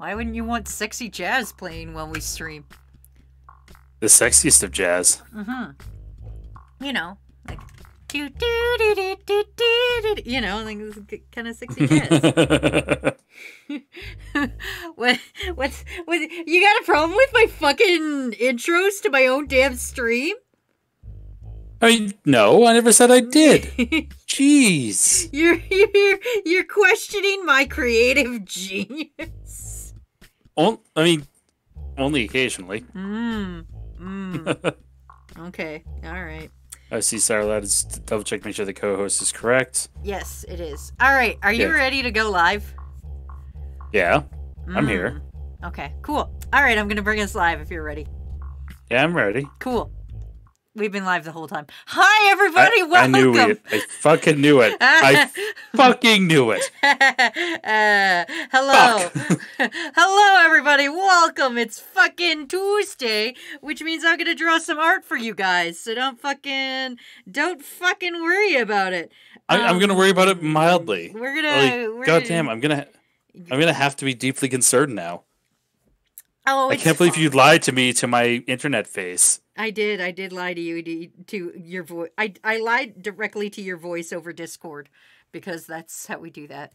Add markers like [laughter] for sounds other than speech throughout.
Why wouldn't you want sexy jazz playing while we stream? The sexiest of jazz. Mm-hmm. You know, like do do do do do do do. You know, like this kind of sexy jazz. what? What's? What? You got a problem with my fucking intros to my own damn stream? I no, I never said I did. Jeez. You're you're you're questioning my creative genius. On- I mean, only occasionally. Mm. Mm. [laughs] okay. All right. I see Sarah Loud is double check, make sure the co-host is correct. Yes, it is. All right. Are you Yeah. ready to go live? Yeah, I'm here. Mm. Okay. Cool. All right. I'm gonna bring us live if you're ready. Yeah, I'm ready. Cool. We've been live the whole time. Hi, everybody. I, I knew it. I fucking knew it. I [laughs] fucking knew it. [laughs] uh, hello. [laughs] hello, everybody. Welcome. It's fucking Tuesday, which means I'm going to draw some art for you guys. So don't fucking, don't fucking worry about it. I, I'm gonna Um, worry about it mildly. We're going to, God damn, I'm gonna, I'm gonna have to be deeply concerned now. Oh, I can't believe you lied to me to my internet face. I did. I did lie to you to, to your voice. I I lied directly to your voice over Discord because that's how we do that.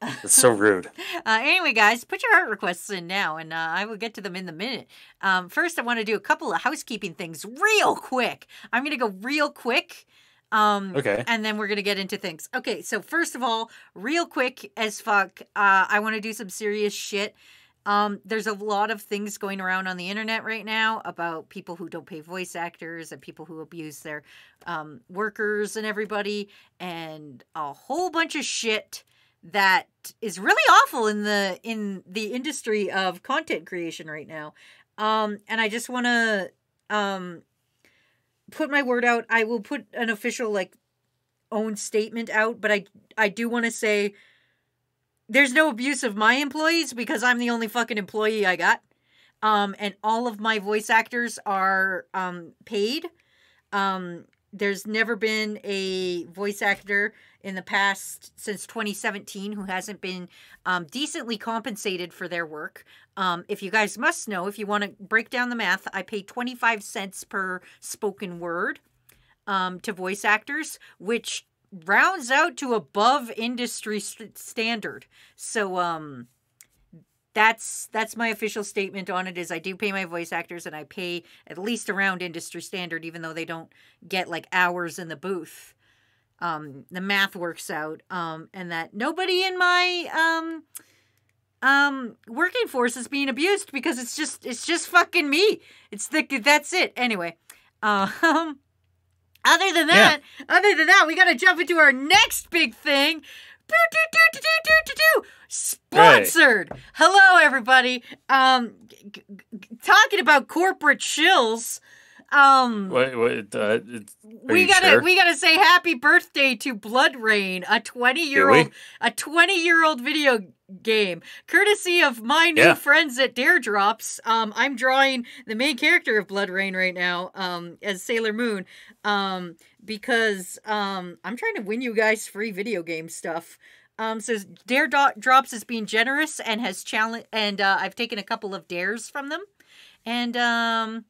That's so rude. [laughs] Uh, anyway, guys, put your art requests in now, and uh, I will get to them in the minute. Um, first, I want to do a couple of housekeeping things real quick. I'm going to go real quick. Um, Okay. And then we're going to get into things. Okay, so first of all, real quick as fuck, uh, I want to do some serious shit. Um, there's a lot of things going around on the internet right now about people who don't pay voice actors and people who abuse their um, workers and everybody, and a whole bunch of shit that is really awful in the in the industry of content creation right now. Um, and I just want to um, put my word out. I will put an official like own statement out, but I I do want to say there's no abuse of my employees because I'm the only fucking employee I got. Um, and all of my voice actors are um, paid. Um, there's never been a voice actor in the past since 2017 who hasn't been um, decently compensated for their work. Um, if you guys must know, if you want to break down the math, I pay 25 cents per spoken word um, to voice actors, which rounds out to above industry st- standard. So um that's that's my official statement on it is I do pay my voice actors and I pay at least around industry standard even though they don't get like hours in the booth. Um the math works out um and that nobody in my um um working force is being abused because it's just it's just fucking me. It's the that's it. Anyway, [laughs] um other than that, other than that, we got to jump into our next big thing. Sponsored. Hello, everybody. Um, talking about corporate shills. Um, What? What? Uh, we gotta sure? we gotta say happy birthday to BloodRayne, a twenty year old a twenty year old video game, courtesy of my new Yeah. friends at Dare Drops. Um, I'm drawing the main character of BloodRayne right now, um, as Sailor Moon, um, because um, I'm trying to win you guys free video game stuff. Um, so Dare Do- Drops is being generous and has challenged, and uh, I've taken a couple of dares from them, and um,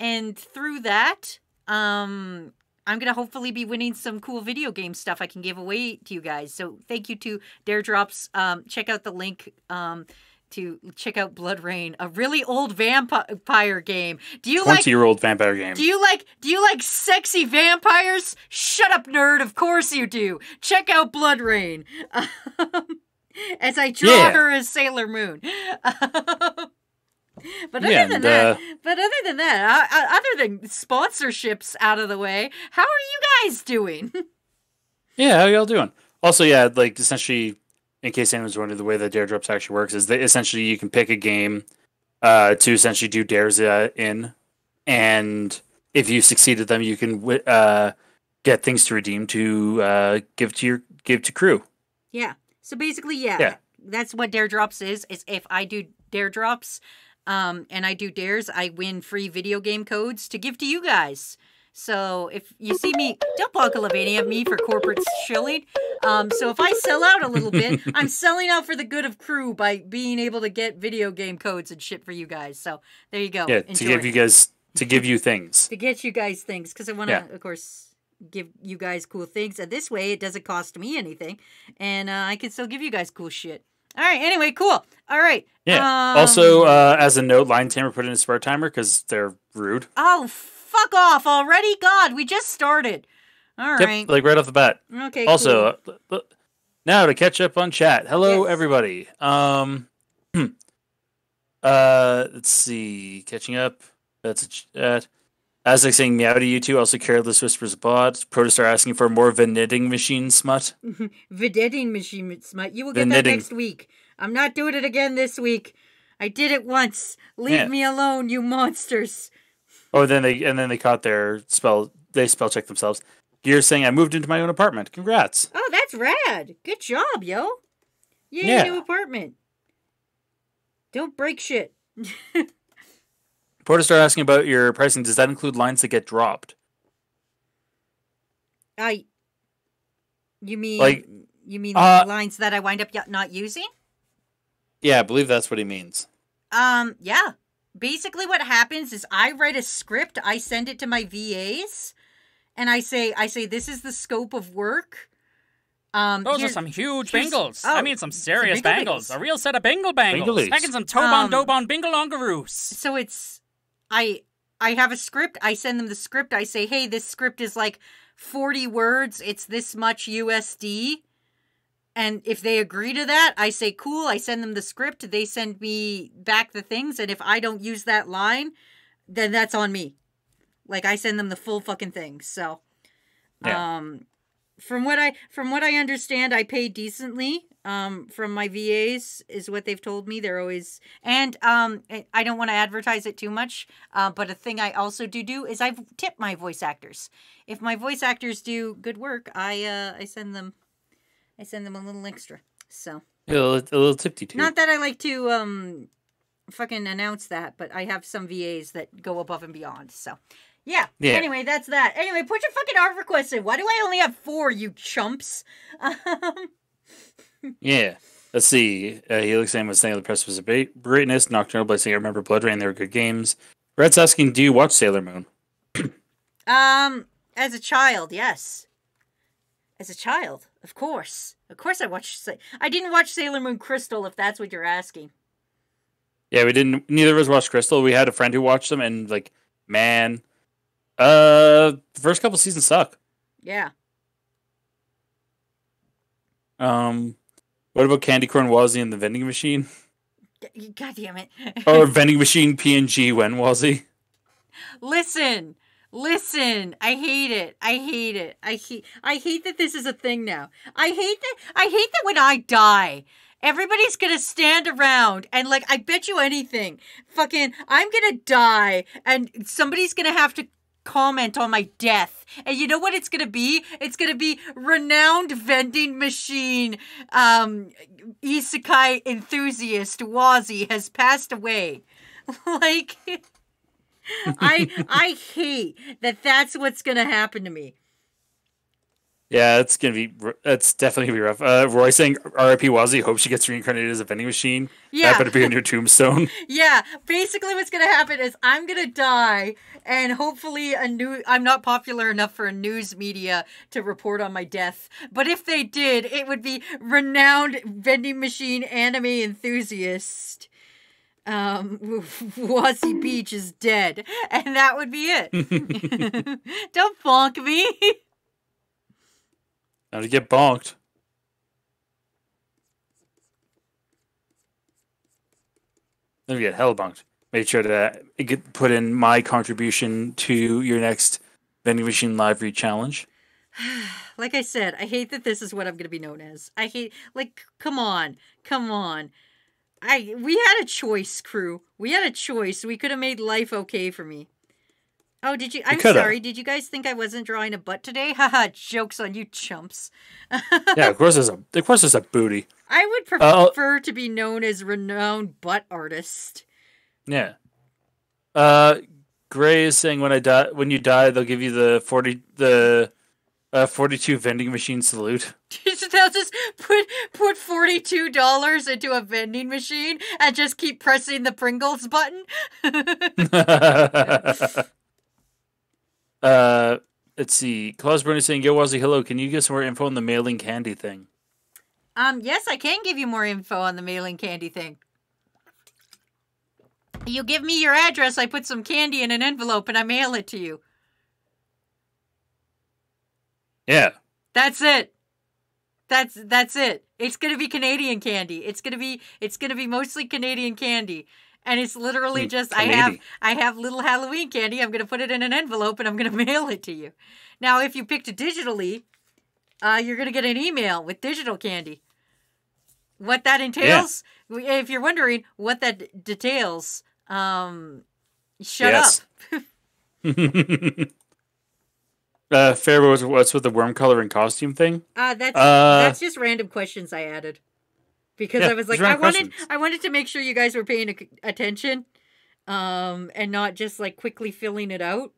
and through that, um, I'm gonna hopefully be winning some cool video game stuff I can give away to you guys. So thank you to Dare Drops. Um, check out the link. Um, to check out BloodRayne, a really old vampire game. Do you like? Twenty-year-old vampire game. Do you like? Do you like sexy vampires? Shut up, nerd. Of course you do. Check out BloodRayne. [laughs] as I draw Yeah. her as Sailor Moon. [laughs] [laughs] but other Yeah, than and, that, uh, but other than that, other than sponsorships out of the way, how are you guys doing? [laughs] Yeah, how y'all doing? Also, yeah, like essentially, in case anyone's wondering, the way that Dare Drops actually works is that essentially you can pick a game uh, to essentially do dares uh, in, and if you succeed at them, you can uh, get things to redeem to uh, give to your give to crew. yeah. So basically, yeah, Yeah. that's what Dare Drops is. Is if I do Dare Drops, um, and I do dares, I win free video game codes to give to you guys. So if you see me, don't buckle any of me for corporate shilling. Um, so if I sell out a little bit, [laughs] I'm selling out for the good of crew by being able to get video game codes and shit for you guys. So there you go. Yeah, to give you guys to give you things. to get you guys things because I want to, Yeah. of course, give you guys cool things. And this way, it doesn't cost me anything, and uh, I can still give you guys cool shit. All right. Anyway, cool. All right. Yeah. Um, also, uh, as a note, line tamer put in a smart timer because they're rude. Oh, fuck off already! God, we just started. All Yep, right. like right off the bat. Okay. Also, cool. uh, uh, now to catch up on chat. Hello, Yes. everybody. Um, [clears throat] uh, let's see. Catching up. That's a chat. As like saying meow to you two. Also, careless whispers bot. Protestar asking for more of knitting machine smut. [laughs] Videting machine smut. You will get that next week. I'm not doing it again this week. I did it once. Leave Yeah. me alone, you monsters. Oh, then they and then they caught their spell. They spell check themselves. Gear saying I moved into my own apartment. Congrats. Oh, that's rad. Good job, yo. Yay, Yeah. new apartment. Don't break shit. [laughs] Protestar asking about your pricing. Does that include lines that get dropped? I. You mean Like, you mean uh, lines that I wind up not using? Yeah, I believe that's what he means. Um, yeah. Basically, what happens is I write a script, I send it to my VAs, and I say, I say, this is the scope of work. Um, Those are some huge here's- bangles. oh, I mean, some serious bingle bangles. bangles. A real set of bingle bangles. Bingleys. Packing some Tobon Um, Dobon Bingalongaroos. so it's I I have a script. I send them the script. I say, hey, this script is like forty words. It's this much USD. And if they agree to that, I say, cool. I send them the script. They send me back the things. And if I don't use that line, then that's on me. Like I send them the full fucking thing. So, Yeah. um, from what I from what I understand, I pay decently. Um, from my VAs is what they've told me. They're always and um, I- don't want to advertise it too much. Uh, but a thing I also do do is I tip my voice actors. If my voice actors do good work, I uh I send them, I send them a little extra. So A little, a little tipsy too. not that I like to um fucking announce that, but I have some VAs that go above and beyond. So yeah. Yeah. Anyway, that's that. Anyway, put your fucking art requests in. Why do I only have four, you chumps? [laughs] Um, Yeah. Let's see. Uh, Helix saying was saying the press was a greatness. Nocturnal by saying I remember BloodRayne. They were good games. Red's asking, do you watch Sailor Moon? [clears throat] um, as a child, yes. As a child, of course. Of course I watched Sa- I didn't watch Sailor Moon Crystal if that's what you're asking. Yeah, we didn't. Neither of us watched Crystal. We had a friend who watched them, and like, man, uh, the first couple seasons suck. Yeah. Um, what about Candy Corn Wazzy and the vending machine, God damn it. or [laughs] vending machine PNG when Wazzy? Listen, listen. I hate it. I hate it. I hate. I hate that this is a thing now. I hate that. I hate that when I die, everybody's gonna stand around and like. I bet you anything. Fucking, I'm gonna die, and somebody's gonna have to comment on my death. And you know what it's gonna be? It's gonna be renowned vending machine, um, isekai enthusiast Wazzy has passed away. [laughs] like. [laughs] I I hate that that's what's gonna happen to me. Yeah, it's gonna be. It's definitely gonna be rough. Uh, Roy saying R.I.P. Wazzy. Hope she gets reincarnated as a vending machine. Yeah. that better be on your tombstone. [laughs] Yeah, basically what's gonna happen is I'm gonna die, and hopefully a new I'm not popular enough for a news media to report on my death. But if they did, it would be renowned vending machine anime enthusiast. Um, [laughs] Wazzy Beach is dead, and that would be it. [laughs] Don't bonk me. Now to get bonked. Then we get hell bonked. Make sure to get put in my contribution to your next vending machine live read challenge. [sighs] like I said, I hate that this is what I'm going to be known as. I hate like come on. Come on. I we had a choice, crew. We had a choice. We could have made life okay for me. Oh, did you I'm coulda. sorry. Did you guys think I wasn't drawing a butt today? [laughs] Haha, jokes on you chumps. Yeah, of course [laughs] there's a of course there's a booty. I would Uh, prefer to be known as renowned butt artist. Yeah. Uh Gray is saying when I die, when you die, they'll give you the forty the uh, forty two vending machine salute. [laughs] They'll just put put forty two dollars into a vending machine and just keep pressing the Pringles button. Uh, let's see. Claus Bruni saying, "Yo, Wazzy, hello. Can you get some more info on the mailing candy thing?" um, yes, I can give you more info on the mailing candy thing. You give me your address, I put some candy in an envelope and I mail it to you. Yeah. That's it. That's that's it. It's gonna be Canadian candy. It's gonna be it's gonna be mostly Canadian candy. And it's literally just I have I have little Halloween candy. I'm gonna put it in an envelope and I'm gonna [laughs] mail it to you. Now if you picked it digitally, uh, you're gonna get an email with digital candy. What that entails, if you're wondering what that details, um, shut Yes. up. [laughs] [laughs] uh, Fair, what's, what's with the worm color and costume thing? Uh, that's Uh, that's just random questions I added because Yeah, I was like, I wanted questions. I wanted to make sure you guys were paying attention, um, and not just like quickly filling it out.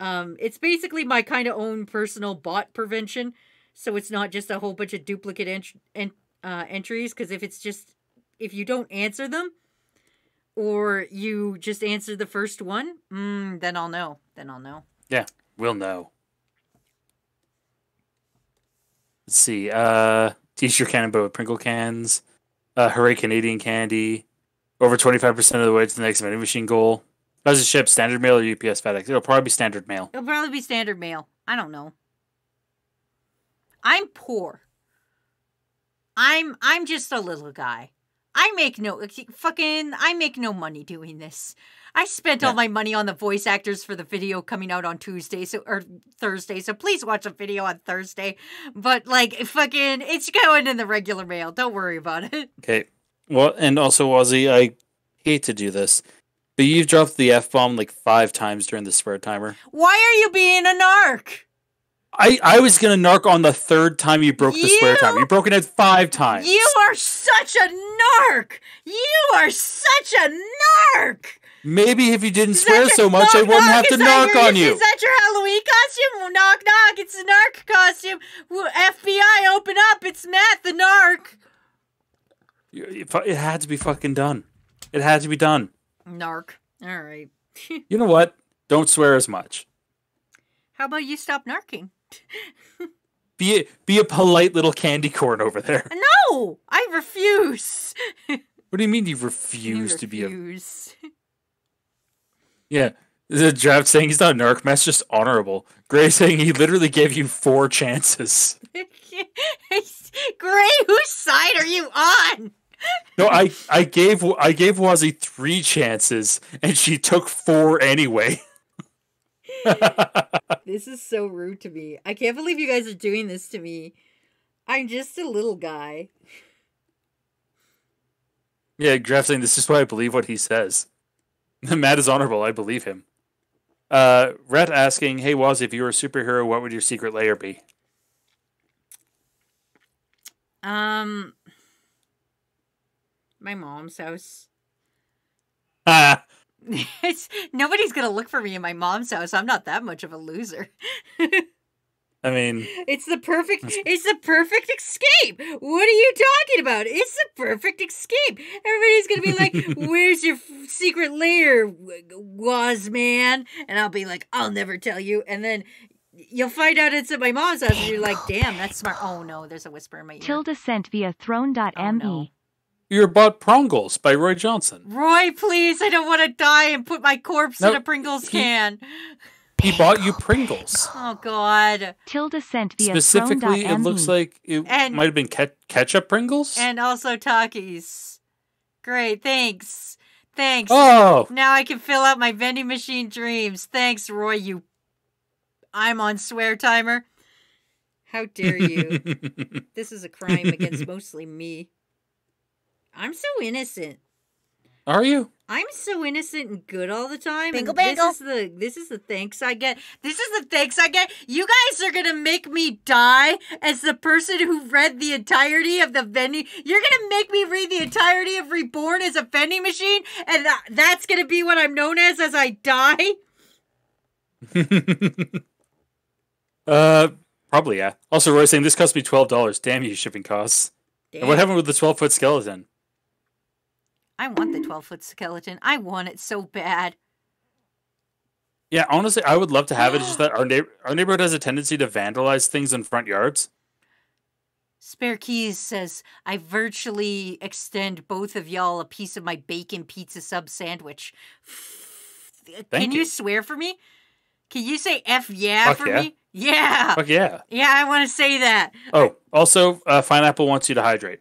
Um, it's basically my kind of own personal bot prevention, so it's not just a whole bunch of duplicate ent- en- uh, entries. Because if it's just if you don't answer them, or you just answer the first one, mm, then I'll know. Then I'll know. Yeah, we'll know. Let's see. Uh, T-shirt cannon, but with Pringle cans. Uh, hooray Canadian candy. Over twenty five percent of the way to the next vending machine goal. Does it ship? Standard mail or UPS FedEx? It'll probably be standard mail. It'll probably be standard mail. I don't know. I'm poor. I'm I'm just a little guy. I make no fucking I make no money doing this. I spent all my money on the voice actors for the video coming out on Tuesday so or Thursday. So please watch the video on Thursday. But like fucking it's going in the regular mail. Don't worry about it. [laughs] Okay. Well, and also, Wazzy, I hate to do this, but you've dropped the f bomb like five times during the spare timer. Why are you being a narc? I, I was gonna narc on the third time you broke the swear time. You've broken it five times. You are such a narc. You are such a narc. Maybe if you didn't Is swear so much, I wouldn't knock, have to narc your- on you. Is that your Halloween costume? Knock, knock. It's the narc costume. FBI, open up. It's Matt, the narc. It it had to be fucking done. It had to be done. Narc. All right. [laughs] You know what? Don't swear as much. How about you stop narking? [laughs] Be a, be a polite little candy corn over there. [laughs] No, I refuse. [laughs] What do you mean you I refuse to be a refuse. yeah? The draft saying he's not a narc. Matt's just honorable. Gray saying he literally gave you four chances. Gray, whose side are you on? No, I I gave I gave Wazzy three chances and she took four anyway. [laughs] This is so rude to me. I can't believe you guys are doing this to me. I'm just a little guy. Yeah, Draft saying this is why I believe what he says. [laughs] Matt is honorable. I believe him. Uh, Rhett asking, "Hey Wazzy, if you were a superhero, what would your secret layer be?" Um, my mom's house. Ah, it's [laughs] [laughs] nobody's gonna look for me in my mom's house. I'm not that much of a loser. [laughs] I mean, It's the perfect. It's the perfect escape. What are you talking about? It's the perfect escape. Everybody's gonna be like, [laughs] "Where's your f- secret lair, was man?" And I'll be like, "I'll never tell you." And then you'll find out it's at my mom's house, and you're like, "Damn, that's smart." Oh no, there's a whisper in my ear. Tilda sent via throne.me. Oh, no. You're bought Prongles by Roy Johnson. Roy, please, I don't want to die and put my corpse in a Pringles he- can. He bought you Pringles. Oh God. Tilda sent via Specifically, it looks like it And- might have been ke- ketchup Pringles. And also Takis. Great, thanks. Thanks. oh, Now I can fill out my vending machine dreams. Thanks, Roy, you. I'm on swear timer. How dare you? [laughs] this is a crime against mostly me. I'm so innocent. are you? I'm so innocent and good all the time. Bingle and bangle. This is the this is the thanks I get. This is the thanks I get. You guys are gonna make me die as the person who read the entirety of the vending. You're gonna make me read the entirety of Reborn as a vending machine, and tha- that's gonna be what I'm known as as I die. [laughs] uh, probably yeah. Also, Roy saying this cost me twelve dollars. Damn you, shipping costs. And what happened with the twelve foot skeleton? I want the 12 foot skeleton. I want it so bad. Yeah, honestly, I would love to have it. It's just that our [gasps] neighbor, our neighborhood has a tendency to vandalize things in front yards. Spare Keys says, I virtually extend both of y'all a piece of my bacon pizza sub sandwich. Can you. you. swear for me? Can you say F yeah Fuck for yeah. me? Yeah. Fuck yeah. Yeah, I want to say that. Oh, also, uh, Pineapple wants you to hydrate.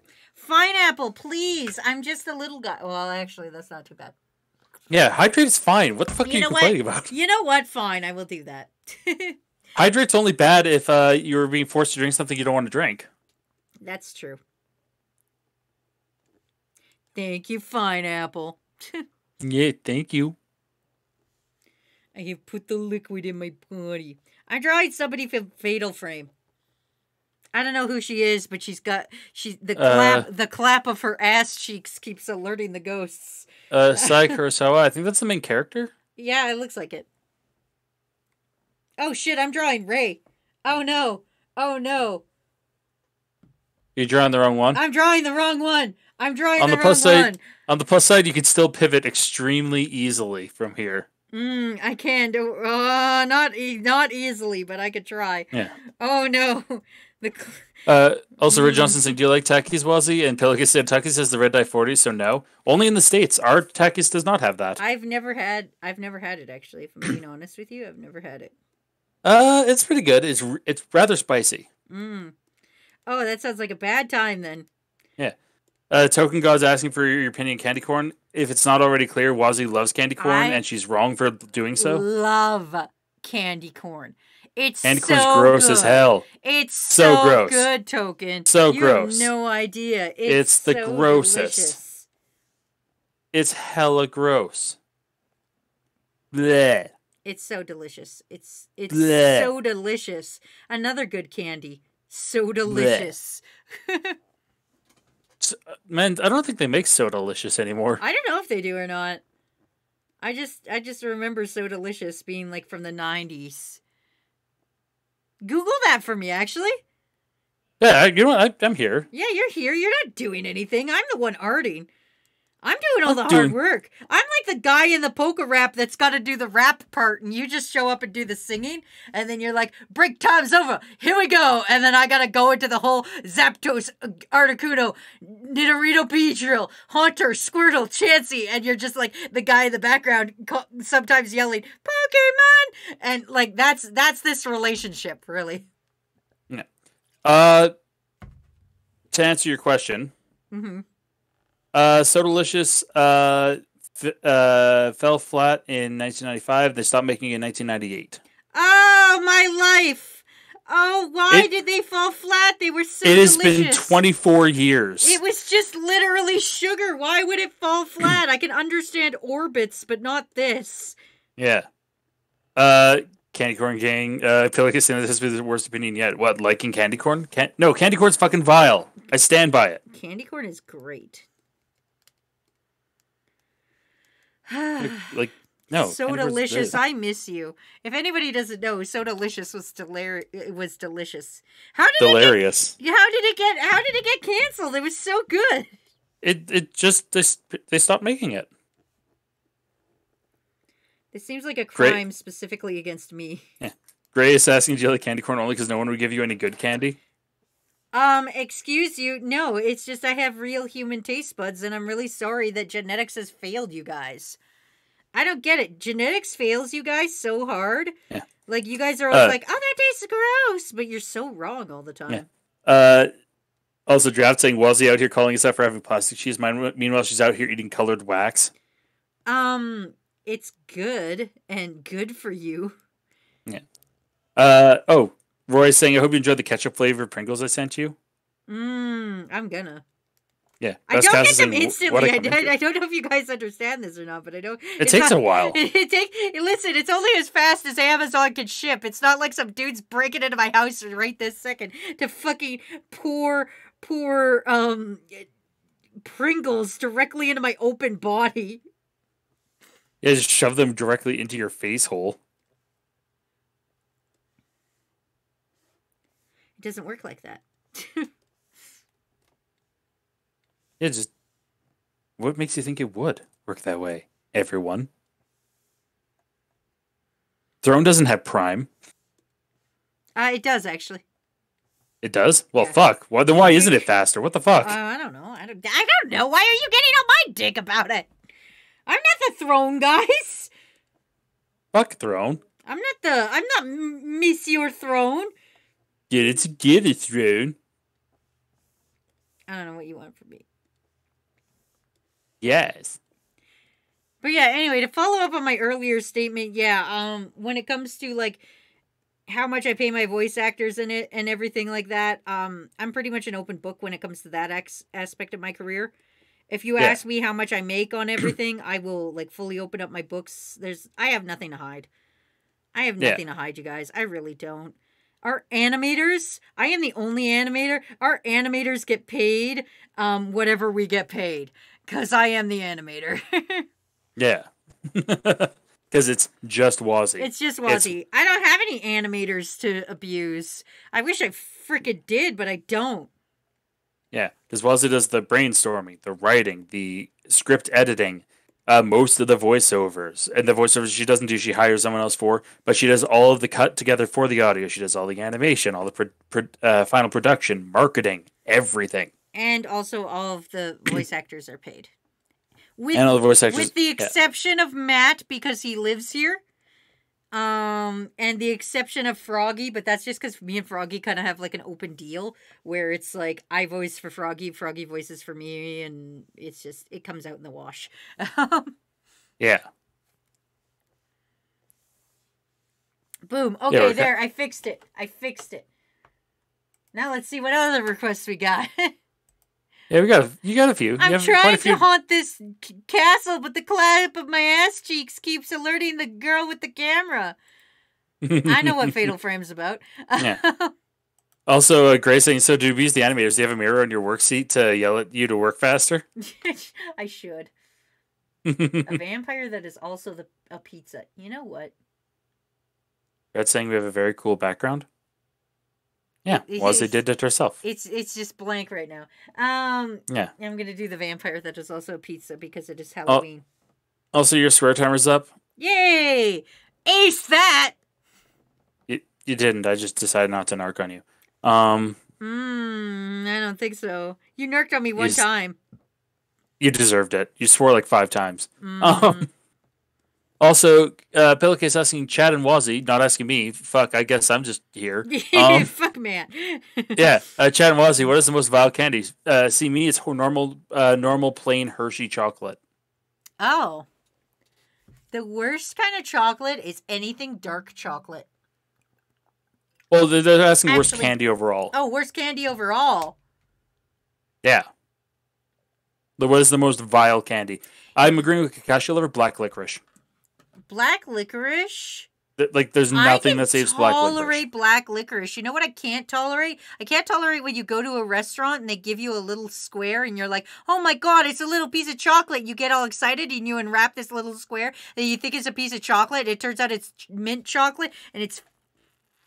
Pineapple, please. I'm just a little guy. Well, actually, that's not too bad. Yeah, hydrate is fine. What the fuck are You you know what? complaining about? You know what? Fine, I will do that. [laughs] Hydrate's only bad if uh, you're being forced to drink something you don't want to drink. That's true. Thank you, Pineapple. [laughs] Yeah, thank you. I have put the liquid in my body. I tried somebody from Fatal Frame. I don't know who she is, but she's got she the clap Uh. the clap of her ass cheeks keeps alerting the ghosts. Uh, Sai Kurosawa, I think that's the main character. Yeah, it looks like it. Oh shit, I'm drawing Ray. Oh no. Oh no. You're drawing the wrong one. I'm drawing the wrong one. I'm drawing On the, the wrong plus side- one. On the plus side, you can still pivot extremely easily from here. Mm, I can do uh not e- not easily, but I could try. Yeah. Oh no. [laughs] The cl- Uh, also, Red Johnson saying, "Do you like Takis, Wazzy?" And Pelican said, "Takis has the red dye 40, so no. Only in the states. Our Takis does not have that. I've never had I've never had it actually, if I'm being honest with you. I've never had it. Uh, it's pretty good. It's it's rather spicy. Mm. Oh, that sounds like a bad time then. Yeah. Uh, Token God's asking for your opinion, on candy corn. If it's not already clear, Wazzy loves candy corn, I and she's wrong for doing so. Love candy corn. It's Candy so gross as hell. It's So so, gross. good, Token. So you gross. Have no idea. It's, It's the so grossest. delicious. It's hella gross. Bleh. It's so delicious. It's it's so delicious. Another good candy. So delicious. [laughs] Uh, Man, I don't think they make so delicious anymore. I don't know if they do or not. I just I just remember so delicious being like from the 90s. Google that for me actually. Yeah, you know what? I, I'm here. Yeah, you're here. You're not doing anything. I'm the one arting. I'm doing all I'm the doing- hard work. I'm like the guy in the polka rap that's got to do the rap part, and you just show up and do the singing, and then you're like, "Break time's over. Here we go." And then I gotta go into the whole Zapdos, uh, Articuno, Nidorino Beedrill, Haunter, Squirtle, Chansey, and you're just like the guy in the background, sometimes yelling Pokemon, and like that's that's this relationship, really. Yeah. Uh, to answer your question, hmm uh, So Delicious uh, f- uh, fell flat in 1995. They stopped making it in 1998. Oh, my life. Oh, why It- did they fall flat? They were so it has been delicious. 24 years. It was just literally sugar. Why would it fall [clears throat] flat? I can understand orbits, but not this. Yeah. Uh, Candy Corn Gang. Uh, Pelican saying this has been the worst opinion yet. What, liking candy corn? Can- no, candy corn's fucking vile. I stand by it. Candy corn is great. Like, [sighs] like, no. so delicious. I miss you. If anybody doesn't know, so delicious was delar- it was delicious. How did Delirious. it get, how did it get how did it get canceled? It was so good. It it just they, they stopped making it. This seems like a Great. crime specifically against me. Gray is asking do you like candy corn only because no one would give you any good candy. Um, excuse you. No, it's just I have real human taste buds, and I'm really sorry that genetics has failed you guys. I don't get it. Genetics fails you guys so hard. Yeah. Like you guys are always Uh, like, "Oh, that tastes gross," but you're so wrong all the time. Yeah. Uh, also, draft saying Wazzy out here calling us out for having plastic cheese. Mine, meanwhile, she's out here eating colored wax. Um, it's good and good for you. Yeah. Uh oh, Roy's saying I hope you enjoyed the ketchup flavored Pringles I sent you. Mmm, I'm gonna. Yeah, I don't get them saying, instantly. I, I I, don't know if you guys understand this or not, but I don't. It takes a while. [laughs] It take listen. It's only as fast as Amazon can ship. It's not like some dude's breaking into my house right this second to fucking pour pour um Pringles directly into my open body. Yeah, just shove them directly into your face hole. It doesn't work like that. It just. What makes you think it would work that way? Everyone. Throne doesn't have Prime. Uh, it does actually. It does. Well, Yeah. fuck. Well, then why [laughs] isn't it faster? What the fuck? Uh, I don't know. I don't. I don't know. Why are you getting on my dick about it? I'm not the throne, guys. fuck Throne. I'm not the. I'm not M- Monsieur Throne. Get it together, Throne. I don't know what you want from me. Yes. But yeah, anyway, to follow up on my earlier statement, yeah, um, when it comes to like how much I pay my voice actors in it and everything like that, um, I'm pretty much an open book when it comes to that ex- aspect of my career. If you Yeah. ask me how much I make on everything, I will like fully open up my books. There's I have nothing to hide. I have Yeah. nothing to hide, you guys. I really don't. Our animators, I am the only animator. Our animators get paid um whatever we get paid cuz I am the animator. [laughs] Yeah. [laughs] Because it's just Wazzy. It's just It's- Wazzy. I don't have any animators to abuse. I wish I frickin' did, but I don't. Yeah, because Wazzy does the brainstorming, the writing, the script editing, uh, most of the voiceovers. And the voiceovers she doesn't do, she hires someone else for, but she does all of the cut together for the audio. She does all the animation, all the pro- pro- uh, final production, marketing, everything. And also, all of the [clears throat] voice actors are paid. With, And all the voice actors. with the yeah. exception of Matt because he lives here. Um, and the exception of Froggy, but that's just because me and Froggy kind of have like an open deal where it's like I voice for Froggy, Froggy voices for me, and it's just it comes out in the wash. [laughs] Yeah. Boom. Okay, we're there. I fixed it. I fixed it. Now let's see what other requests we got. [laughs] Yeah, we got a, you got a few. You I'm trying few. to haunt this castle, but the clap of my ass cheeks keeps alerting the girl with the camera. I know what Fatal [laughs] Frame's about. Yeah. [laughs] also, uh, Grace saying, so do use the animators? Do you have a mirror on your work seat to yell at you to work faster? [laughs] I should. A vampire that is also the a pizza. You know what? That's saying we have a very cool background. Yeah, It- it Wazzy did it herself. It's it's just blank right now. Um, Yeah. I'm gonna do the vampire that is also a pizza because it Oh. Halloween. Also, your swear timer's up. Yay! Ace that. You, you didn't. I just decided not to narc on you. Um, Hmm. I don't think so. You narked on me one Is- time. you deserved it. You swore like five times. Mhm. Um, also, uh, Pillowcase asking Chad and Wazzy, not asking me. Fuck, I guess I'm just here. [laughs] Um, Fuck man. [laughs] yeah, uh, Chad and Wazzy, what is the most vile candy? Uh, see me, it's normal, uh, normal plain Hershey chocolate. Oh. The worst kind of chocolate is anything dark chocolate. Well, they're, they're asking worst candy overall. Oh, worst candy overall. Yeah. The- What is the most vile candy? I'm agreeing with Kakashi Liver, black licorice. Black licorice. Th- Like, there's nothing that saves black licorice. tolerate black licorice. You know what I can't tolerate? I can't tolerate when you go to a restaurant and they give you a little square and you're like, "Oh my god, it's a little piece of chocolate." You get all excited and you unwrap this little square that you think is a piece of chocolate. It turns out it's mint chocolate and it's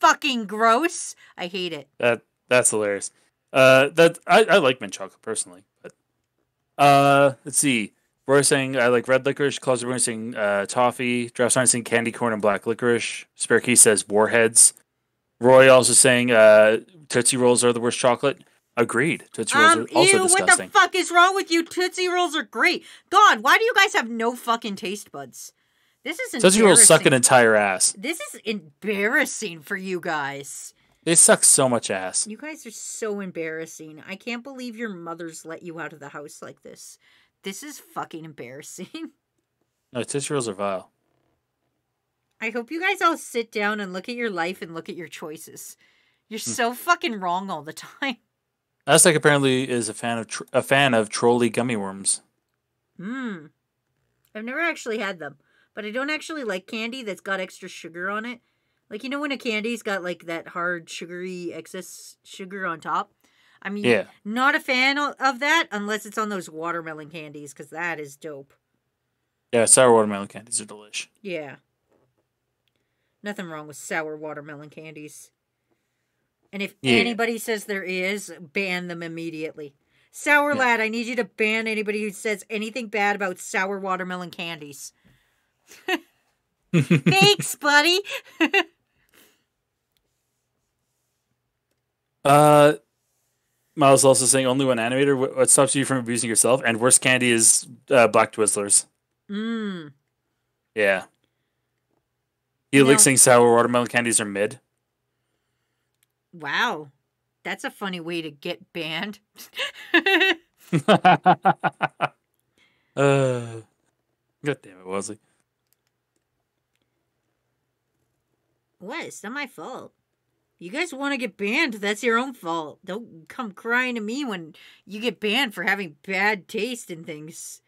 fucking gross. I hate it. That that's hilarious. Uh, that I, I like mint chocolate personally, but uh, let's see. Roy saying I like red licorice. Closet Roy saying uh, toffee. Draft sign saying candy corn and black licorice. Spare key says warheads. Roy also saying uh, Tootsie Rolls are the worst chocolate. Agreed. Tootsie Rolls Um, are also ew, what the fuck is wrong with you? Tootsie Rolls are great. God, why do you guys have no fucking taste buds? This is Tootsie Rolls suck an entire ass. This is embarrassing for you guys. They suck so much ass. You guys are so embarrassing. I can't believe your mothers let you out of the house like this. This is fucking embarrassing. [laughs] No, Tootsie Rolls are vile. I hope you guys all sit down and look at your life and look at your choices. You're Hmm. so fucking wrong all the [laughs] time. Aztec apparently is a fan of tr- a fan of Trolli gummy worms. Hmm. I've never actually had them, but I don't actually like candy that's got extra sugar on it. Like you know when a candy's got like that hard sugary excess sugar on top. I mean, Yeah. not a fan of that unless it's on those watermelon candies because that is dope. Yeah, sour watermelon candies are delish. Yeah. Nothing wrong with sour watermelon candies. And if Yeah. anybody says there is, ban them immediately. Sour Yeah. Lad, I need you to ban anybody who says anything bad about sour watermelon candies. [laughs] Thanks, [laughs] buddy. [laughs] Uh, Miles also saying only one animator. What, what stops you from abusing yourself? And worst candy is uh, Black Twizzlers. Mmm. Yeah. He You like saying sour watermelon candies are mid. Wow. That's a funny way to get banned. [laughs] uh, God damn it, Wesley. what? It's not my fault. You guys want to get banned? That's your own fault. Don't come crying to me when you get banned for having bad taste in things.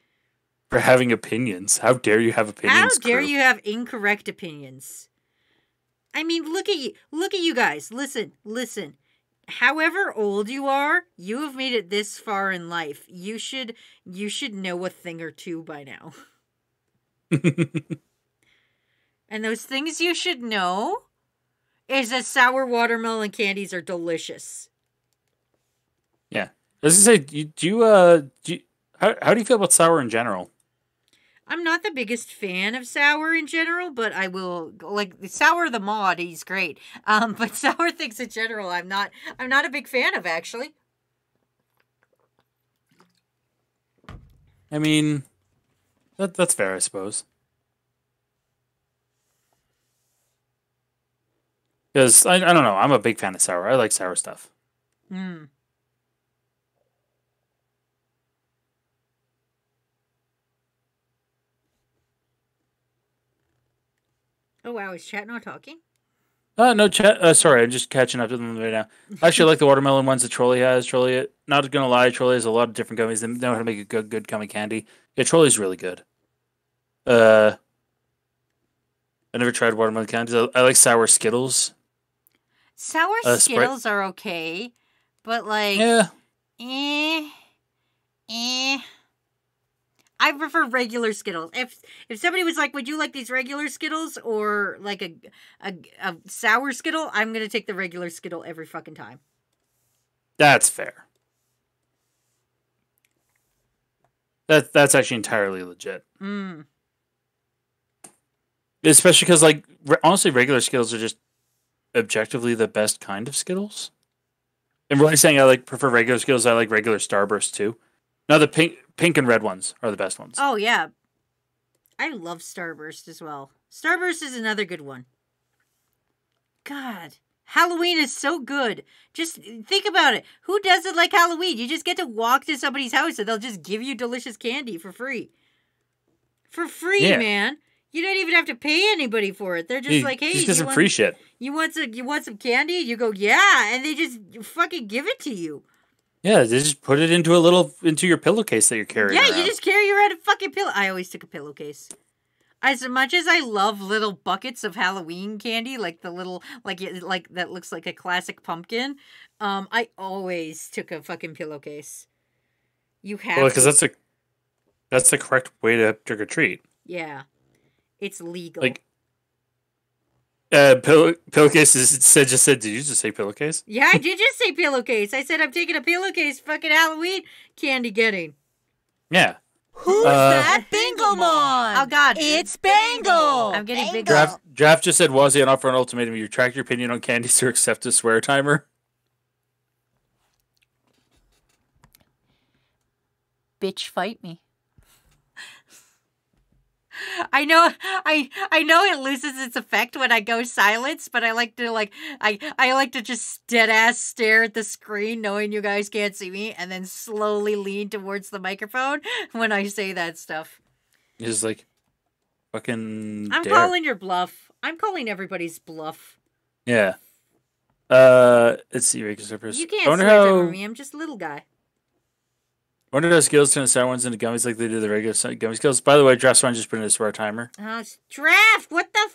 For having opinions. How dare you have opinions? How dare crew? you have incorrect opinions? I mean, look at you. Look at you guys. Listen, listen. However old you are, you have made it this far in life. You should you should know a thing or two by now. [laughs] And those things you should know is that sour watermelon candies are delicious. yeah. As I say, do you, do you uh, do you, how, how do you feel about sour in general? I'm not the biggest fan of sour in general, but I will like sour the mod. He's great, um, but [laughs] sour things in general, I'm not. I'm not a big fan of actually. I mean, that that's fair, I suppose. Because I, I don't know, I'm a big fan of sour. I like sour stuff. Mm. Oh wow, is chat not talking? Uh, no, chat. Uh, sorry, I'm just catching up to them right now. I actually like the watermelon ones that Trolli has. Trolli, not gonna lie, Trolli has a lot of different gummies. They know how to make a good, good gummy candy. Yeah, Trolli's really good. Uh, I never tried watermelon candies. I, I like sour Skittles. Sour Uh, Sprite- Skittles are okay, but like, Yeah, eh, eh. I prefer regular Skittles. If if somebody was like, "Would you like these regular Skittles or like a a, a sour Skittle?" I'm gonna take the regular Skittle every fucking time. that's fair. That that's actually entirely legit. Mm. Especially because, like, re- honestly, regular Skittles are just objectively the best kind of Skittles. And really saying I like prefer regular Skittles, I like regular Starburst too. Now the pink, pink and red ones are the best ones. Oh yeah, I love Starburst as well. Starburst is another good one. God, Halloween is so good. Just think about it. Who doesn't like Halloween? You just get to walk to somebody's house and they'll just give you delicious candy for free. For free, Yeah. man. You don't even have to pay anybody for it. They're just You like, hey, just you get some want, free shit. you want some you want some candy? You go, yeah, and they just fucking give it to you. Yeah, they just put it into a little into your pillowcase that you're carrying. Yeah, around. you just carry around a fucking pillow. I always took a pillowcase. As much as I love little buckets of Halloween candy, like the little like like that looks like a classic pumpkin, um, I always took a fucking pillowcase. You have well because that's a that's the correct way to trick or treat. yeah, it's legal. Like, uh, pillow pillowcase is said just said. Did you just say pillowcase? yeah, I did just say pillowcase. I said I'm taking a pillowcase. Fucking Halloween candy getting. Yeah. Who's Uh, that Binglemon? Oh God, It's Bangle. I'm getting big. Draft draft just said was an offer an ultimatum. You retract your opinion on candies or accept a swear timer. bitch fight me. I know [laughs] I I know it loses its effect when I go silence, but I like to like I I like to just dead ass stare at the screen knowing you guys can't see me and then slowly lean towards the microphone [laughs] when I say that stuff. He's like, fucking. I'm dare. calling your bluff. I'm calling everybody's bluff. Yeah. Uh, let's see. Surface. You I can't wonder how. me. I'm just a little guy. Wonder how skills turn the sour ones into gummies like they do the regular gummy skills. By the way, draft one just put in a swear timer. Uh, draft. What the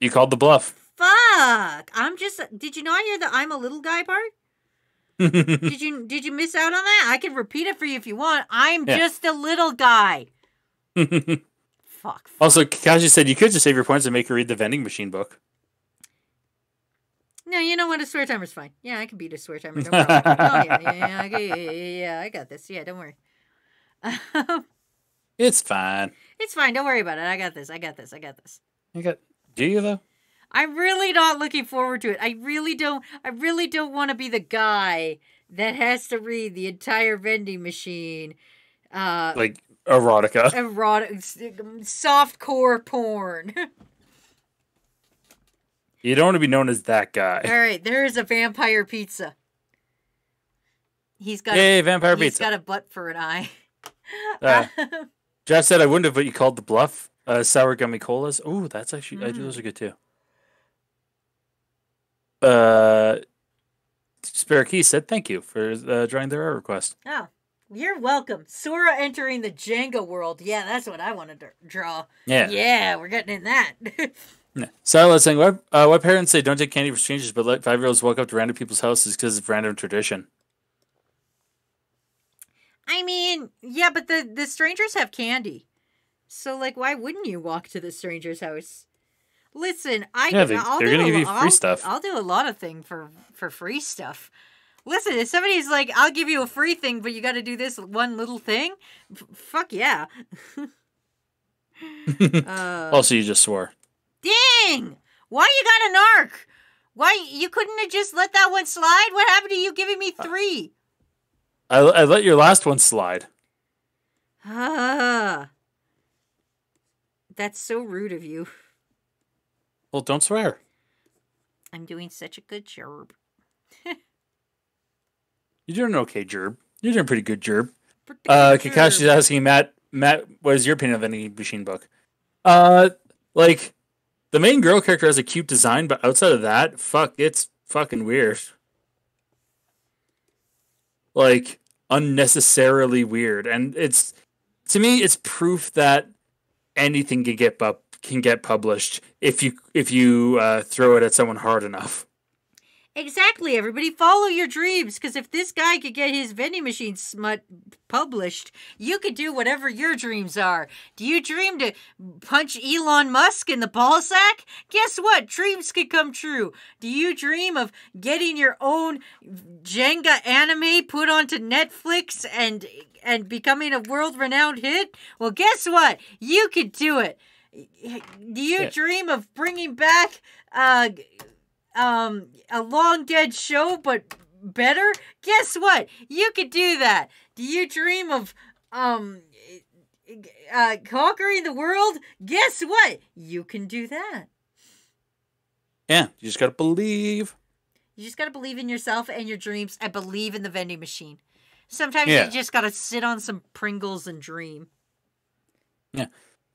You called the bluff. fuck? I'm just. Did you not hear the "I'm a little guy" part? [laughs] did you did you miss out on that? I can repeat it for you if you want. I'm Yeah. just a little guy. [laughs] Fuck. also, Kaji said you could just save your points and make her read the vending machine book. No, you know what? A swear timer's fine. Yeah, I can beat a swear timer. No problem. oh yeah, yeah, yeah, I- yeah, yeah, yeah, yeah, I got this. Yeah, don't worry. [laughs] It's fine. it's fine. Don't worry about it. I got this. I got this. I got this. You got. Do you though? I'm really not looking forward to it. I really don't. I really don't want to be the guy that has to read the entire vending machine. Uh, Like erotica. erotic, soft core porn. [laughs] You don't want to be known as that guy. All right, there is a vampire pizza. He's got. Hey, a, vampire he's pizza. got a butt for an eye. Uh, [laughs] Jeff said I wouldn't have, but you called the bluff. Uh, sour gummy colas. Oh, that's actually I do Mm. those are good too. Uh, Spare Key said thank you for uh, drawing their art request. oh, you're welcome. Sora entering the Jenga world. Yeah, that's what I want to draw. Yeah. Yeah, we're getting in that. [laughs] yeah. Silas saying why uh, why parents say don't take candy for strangers, but let five year olds walk up to random people's houses because it's random tradition. I mean, yeah, but the the strangers have candy, so like, why wouldn't you walk to the stranger's house? Listen, I Yeah, they- I'll they're do gonna a give you free I'll- stuff. I'll do a lot of thing for for free stuff. Listen, if somebody's like, "I'll give you a free thing, but you got to do this one little thing," f- fuck yeah. [laughs] [laughs] uh, Also, you just swore. Dang! Why you got an arc? Why you couldn't have just let that one slide? What happened to you giving me three? I, I let your last one slide. Ah, that's so rude of you. Well, don't swear. I'm doing such a good job. [laughs] You're doing okay, Jerb. You're doing pretty good, Jerb. Pretty Uh, Kakashi's asking Matt. Matt, what is your opinion of any machine book? Uh, like the main girl character has a cute design, but outside of that, fuck, it's fucking weird. Like unnecessarily weird, and it's to me, it's proof that anything can get bu- can get published if you if you uh, throw it at someone hard enough. Exactly, everybody follow your dreams because if this guy could get his vending machine smut published, you could do whatever your dreams are. Do you dream to punch Elon Musk in the ball sack? Guess what? Dreams could come true. Do you dream of getting your own Jenga anime put onto Netflix and and becoming a world-renowned hit? Well, guess what? You could do it. Do you Yeah. dream of bringing back uh um a long dead show but better guess what you could do that do you dream of um uh conquering the world guess what you can do that Yeah, you just gotta believe. you just got to believe in yourself and your dreams and believe in the vending machine sometimes Yeah. you just got to sit on some pringles and dream Yeah.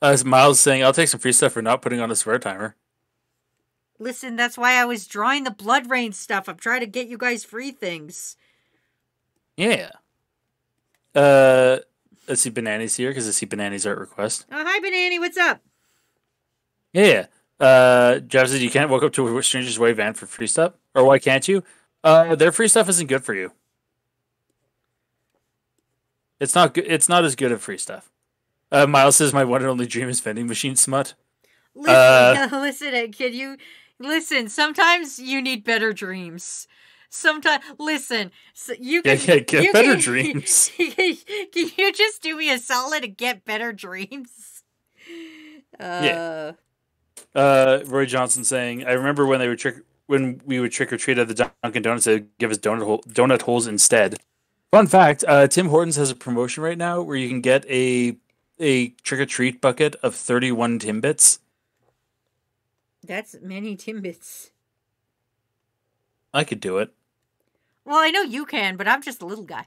As Miles saying, "I'll take some free stuff for not putting on a swear timer." Listen that's why i was drawing the BloodRayne stuff i'm trying to get you guys free things Yeah. Uh, let's see, Bananas here because I see Banani's art request. oh hi banani what's up Yeah. Uh, Jeff says you can't walk up to a stranger's way van for free stuff, or why can't you? Uh, their free stuff isn't good for you. It's not good. It's not as good as free stuff. Uh, Miles says my one and only dream is vending machine smut. Listen, Uh, [laughs] listen, kid. You listen. Sometimes you need better dreams. Sometimes, listen. So you can yeah, get you better can- [laughs] dreams. can you just do me a solid and get better dreams? [laughs] Uh, Yeah. Uh, Roy Johnson saying, I remember when they would trick when we would trick or treat at the Dunkin' Donuts, they would give us donut hole, donut holes instead. Fun fact: uh, Tim Hortons has a promotion right now where you can get a a trick or treat bucket of thirty one Timbits. That's many timbits. I could do it. Well, I know you can, but I'm just a little guy.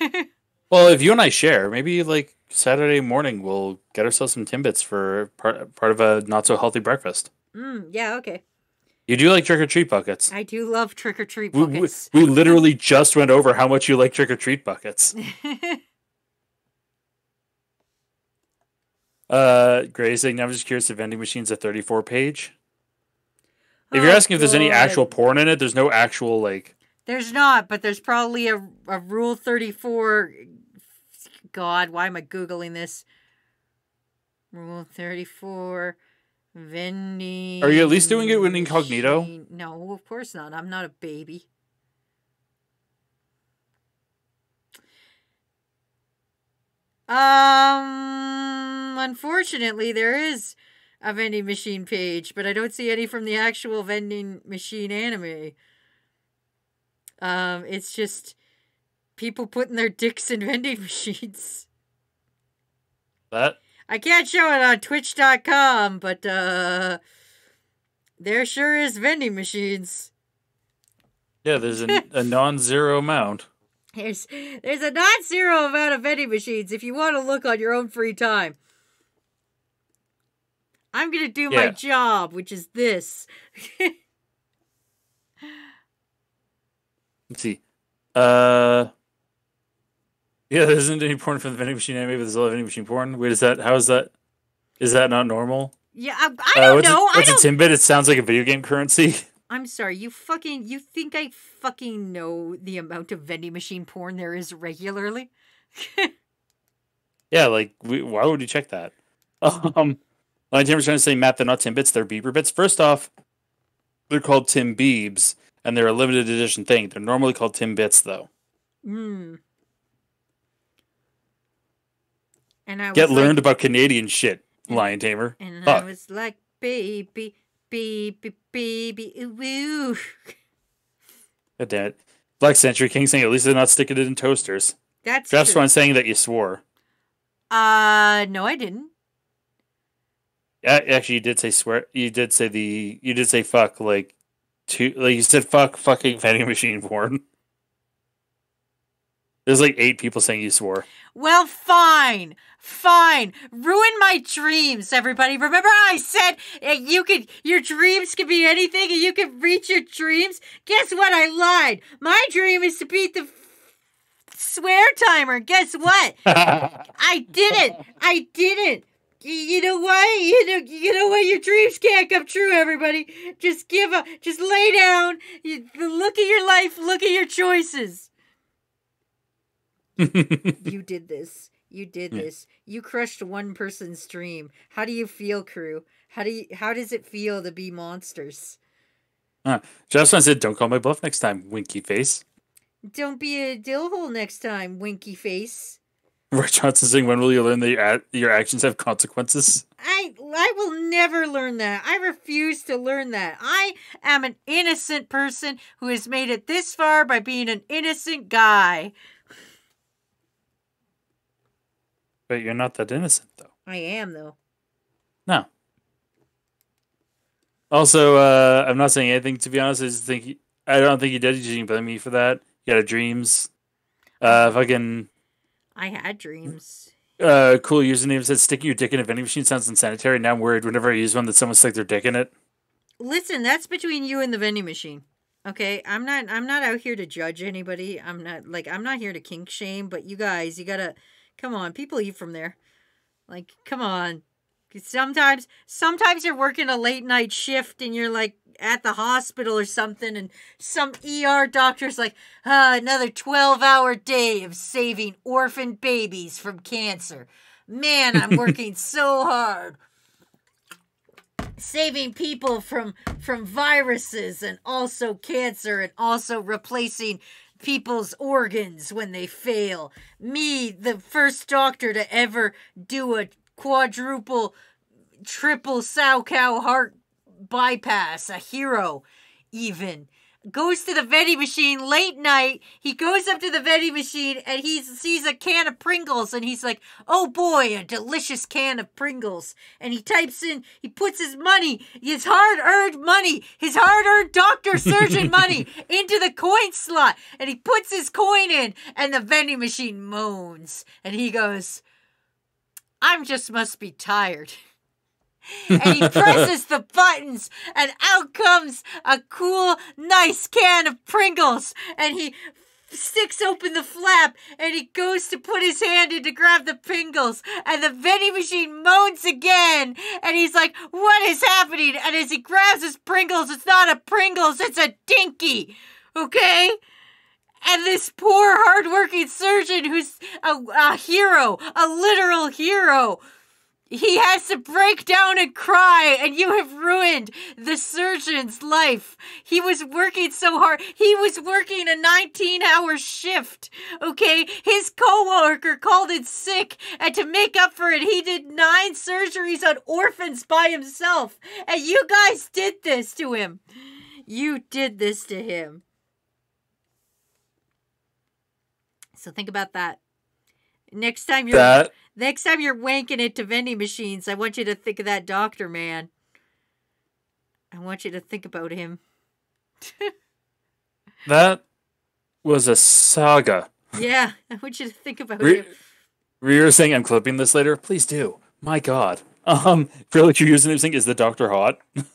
[laughs] Well, if you and I share, maybe like Saturday morning, we'll get ourselves some Timbits for part part of a not so healthy breakfast. mm, yeah, okay. You do like trick or treat buckets. I do love trick or treat We, we, buckets. we literally just went over how much you like trick or treat buckets. [laughs] Uh, Gray is saying, I'm just curious if vending machine's a 34 page. If you're Oh, asking if there's any actual porn in it, there's no actual like. There's not, but there's probably a, a Rule 34. God, why am I Googling this? Rule 34. Vending. Are you at least doing it in incognito? No, of course not. I'm not a baby. Um, unfortunately, there is a vending machine page, but I don't see any from the actual vending machine anime. Um, it's just people putting their dicks in vending [laughs] machines. That I can't show it on twitch.com, but uh there sure is vending machines. yeah, there's a, a non-zero amount. There's there's a non-zero amount of vending machines if you want to look on your own free time. I'm going to do my job, which is this. [laughs] Let's see. Uh, yeah, there isn't any porn from the vending machine anime, but there's a lot of vending machine porn. Wait, is that how is that? Is that not normal? yeah, I, I Uh, don't what's know. A, I what's don't a timbit? It sounds like a video game currency. [laughs] I'm sorry. You fucking you think I fucking know the amount of vending machine porn there is regularly? [laughs] yeah, like we, why would you check that? Um, Lion Tamer's trying to say, Matt, they're not Timbits, they're Bieber bits. First off, they're called Tim Beebs, and they're a limited edition thing. They're normally called Tim Bits, though. Hmm. And I Get learned like, about Canadian shit, Lion Tamer. And Fuck. I was like, baby, baby, baby, ooh, ooh. God damn it. Black Century King saying, at least they're not sticking it in toasters. That's Draft's true. one saying that you swore. Uh, no, I didn't. Actually, you did say swear. You did say the. You did say fuck like two. Like you said fuck fucking [laughs] vending machine porn. There's like eight people saying you swore. Well, fine, fine. Ruin my dreams, everybody. Remember how I said uh, you could, your dreams could be anything, and you could reach your dreams. Guess what? I lied. My dream is to beat the f- swear timer. Guess what? [laughs] I didn't. I didn't. You know why? You know. You know why your dreams can't come true. Everybody, just give up. Just lay down. You, look at your life. Look at your choices. [laughs] You did this. You did this. You crushed one person's dream. How do you feel, crew? How do you? How does it feel to be monsters? Uh, Justin said, "Don't call my bluff next time, winky face." Don't be a dillhole next time, winky face. Roy Johnson saying, "When will you learn that your, a- your actions have consequences?" I I will never learn that. I refuse to learn that. I am an innocent person who has made it this far by being an innocent guy. But you're not that innocent, though. I am though. No. Also, uh, I'm not saying anything to be honest. I just think you- I don't think you did. You can blame me for that. You had dreams. Uh, fucking I had dreams. uh, cool username said sticking your dick in a vending machine sounds unsanitary. Now I'm worried whenever I use one that someone stick their dick in it. Listen, that's between you and the vending machine. Okay, I'm not I'm not out here to judge anybody. I'm not like I'm not here to kink shame, but you guys, you got to come on, people eat from there. Like, come on. Sometimes sometimes you're working a late night shift and you're like at the hospital or something and some ER doctor's like, "Ah, another 12-hour day of saving orphan babies from cancer." Man, I'm [laughs] working so hard saving people from from viruses and also cancer and also replacing people's organs when they fail me the first doctor to ever do a quadruple triple sow cow heart bypass a hero even goes to the vending machine late night. He goes up to the vending machine and he sees a can of Pringles and he's like, "Oh boy, a delicious can of Pringles." And he types in, he puts his money, his hard-earned money, his hard-earned doctor surgeon [laughs] money into the coin slot and he puts his coin in and the vending machine moans and he goes, "I'm just must be tired." [laughs] and he presses the buttons, and out comes a cool, nice can of Pringles. And he sticks open the flap, and he goes to put his hand in to grab the Pringles, and the vending machine moans again. And he's like, "What is happening?" And as he grabs his Pringles, it's not a Pringles, it's a Dinky. Okay. And this poor, hardworking surgeon who's a, a hero, a literal hero, He has to break down and cry, and you have ruined the surgeon's life. He was working so hard. He was working a 19 hour shift, okay? His coworker called in sick, and to make up for it, he did nine surgeries on orphans by himself. And you guys did this to him. You did this to him. So think about that. Next time you're That Next time you're wanking it to vending machines, I want you to think of that doctor man. I want you to think about him. [laughs] that was a saga. Yeah, I want you to think about Re- him. We were saying I'm clipping this later. Please do. My God. Um, feel like your username thing is the Doctor Hot. [laughs]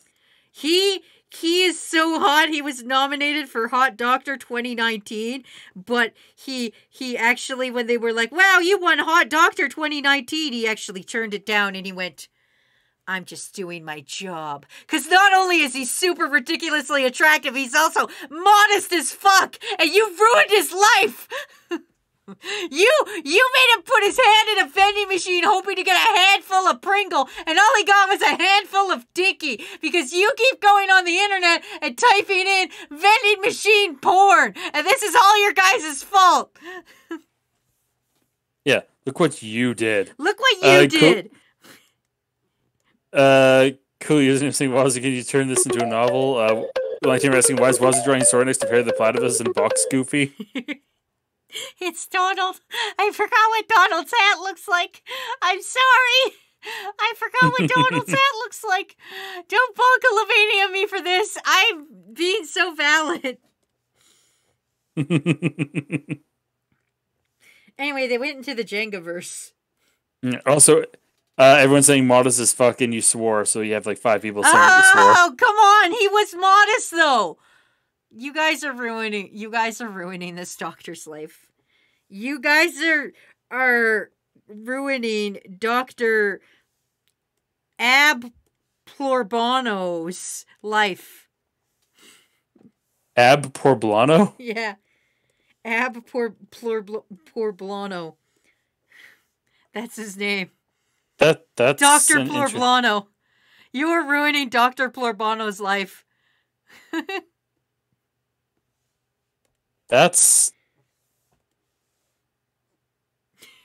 He he is so hot. He was nominated for Hot Doctor 2019, but he he actually when they were like, "Wow, you won Hot Doctor 2019," he actually turned it down and he went, "I'm just doing my job." Cuz not only is he super ridiculously attractive, he's also modest as fuck, and you ruined his life. [laughs] You you made him put his hand in a vending machine hoping to get a handful of Pringle, and all he got was a handful of Dicky because you keep going on the internet and typing in vending machine porn, and this is all your guys' fault. [laughs] Yeah, look what you did. Look what you did. Uh, cool. did. Uh, cool username thing. Wazzy, can you turn this into a novel? Uh, like interesting. Why is Wazzy drawing sword next to Perry the Platypus and Box Goofy? [laughs] It's Donald. I forgot what Donald's hat looks like. I'm sorry. I forgot what Donald's [laughs] hat looks like. Don't bungle Lavania me for this. I'm being so valid. Anyway, they went into the Jenga verse. Mm, also, uh, everyone's saying modest as fuck and you swore, so you have like five people saying you swore. Oh, come on. He was modest though. You guys are ruining you guys are ruining this doctor's life. You guys are are ruining Dr. Ab Plorbano's life. Ab Porblano? Yeah. Ab Por Plor Porblano. That's his name. That that's Dr. Plorblano. You are ruining Dr. Plorbano's life. [laughs] That's.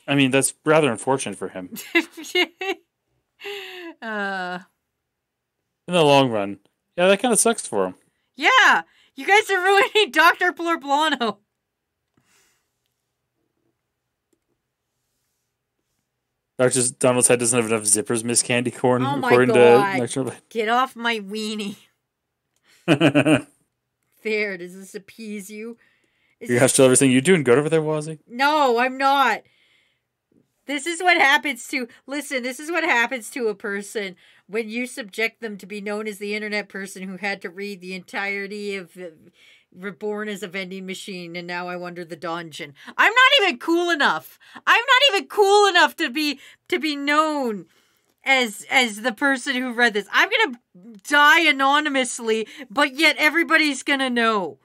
I mean, that's rather unfortunate for him [laughs] uh, in the long run. Yeah, that kind of sucks for him. yeah, you guys are ruining [laughs] Dr. Plorblano. Doctor Donald's head doesn't have enough zippers, Miss Candy Corn, Oh my according God. to [laughs] Get off my weenie. There, does this appease you? Is you this- have to everything you do and go over there, Wazzy. No, I'm not. This is what happens to listen, this is what happens to a person when you subject them to be known as the internet person who had to read the entirety of Reborn as a vending machine and now I wander the dungeon. I'm not even cool enough. I'm not even cool enough to be to be known as as the person who read this. I'm going to die anonymously, but yet everybody's going to know.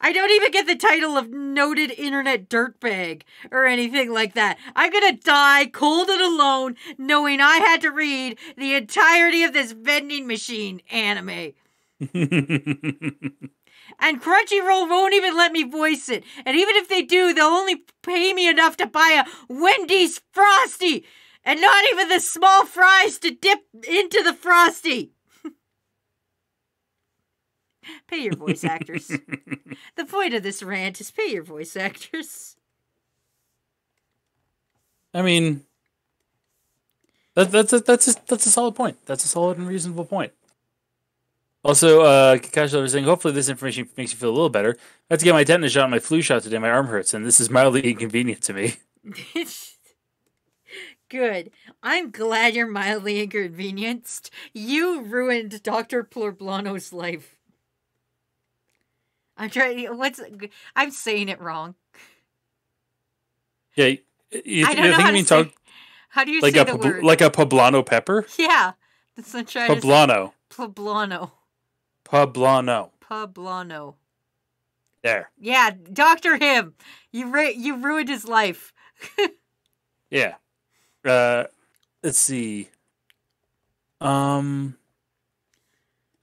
I don't even get the title of noted internet dirtbag or anything like that. I'm gonna die cold and alone knowing I had to read the entirety of this vending machine anime. [laughs] And Crunchyroll won't even let me voice it. And even if they do, they'll only pay me enough to buy a Wendy's Frosty. And not even the small fries to dip into the Frosty. [laughs] pay your voice actors. [laughs] the point of this rant is pay your voice actors. I mean, that, that's a, that's a, that's a solid point. That's a solid and reasonable point. Also, uh, Kakashi was saying, hopefully this information makes you feel a little better. I had to get my tetanus shot and my flu shot today. My arm hurts, and this is mildly inconvenient to me. [laughs] Good. I'm glad you're mildly inconvenienced. You ruined Dr. Plorblano's life. I'm trying. What's? I'm saying it wrong. Yeah, you, I don't you know think how you to mean say. talk How do you like say a the word? like a poblano pepper? yeah, that's what I'm trying to say. Poblano, Poblano. poblano. Poblano. There. Yeah, Doctor Him. You ru- you ruined his life. [laughs] Yeah. Uh, let's see. Um,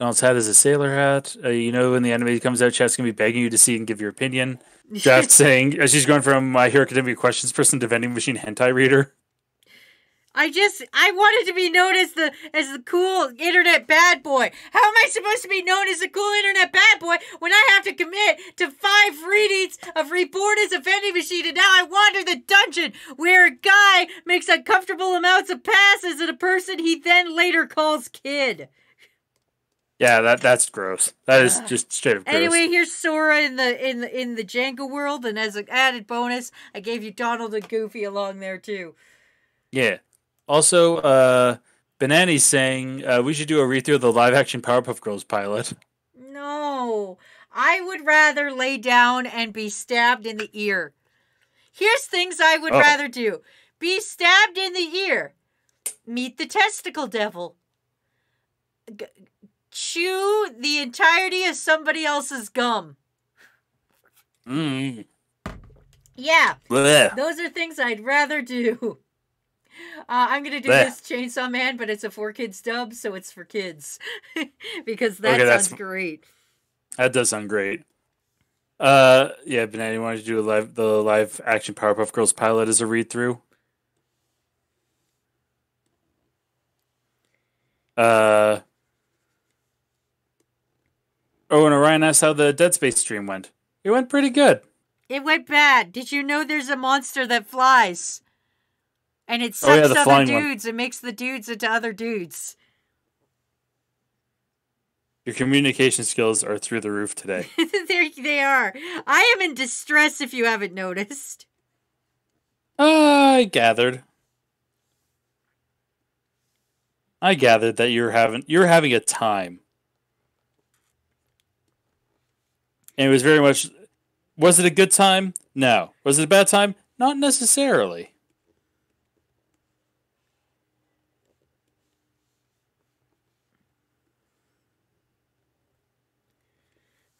Donald's hat is a sailor hat. Uh, you know, when the anime comes out, chat's gonna be begging you to see and give your opinion. [laughs] Draft saying, as she's going from My Hero Academia questions person to vending machine hentai reader. I just I wanted to be known as the as the cool internet bad boy. How am I supposed to be known as a cool internet bad boy when I have to commit to five readings of Reborn as a Vending Machine and now I wander the dungeon where a guy makes uncomfortable amounts of passes at a person he then later calls kid. Yeah, that that's gross. That is just straight up gross. Anyway, here's Sora in the in the in the Django world, and as an added bonus, I gave you Donald and Goofy along there too. Yeah. Also, uh, Banani's saying uh, we should do a read through of the live action Powerpuff Girls pilot. No, I would rather lay down and be stabbed in the ear. Here's things I would Oh. rather do be stabbed in the ear, meet the testicle devil, G- chew the entirety of somebody else's gum. Mm. Yeah, Blech. those are things I'd rather do. [laughs] Uh, I'm gonna do Blech. this Chainsaw Man, but it's a four kids dub, so it's for kids [laughs] because that Okay, sounds great. That does sound great. Uh, yeah, Banani wanted to do a live the live action Powerpuff Girls pilot as a read through. Uh. Oh, and Orion asked how the Dead Space stream went. It went pretty good. It went bad. Did you know there's a monster that flies? And it Oh, yeah, sucks the other flying one. dudes and makes the dudes into other dudes. Your communication skills are through the roof today. [laughs] there they are. I am in distress if you haven't noticed. I gathered. I gathered that you're having you're having a time. And it was very much was it a good time? No. Was it a bad time? Not necessarily.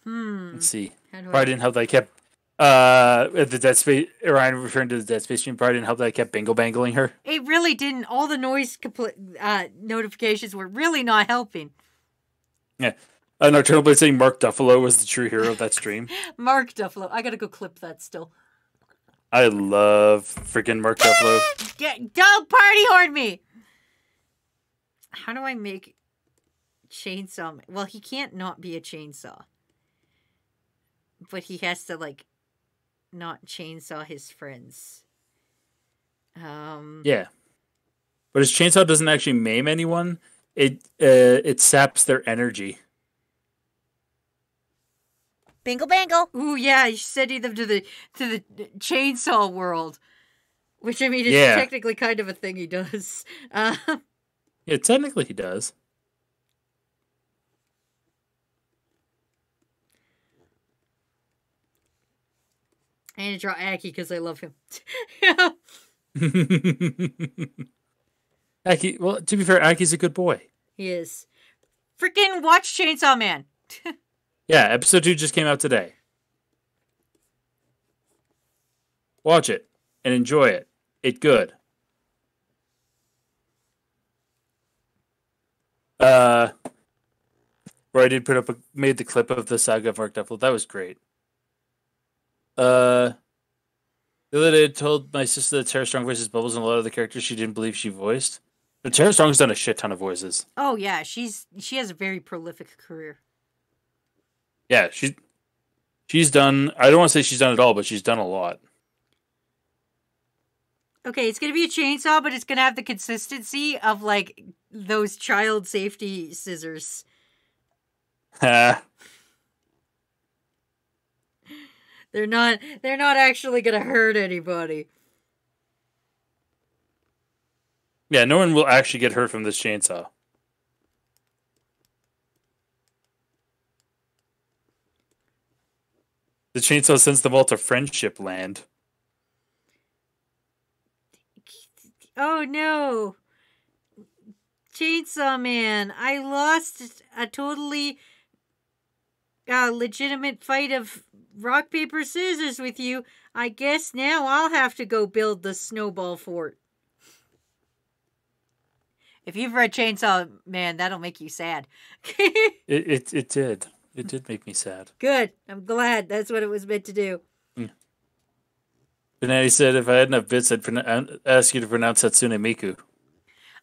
Hmm. Let's see. Do I- Probably didn't help that I kept uh at the Dead Space Ryan referring to the Dead Space stream probably didn't help that I kept bingle bangling her. It really didn't. All the noise compl- uh, notifications were really not helping. Yeah. Uh, Nocturnal Blade saying Mark Duffalo was the true hero of that stream. [laughs] Mark Duffalo. I gotta go clip that still. I love freaking Mark Duffalo. [laughs] Get, don't party horn me. How do I make chainsaw? Well, he can't not be a chainsaw, but he has to like not chainsaw his friends. Um. Yeah. But his chainsaw doesn't actually maim anyone. It uh, it saps their energy. Bingle bangle. Ooh, yeah, he's sending them to the to the chainsaw world, which I mean is Yeah. technically kind of a thing he does. [laughs] Uh, Yeah, technically he does. I need to draw Aki because I love him. [laughs] Aki, well, to be fair, Aki's a good boy. he is. Freaking watch Chainsaw Man. [laughs] Yeah, episode two just came out today. Watch it and enjoy it. It good. Uh, where I did put up a made the clip of the saga of Mark Duffalo. That was great. Uh, the other day I told my sister that Tara Strong voices Bubbles and a lot of the characters she didn't believe she voiced. But Tara Strong's done a shit ton of voices. Oh yeah, she's she has a very prolific career. Yeah, she's she's done. I don't want to say she's done it all, but she's done a lot. Okay, it's gonna be a chainsaw, but it's gonna have the consistency of like those child safety scissors. [laughs] They're not they're not actually gonna hurt anybody. yeah, no one will actually get hurt from this chainsaw. The chainsaw sends them all to friendship land. Oh no. Chainsaw Man, I lost a totally uh, legitimate fight of rock, paper, scissors with you. I guess now I'll have to go build the snowball fort. If you've read Chainsaw Man, that'll make you sad. [laughs] It, it it did. It did make me sad. Good. I'm glad. That's what it was meant to do. Benatti said, "If I had enough bits, I'd ask you to pronounce Hatsune Miku."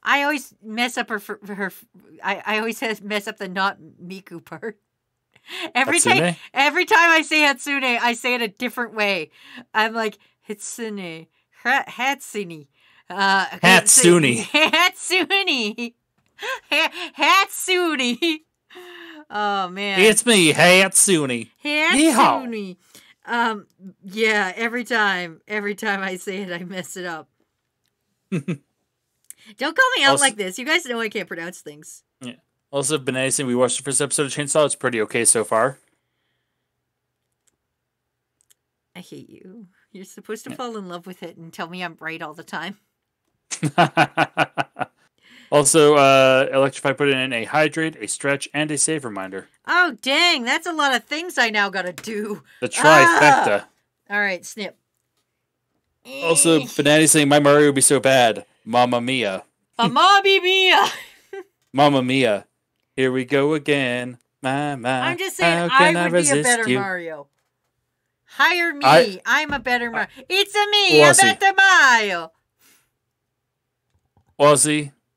I always mess up her. her, her I, I always mess up the not Miku part. Every time, Hatsune? every time I say Hatsune, I say it a different way. I'm like Hatsune, Ha- Hatsune, uh, Hatsune. [laughs] Hatsune, Hatsune. [laughs] Oh man, It's me, Hatsune. Yeehaw. Hatsune. Um, yeah. Every time, every time I say it, I mess it up. [laughs] Don't call me out Also- like this. You guys know I can't pronounce things. Yeah. Also, Benatti saying we watched the first episode of Chainsaw. It's pretty okay so far. I hate you. You're supposed to fall in love with it and tell me I'm right all the time. [laughs] also, uh, Electrify put in a hydrate, a stretch, and a save reminder. Oh, dang. That's a lot of things I now gotta do. The trifecta. All right, snip. Also, Benatti saying my Mario would be so bad. Mamma mia. Mamma mia. [laughs] Mamma mia. Here we go again. My, my. I'm just saying, I would be a better you? Mario. Hire me. I- I, am a better Mario. It's a me, a better Mario. Well,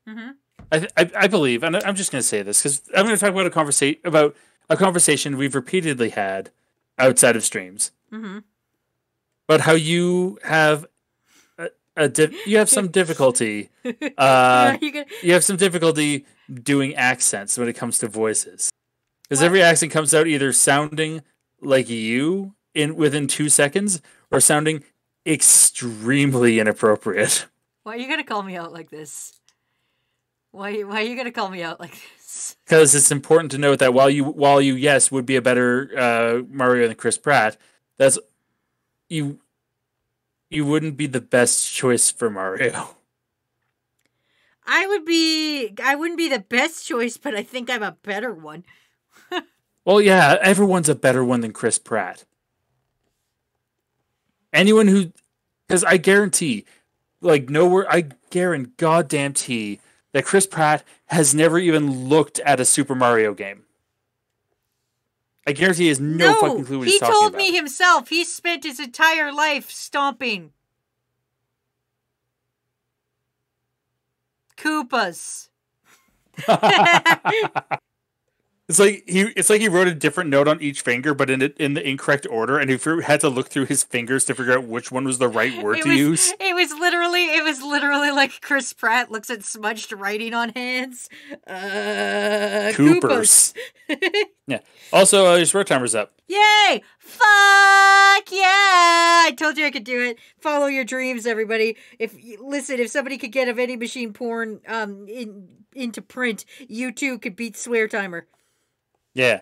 see, hmm I, th- I I believe, and I'm just going to say this because I'm going to talk about a conversation about a conversation we've repeatedly had outside of streams, hmm but how you have a, a di- you have some difficulty. [laughs] Uh, you gonna, you have some difficulty doing accents when it comes to voices because every accent comes out either sounding like you in within two seconds or sounding extremely inappropriate. why are you gonna call me out like this? Why, why are you gonna call me out like this? [laughs] because it's important to note that while you while you yes would be a better uh, Mario than Chris Pratt, that's you you wouldn't be the best choice for Mario. I would be, I wouldn't be the best choice, but I think I'm a better one. [laughs] Well, yeah, everyone's a better one than Chris Pratt. Anyone who, because I guarantee, like nowhere, I guarantee, goddamn tea that Chris Pratt has never even looked at a Super Mario game. I guarantee he has no, fucking clue what he he's talking told about. me himself. He spent his entire life stomping Koopas. [laughs] [laughs] It's like he it's like he wrote a different note on each finger, but in it, in the incorrect order, and he had to look through his fingers to figure out which one was the right word it to was, use. It was literally, it was literally like Chris Pratt looks at smudged writing on hands. Uh, Coopers. [laughs] Yeah. Also, uh, your swear timer's up. Yay! Fuck yeah! I told you I could do it. Follow your dreams, everybody. If listen, if somebody could get a vending machine porn um in into print, you too could beat swear timer. Yeah.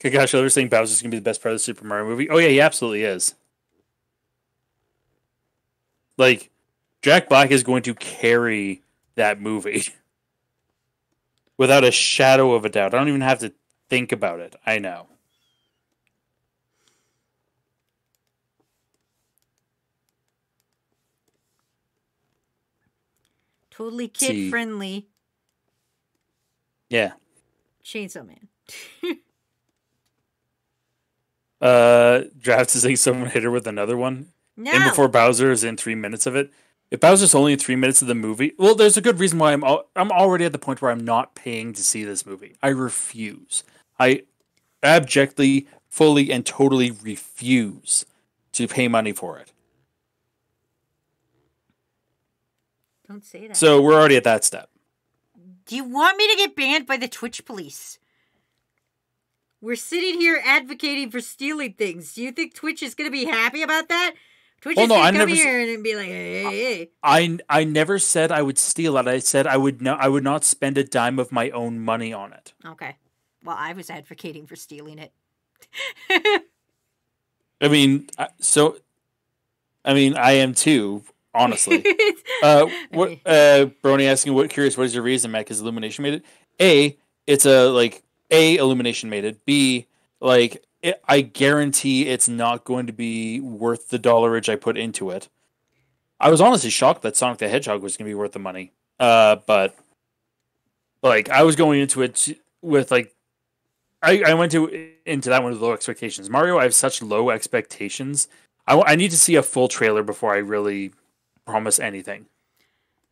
Kakashi Liver saying Bowser's gonna be the best part of the Super Mario movie. Oh yeah, he absolutely is. Like, Jack Black is going to carry that movie [laughs] without a shadow of a doubt. I don't even have to think about it. I know. Totally See. kid friendly. Yeah. Chainsaw Man. Uh, Draft is saying someone hit her with another one. No. And before Bowser is in three minutes of it. If Bowser's only in three minutes of the movie, well, there's a good reason why I'm al- I'm already at the point where I'm not paying to see this movie. I refuse. I abjectly, fully, and totally refuse to pay money for it. Don't say that. So we're already at that step. Do you want me to get banned by the Twitch police? We're sitting here advocating for stealing things. Do you think Twitch is going to be happy about that? Twitch Well, is no, going to come never s- here and be like, hey, hey, hey. I I never said I would steal it. I said I would no, I would not spend a dime of my own money on it. Okay. Well, I was advocating for stealing it. I mean, so I mean, I am too, honestly. [laughs] Uh, what uh, Brony asking, what curious? What is your reason, Matt? Because Illumination made it. A, it's a like a Illumination made it. B, like it, I guarantee it's not going to be worth the dollarage I put into it. I was honestly shocked that Sonic the Hedgehog was going to be worth the money. Uh, but Like I was going into it with like I, I went to into that one with low expectations. Mario, I have such low expectations. I, I need to see a full trailer before I really promise anything.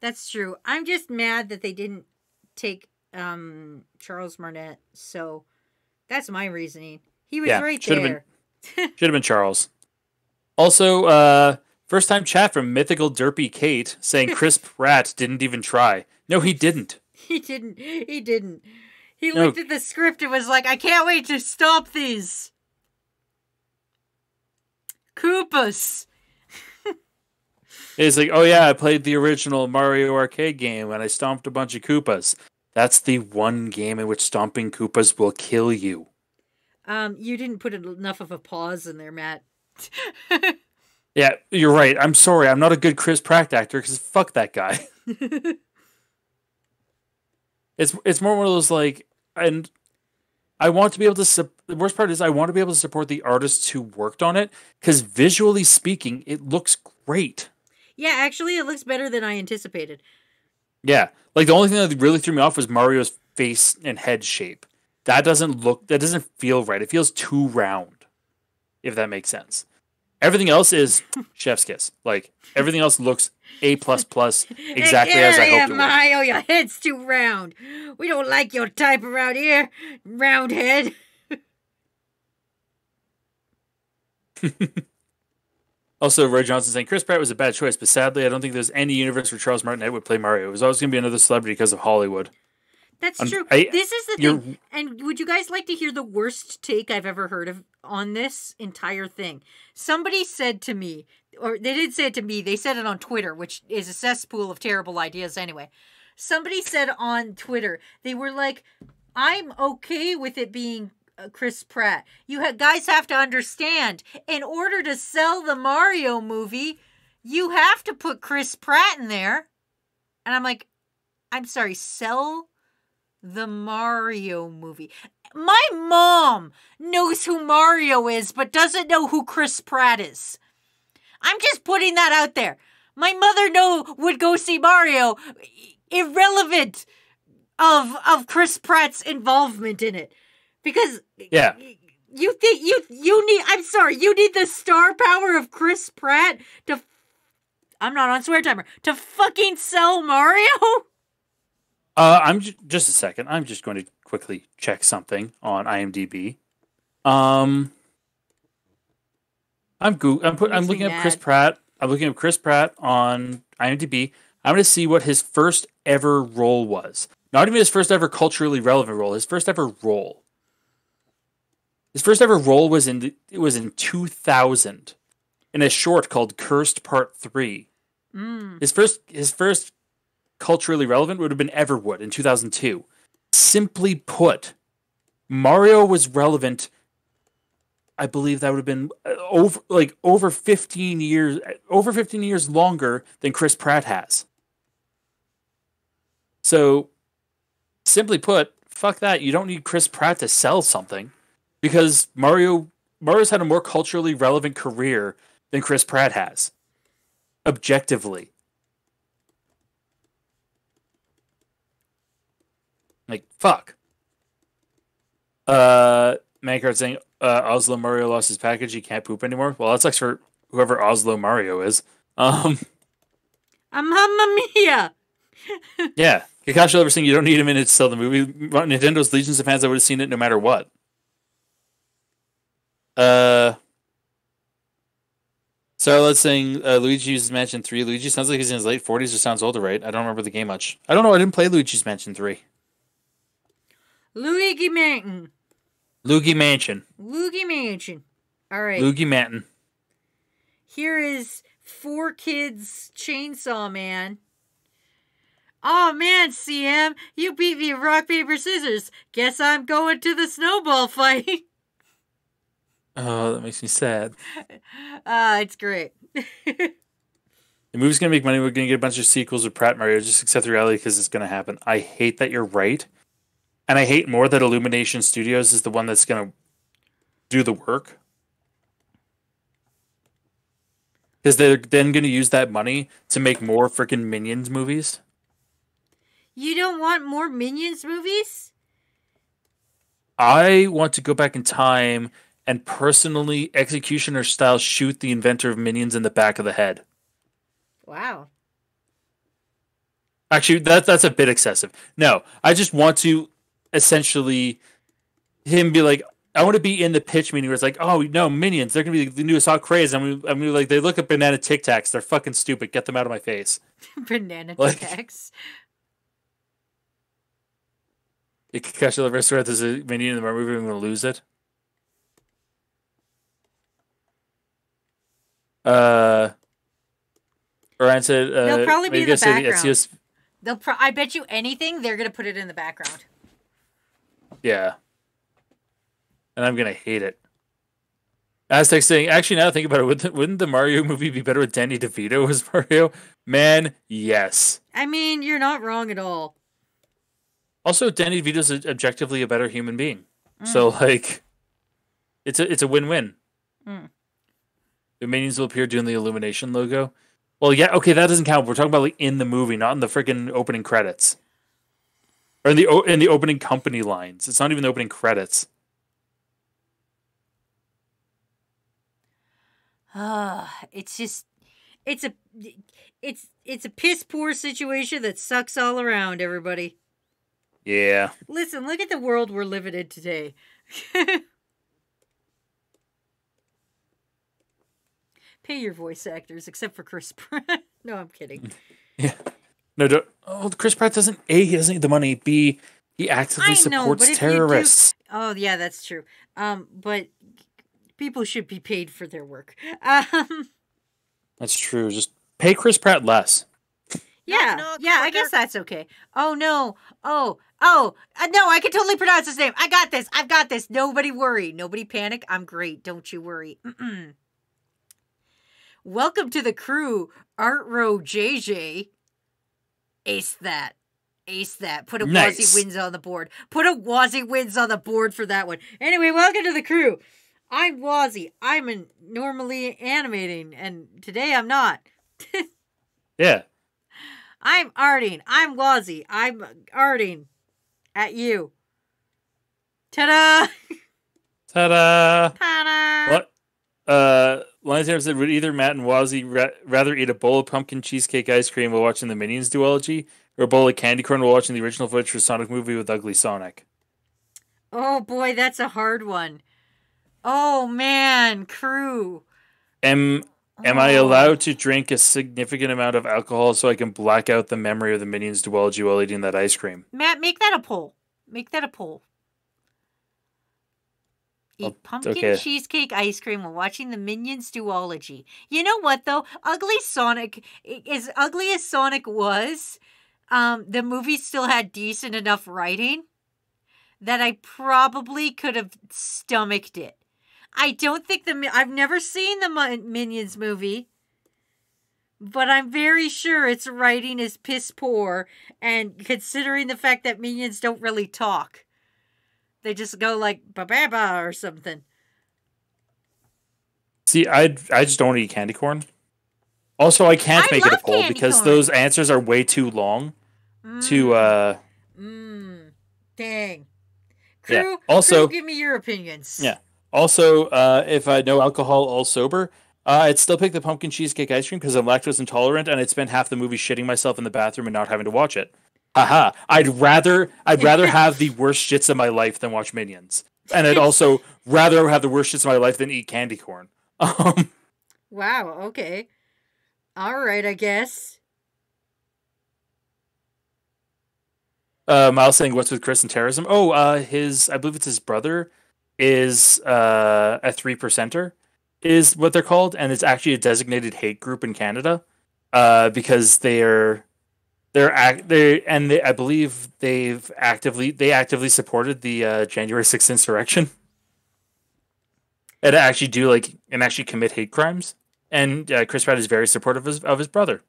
That's true. I'm just mad that they didn't take um Charles Martinet. So that's my reasoning. He was Yeah, right should've been- there. [laughs] Should have been Charles. Also, uh, first time chat from Mythical Derpy Kate saying [laughs] Chris Pratt didn't even try. No, he didn't. He didn't. He didn't. He No. looked at the script and was like, "I can't wait to stop these." Koopas. It's like, oh yeah, I played the original Mario arcade game and I stomped a bunch of Koopas. That's the one game in which stomping Koopas will kill you. Um, you didn't put enough of a pause in there, Matt. [laughs] Yeah, you're right. I'm sorry. I'm not a good Chris Pratt actor because fuck that guy. [laughs] it's it's more one of those like, and I want to be able to. Sup- the worst part is I want to be able to support the artists who worked on it because visually speaking, it looks great. yeah, actually, it looks better than I anticipated. Yeah, like the only thing that really threw me off was Mario's face and head shape. That doesn't look. That doesn't feel right. It feels too round. If that makes sense. Everything else is [laughs] chef's kiss. Like everything else looks a plus plus [laughs] exactly as I yeah, hoped it would. Mario, your head's too round. We don't like your type around here, round head. [laughs] Also, Roy Johnson saying Chris Pratt was a bad choice, but sadly, I don't think there's any universe where Charles Martinet would play Mario. It was always going to be another celebrity because of Hollywood. That's I'm- true. I- this is the thing. And would you guys like to hear the worst take I've ever heard of on this entire thing? Somebody said to me, or they didn't say it to me, they said it on Twitter, which is a cesspool of terrible ideas anyway. Somebody said on Twitter, they were like, I'm okay with it being Uh, Chris Pratt. You ha- guys have to understand, in order to sell the Mario movie, you have to put Chris Pratt in there. And I'm like, I'm sorry, sell the Mario movie. My mom knows who Mario is, but doesn't know who Chris Pratt is. I'm just putting that out there. My mother know would go see Mario, irrelevant of of Chris Pratt's involvement in it, because Yeah. you think you you need. I'm sorry, you need the star power of Chris Pratt to. I'm not on swear timer to fucking sell Mario. Uh, I'm j- just a second. I'm just going to quickly check something on IMDb. Um, I'm go- I'm put- I'm looking up Chris. Pratt. I'm looking up Chris Pratt on IMDb. I'm going to see what his first ever role was. Not even his first ever culturally relevant role. His first ever role. His first ever role was in the, it was in 2000 in a short called Cursed Part 3. Mm. His first his first culturally relevant would have been Everwood in 2002. Simply put, Mario was relevant. I believe that would have been uh, over like over 15 years over 15 years longer than Chris Pratt has. So simply put, fuck that. You don't need Chris Pratt to sell something because Mario Mario's had a more culturally relevant career than Chris Pratt has. Objectively. Like fuck. Uh Mancard saying uh Oslo Mario lost his package, he can't poop anymore. Well that sucks for whoever Oslo Mario is. Um A [laughs] Mamma Mia! [laughs] yeah. Kakashi ever saying you don't need a minute to sell the movie. Nintendo's legions of fans that would have seen it no matter what. Uh so let's saying uh, Luigi's Mansion 3. Luigi sounds like he's in his late 40s or sounds older, right? I don't remember the game much. I don't know. I didn't play Luigi's Mansion 3. Luigi Mansion. Luigi Mansion. Luigi Mansion. All right. Luigi Mansion. Here is Four Kids Chainsaw Man. Oh man, CM, you beat me rock, paper, scissors. Guess I'm going to the snowball fight. [laughs] Oh, that makes me sad. [laughs] Ah, it's great. [laughs] The movie's gonna make money. We're gonna get a bunch of sequels of Pratt Mario. Just accept the reality because it's gonna happen. I hate that you're right, and I hate more that Illumination Studios is the one that's gonna do the work because they're then gonna use that money to make more freaking Minions movies. You don't want more Minions movies? I want to go back in time and personally, executioner style, shoot the inventor of minions in the back of the head. Wow. Actually, that that's a bit excessive. No, I just want to essentially him be like, I want to be in the pitch meeting where it's like, oh no, minions, they're gonna be the newest hot craze. I'm gonna, I'm gonna like they look at banana tic tacs, they're fucking stupid. Get them out of my face. [laughs] Banana tic tacs. Like- text. Kakashi the restaurant there's a minion in the movie, I'm gonna lose it. Uh Ryan said uh They'll probably be in the background. They'll pro- I bet you anything they're gonna put it in the background. Yeah. And I'm gonna hate it. Aztec saying, actually, now think about it, wouldn't, wouldn't the Mario movie be better with Danny DeVito as [laughs] Mario? Man, yes. I mean, you're not wrong at all. Also, Danny DeVito's objectively a better human being, so like, it's a it's a win win. Mm. The minions will appear doing the Illumination logo. Well, yeah, okay, that doesn't count. We're talking about like in the movie, not in the freaking opening credits, or in the o- in the opening company lines. It's not even the opening credits. Ah, it's just it's a it's it's a piss poor situation that sucks all around everybody. Yeah. Listen, look at the world we're living in today. [laughs] Pay your voice actors, except for Chris [laughs] Pratt. no, I'm kidding. Yeah. No, don't, oh, Chris Pratt doesn't. A, he doesn't need the money. B, he actively I know, supports but if you do- terrorists. Oh yeah, that's true. Um, but people should be paid for their work. [laughs] Um, That's true. Just pay Chris Pratt less. yeah, knock, yeah, I guess that's okay. Oh no, oh, oh, uh, no, I can totally pronounce his name. I got this. I've got this. Nobody worry. Nobody panic. I'm great. Don't you worry. Mm-mm. Welcome to the crew, Art Row JJ. Ace that. Ace that. Put a Nice. Wazzy wins on the board. Put a Wazzy wins on the board for that one. Anyway, welcome to the crew. I'm Wazzy. I'm an, normally animating, and today I'm not. [laughs] Yeah. I'm arting. I'm Wazzy. I'm arting at you. Ta-da! [laughs] Ta-da! Ta-da! What? Uh, Lions Hair said, would either Matt and Wazzy ra- rather eat a bowl of pumpkin cheesecake ice cream while watching the Minions duology, or a bowl of candy corn while watching the original footage for Sonic movie with Ugly Sonic? Oh boy, that's a hard one. Oh man, crew. Am Am I Oh. allowed to drink a significant amount of alcohol so I can black out the memory of the Minions duology while eating that ice cream? Matt, make that a poll. Make that a poll. Eat pumpkin okay. cheesecake ice cream while watching the Minions duology. You know what though? Ugly Sonic, as ugly as Sonic was, um, the movie still had decent enough writing that I probably could have stomached it. I don't think the I've never seen the Minions movie, but I'm very sure its writing is piss poor. And considering the fact that minions don't really talk, they just go like ba ba ba or something. See, I I just don't eat candy corn. Also, I can't I make it a poll because corn. those answers are way too long to uh Mm, dang. Yeah, also- crew, give me your opinions. Yeah. Also, uh, if I no alcohol, all sober, uh, I'd still pick the pumpkin cheesecake ice cream because I'm lactose intolerant, and I'd spend half the movie shitting myself in the bathroom and not having to watch it. Haha! I'd rather I'd [laughs] rather have the worst shits of my life than watch Minions, and I'd also rather have the worst shits of my life than eat candy corn. [laughs] Um, Wow. Okay. All right. I guess. uh, Miles saying, "What's with Chris and terrorism?" Oh, uh, his I believe it's his brother is uh, a three percenter, is what they're called, and it's actually a designated hate group in Canada, uh, because they're they're act they and they, I believe they've actively they actively supported the uh, January sixth insurrection, and actually do like and actually commit hate crimes. And uh, Chris Pratt is very supportive of his, of his brother.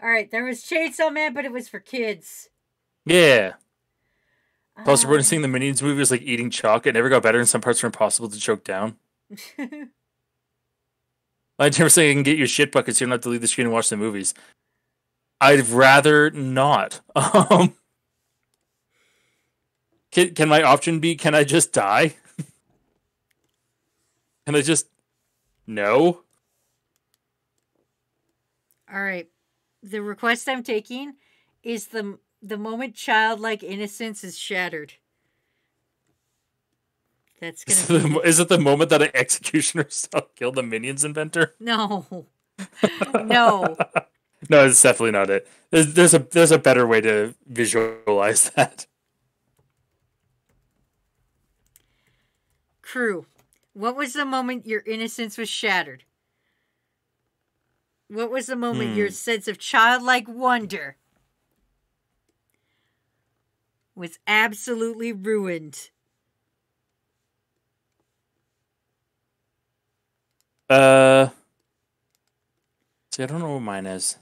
All right. There was Chainsaw Man, but it was for kids. Yeah. Plus, Um, we're seeing the Minions movie was like eating chalk. It never got better, and some parts were impossible to choke down. [laughs] I never say you can get your shit buckets. You don't have to leave the screen and watch the movies. I'd rather not. [laughs] Um, can can my option be? Can I just die? [laughs] can I just no? All right. The request I'm taking is the the moment childlike innocence is shattered. That's Is gonna it, be the, is it the moment that an executioner [laughs] killed the minions inventor? no, no. No, it's definitely not it. There's, there's a there's a better way to visualize [laughs] that. Crew, what was the moment your innocence was shattered? What was the moment your Hmm. sense of childlike wonder was absolutely ruined? Uh, see, I don't know what mine is.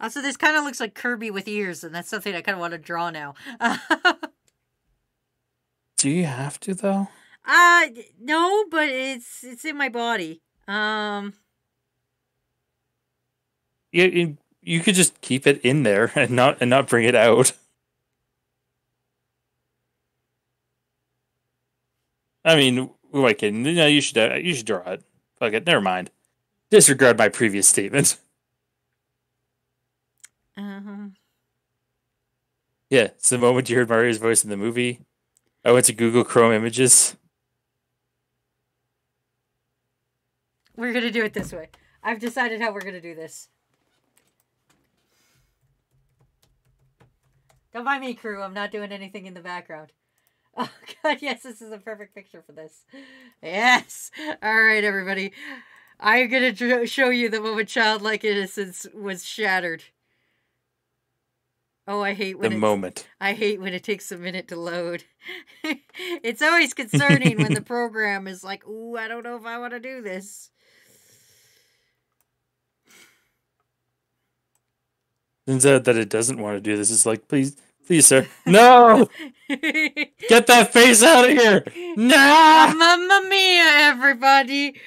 Also, this kind of looks like Kirby with ears, and that's something I kind of want to draw now. [laughs] Do you have to though? Uh no, but it's it's in my body. Um You, you you could just keep it in there [laughs] and not and not bring it out. I mean, who am I kidding? No, you should uh, you should draw it. Fuck it, never mind. Disregard my previous statement. [laughs] um, Yeah, it's the moment you heard Mario's voice in the movie. I went to Google Chrome Images. we're to do it this way. I've decided how we're to do this. Don't mind me, crew. I'm not doing anything in the background. [laughs] Oh god, yes, this is a perfect picture for this. Yes. All right, everybody. I'm going to show you the moment childlike innocence was shattered. Oh, I hate when the moment. I hate when it takes a minute to load. [laughs] it's always concerning when the [laughs] program is like, "Ooh, I don't know if I want to do this." Turns out that it doesn't want to do this. It's like, please, please, sir. No! [laughs] Get that face out of here! No! Mamma mia, everybody!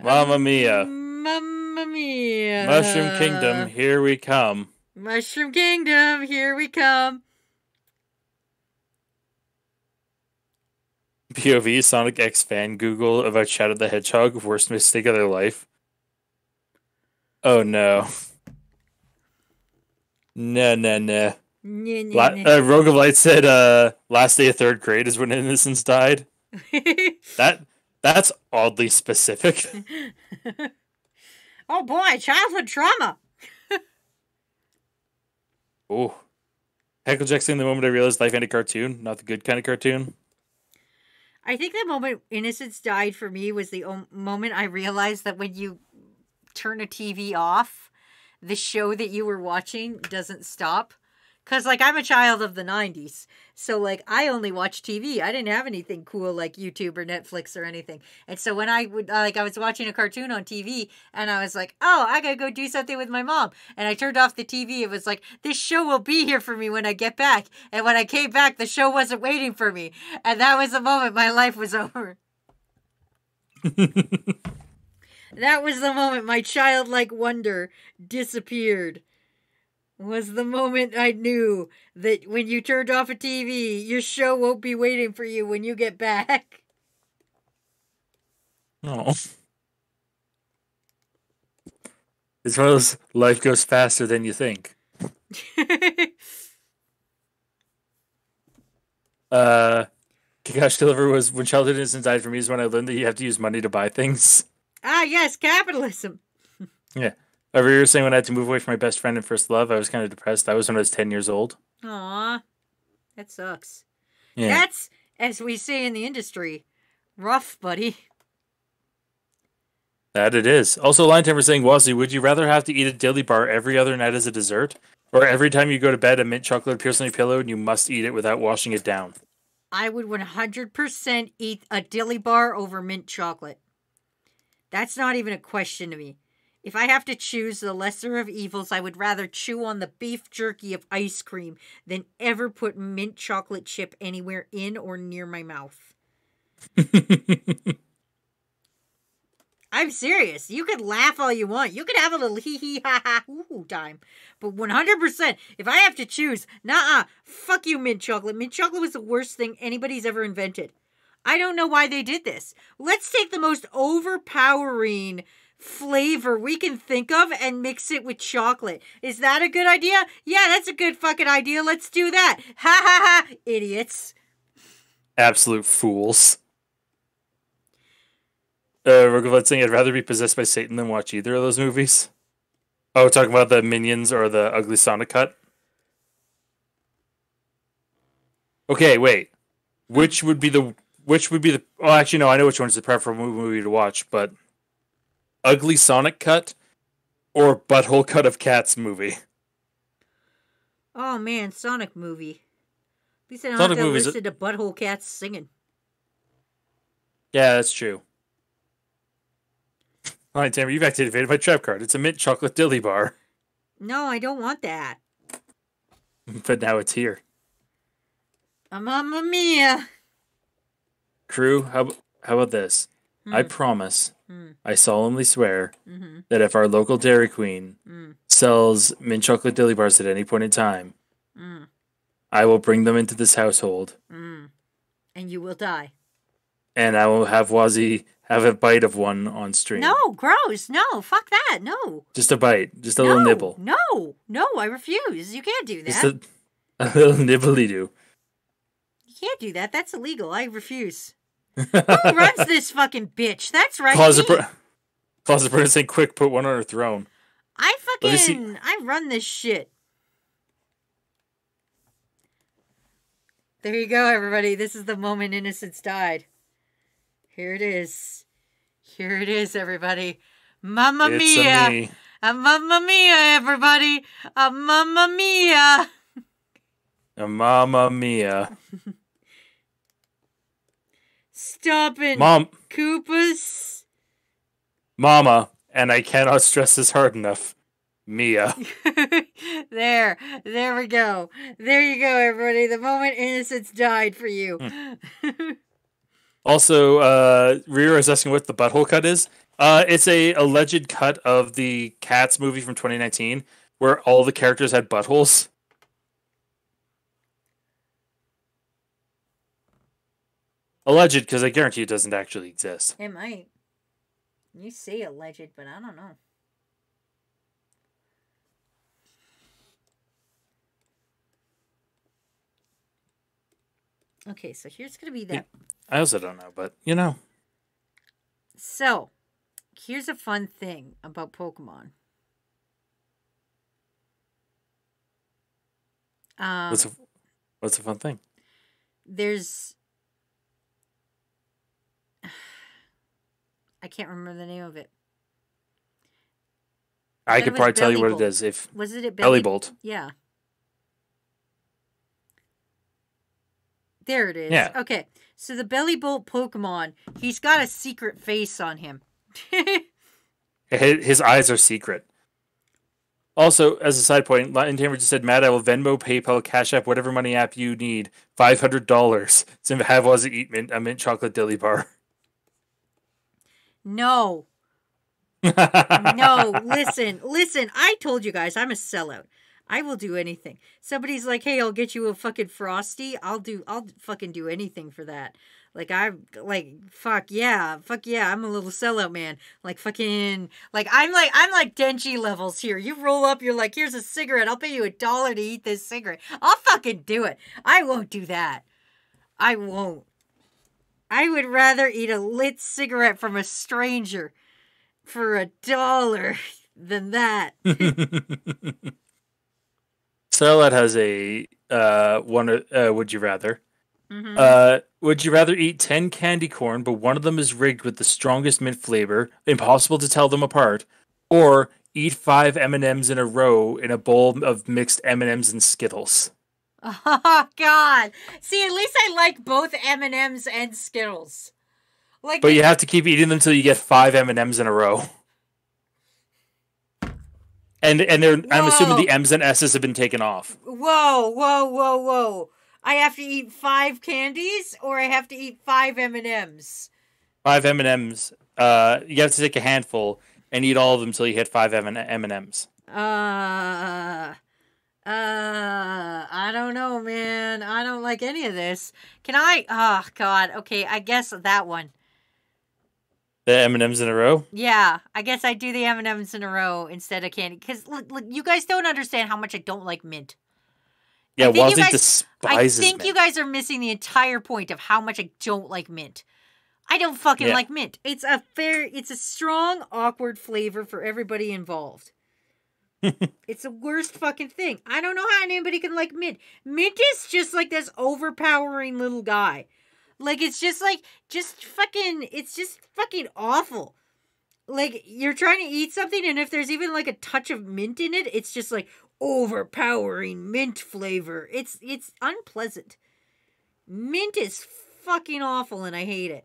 Mamma mia. Mamma mia! Mushroom Kingdom, here we come. Mushroom Kingdom, here we come. POV Sonic X fan Google about Shadow the Hedgehog, worst mistake of their life. Oh no. No, no, no. Nya, La- uh, Rogue of Light said uh, last day of third grade is when innocence died. [laughs] That That's oddly specific. [laughs] oh boy, childhood trauma. Oh. Heckle Jackson, the moment I realized life ended cartoon, not the good kind of cartoon. I think the moment innocence died for me was the moment I realized that when you turn a TV off, the show that you were watching doesn't stop. Cause like I'm a child of the '90s, so like I only watched TV. I didn't have anything cool like YouTube or Netflix or anything. And so when I would uh, like I was watching a cartoon on TV, and I was like, oh, I gotta go do something with my mom, and I turned off the TV. It was like this show will be here for me when I get back. And when I came back, the show wasn't waiting for me, and that was the moment my life was over. [laughs] That was the moment my childlike wonder disappeared. Was the moment I knew that when you turned off a TV, your show won't be waiting for you when you get back. [laughs] Oh. It's one of those life goes faster than you think. [laughs] Uh Kakashi Deliver was when childhood innocence died for me is when I learned that you have to use money to buy things. ah, yes, capitalism. [laughs] Yeah. You were saying when I had to move away from my best friend and first love, I was kind of depressed. That was when I was ten years old. Aw, that sucks. Yeah. That's, as we say in the industry, rough, buddy. That it is. Also, Lion Tamer saying, Wazzy, would you rather have to eat a dilly bar every other night as a dessert? Or every time you go to bed, a mint chocolate appears on your pillow and you must eat it without washing it down? I would 100% eat a dilly bar over mint chocolate. That's not even a question to me. If I have to choose the lesser of evils, I would rather chew on the beef jerky of ice cream than ever put mint chocolate chip anywhere in or near my mouth. [laughs] I'm serious. You could laugh all you want. You could have a little hee hee ha ha hoo time. But 100%, if I have to choose, nah, fuck you, mint chocolate. Mint chocolate was the worst thing anybody's ever invented. I don't know why they did this. Let's take the most overpowering flavor we can think of and mix it with chocolate. Is that a good idea? Yeah, that's a good fucking idea. Let's do that. [laughs] Ha ha ha, idiots. Absolute fools. Uh, Rogovad saying I'd rather be possessed by Satan than watch either of those movies. Oh, talking about the Minions or the Ugly Sonic cut. Okay, wait. Which would be the which would be the? Oh, actually, no. I know which one's the preferable movie to watch, but Ugly Sonic cut or Butthole cut of Cats movie. Oh man, Sonic movie. At least I don't Sonic have to movies- listen to butthole cats singing. Yeah, that's true. [laughs] All right, Tamara, you've activated my trap card. It's a mint chocolate dilly bar, No, I don't want that. [laughs] but now it's here. Uh, Mamma mia. Crew, how how about this? I promise, I solemnly swear Mhm. that if our local Dairy Queen Mm. sells mint chocolate dilly bars at any point in time, Mm. I will bring them into this household, Mm. And you will die. and I will have Wazzy have a bite of one on stream. No, gross. No, fuck that. No. just a bite, just a no, little nibble, No, no, I refuse. You can't do just that. a, [laughs] a little nibbly do. You can't do that. That's illegal. I refuse. Who [laughs] runs this fucking bitch? That's right. Closet, me. Closet Brandon saying, "Quick, put one on her throne." I me see- fucking I run this shit. There you go, everybody. This is the moment innocence died. Here it is. Here it is, everybody. Mamma mia! a me. A mamma mia, everybody! A mamma mia! A Mamma Mia, [laughs] Stop it, Mom, Koopas! Mama, and I cannot stress this hard enough. Mia. [laughs] there, there we go. There you go, everybody. The moment innocence died for you. Also, uh, Rira is asking what the butthole cut is. Uh, it's a alleged cut of the Cats movie from 2019 where all the characters had buttholes. Alleged, because I guarantee it doesn't actually exist. It might. You say alleged, but I don't know. Okay, so here's gonna be that. I also don't know, but you know. So, here's a fun thing about Pokemon. Um, What's a, what's a fun thing? there's I can't remember the name of it. I could probably tell you what Bellibolt. it is if Was it Bellibolt. Yeah. There it is. Yeah. Okay. So the Bellibolt Pokemon, he's got a secret face on him. [laughs] His, his eyes are secret. Also, as a side point, Lion Tamer just said, Matt, I will Venmo, PayPal, Cash App, whatever money app you need, $500 to have Wazzy eat mint, a mint chocolate dilly bar. [laughs] no. No, listen, listen. I told you guys I'm a sellout. I will do anything. Somebody's like, "Hey, I'll get you a fucking frosty." I'll do. I'll fucking do anything for that. Like I'm like fuck yeah, fuck yeah. I'm a little sellout man. Like fucking like I'm like I'm like Denji levels here. You roll up, you're like, "Here's a cigarette. I'll pay you a dollar to eat this cigarette." I'll fucking do it. I won't do that. I won't. I would rather eat a lit cigarette from a stranger for a dollar than that. [laughs] Starlight has a uh, one. Uh, would you rather? Mhm. Uh, would you rather eat 10 candy corn, but one of them is rigged with the strongest mint flavor, impossible to tell them apart, or eat five M&Ms in a row in a bowl of mixed M&Ms and Skittles? Oh God! See, at least I like both M and M's and Skittles. Like, But you have to keep eating them until you get five M&Ms in a row. And and they're I'm assuming the M's and S's have been taken off. whoa, whoa, whoa, whoa! I have to eat five candies, or I have to eat five M and M's. Five M&Ms. Uh, you have to take a handful and eat all of them until you hit five M and M's. Uh, uh, I don't know, man. I don't like any of this. Can I? Oh God. Okay, I guess that one. The M and M's in a row. Yeah, I guess I do the M and M's in a row instead of candy. Because look, look, you guys don't understand how much I don't like mint. Yeah, think you Wazzy guys- despises I think mint. you guys are missing the entire point of how much I don't like mint. I don't fucking Yeah. like mint. It's a fair, it's a strong, awkward flavor for everybody involved. [laughs] it's the worst fucking thing. I don't know how anybody can like mint. Mint is just like this overpowering little guy. Like it's just like just fucking it's just fucking awful. Like you're trying to eat something and if there's even like a touch of mint in it, it's just like overpowering mint flavor. It's it's unpleasant. Mint is fucking awful and I hate it.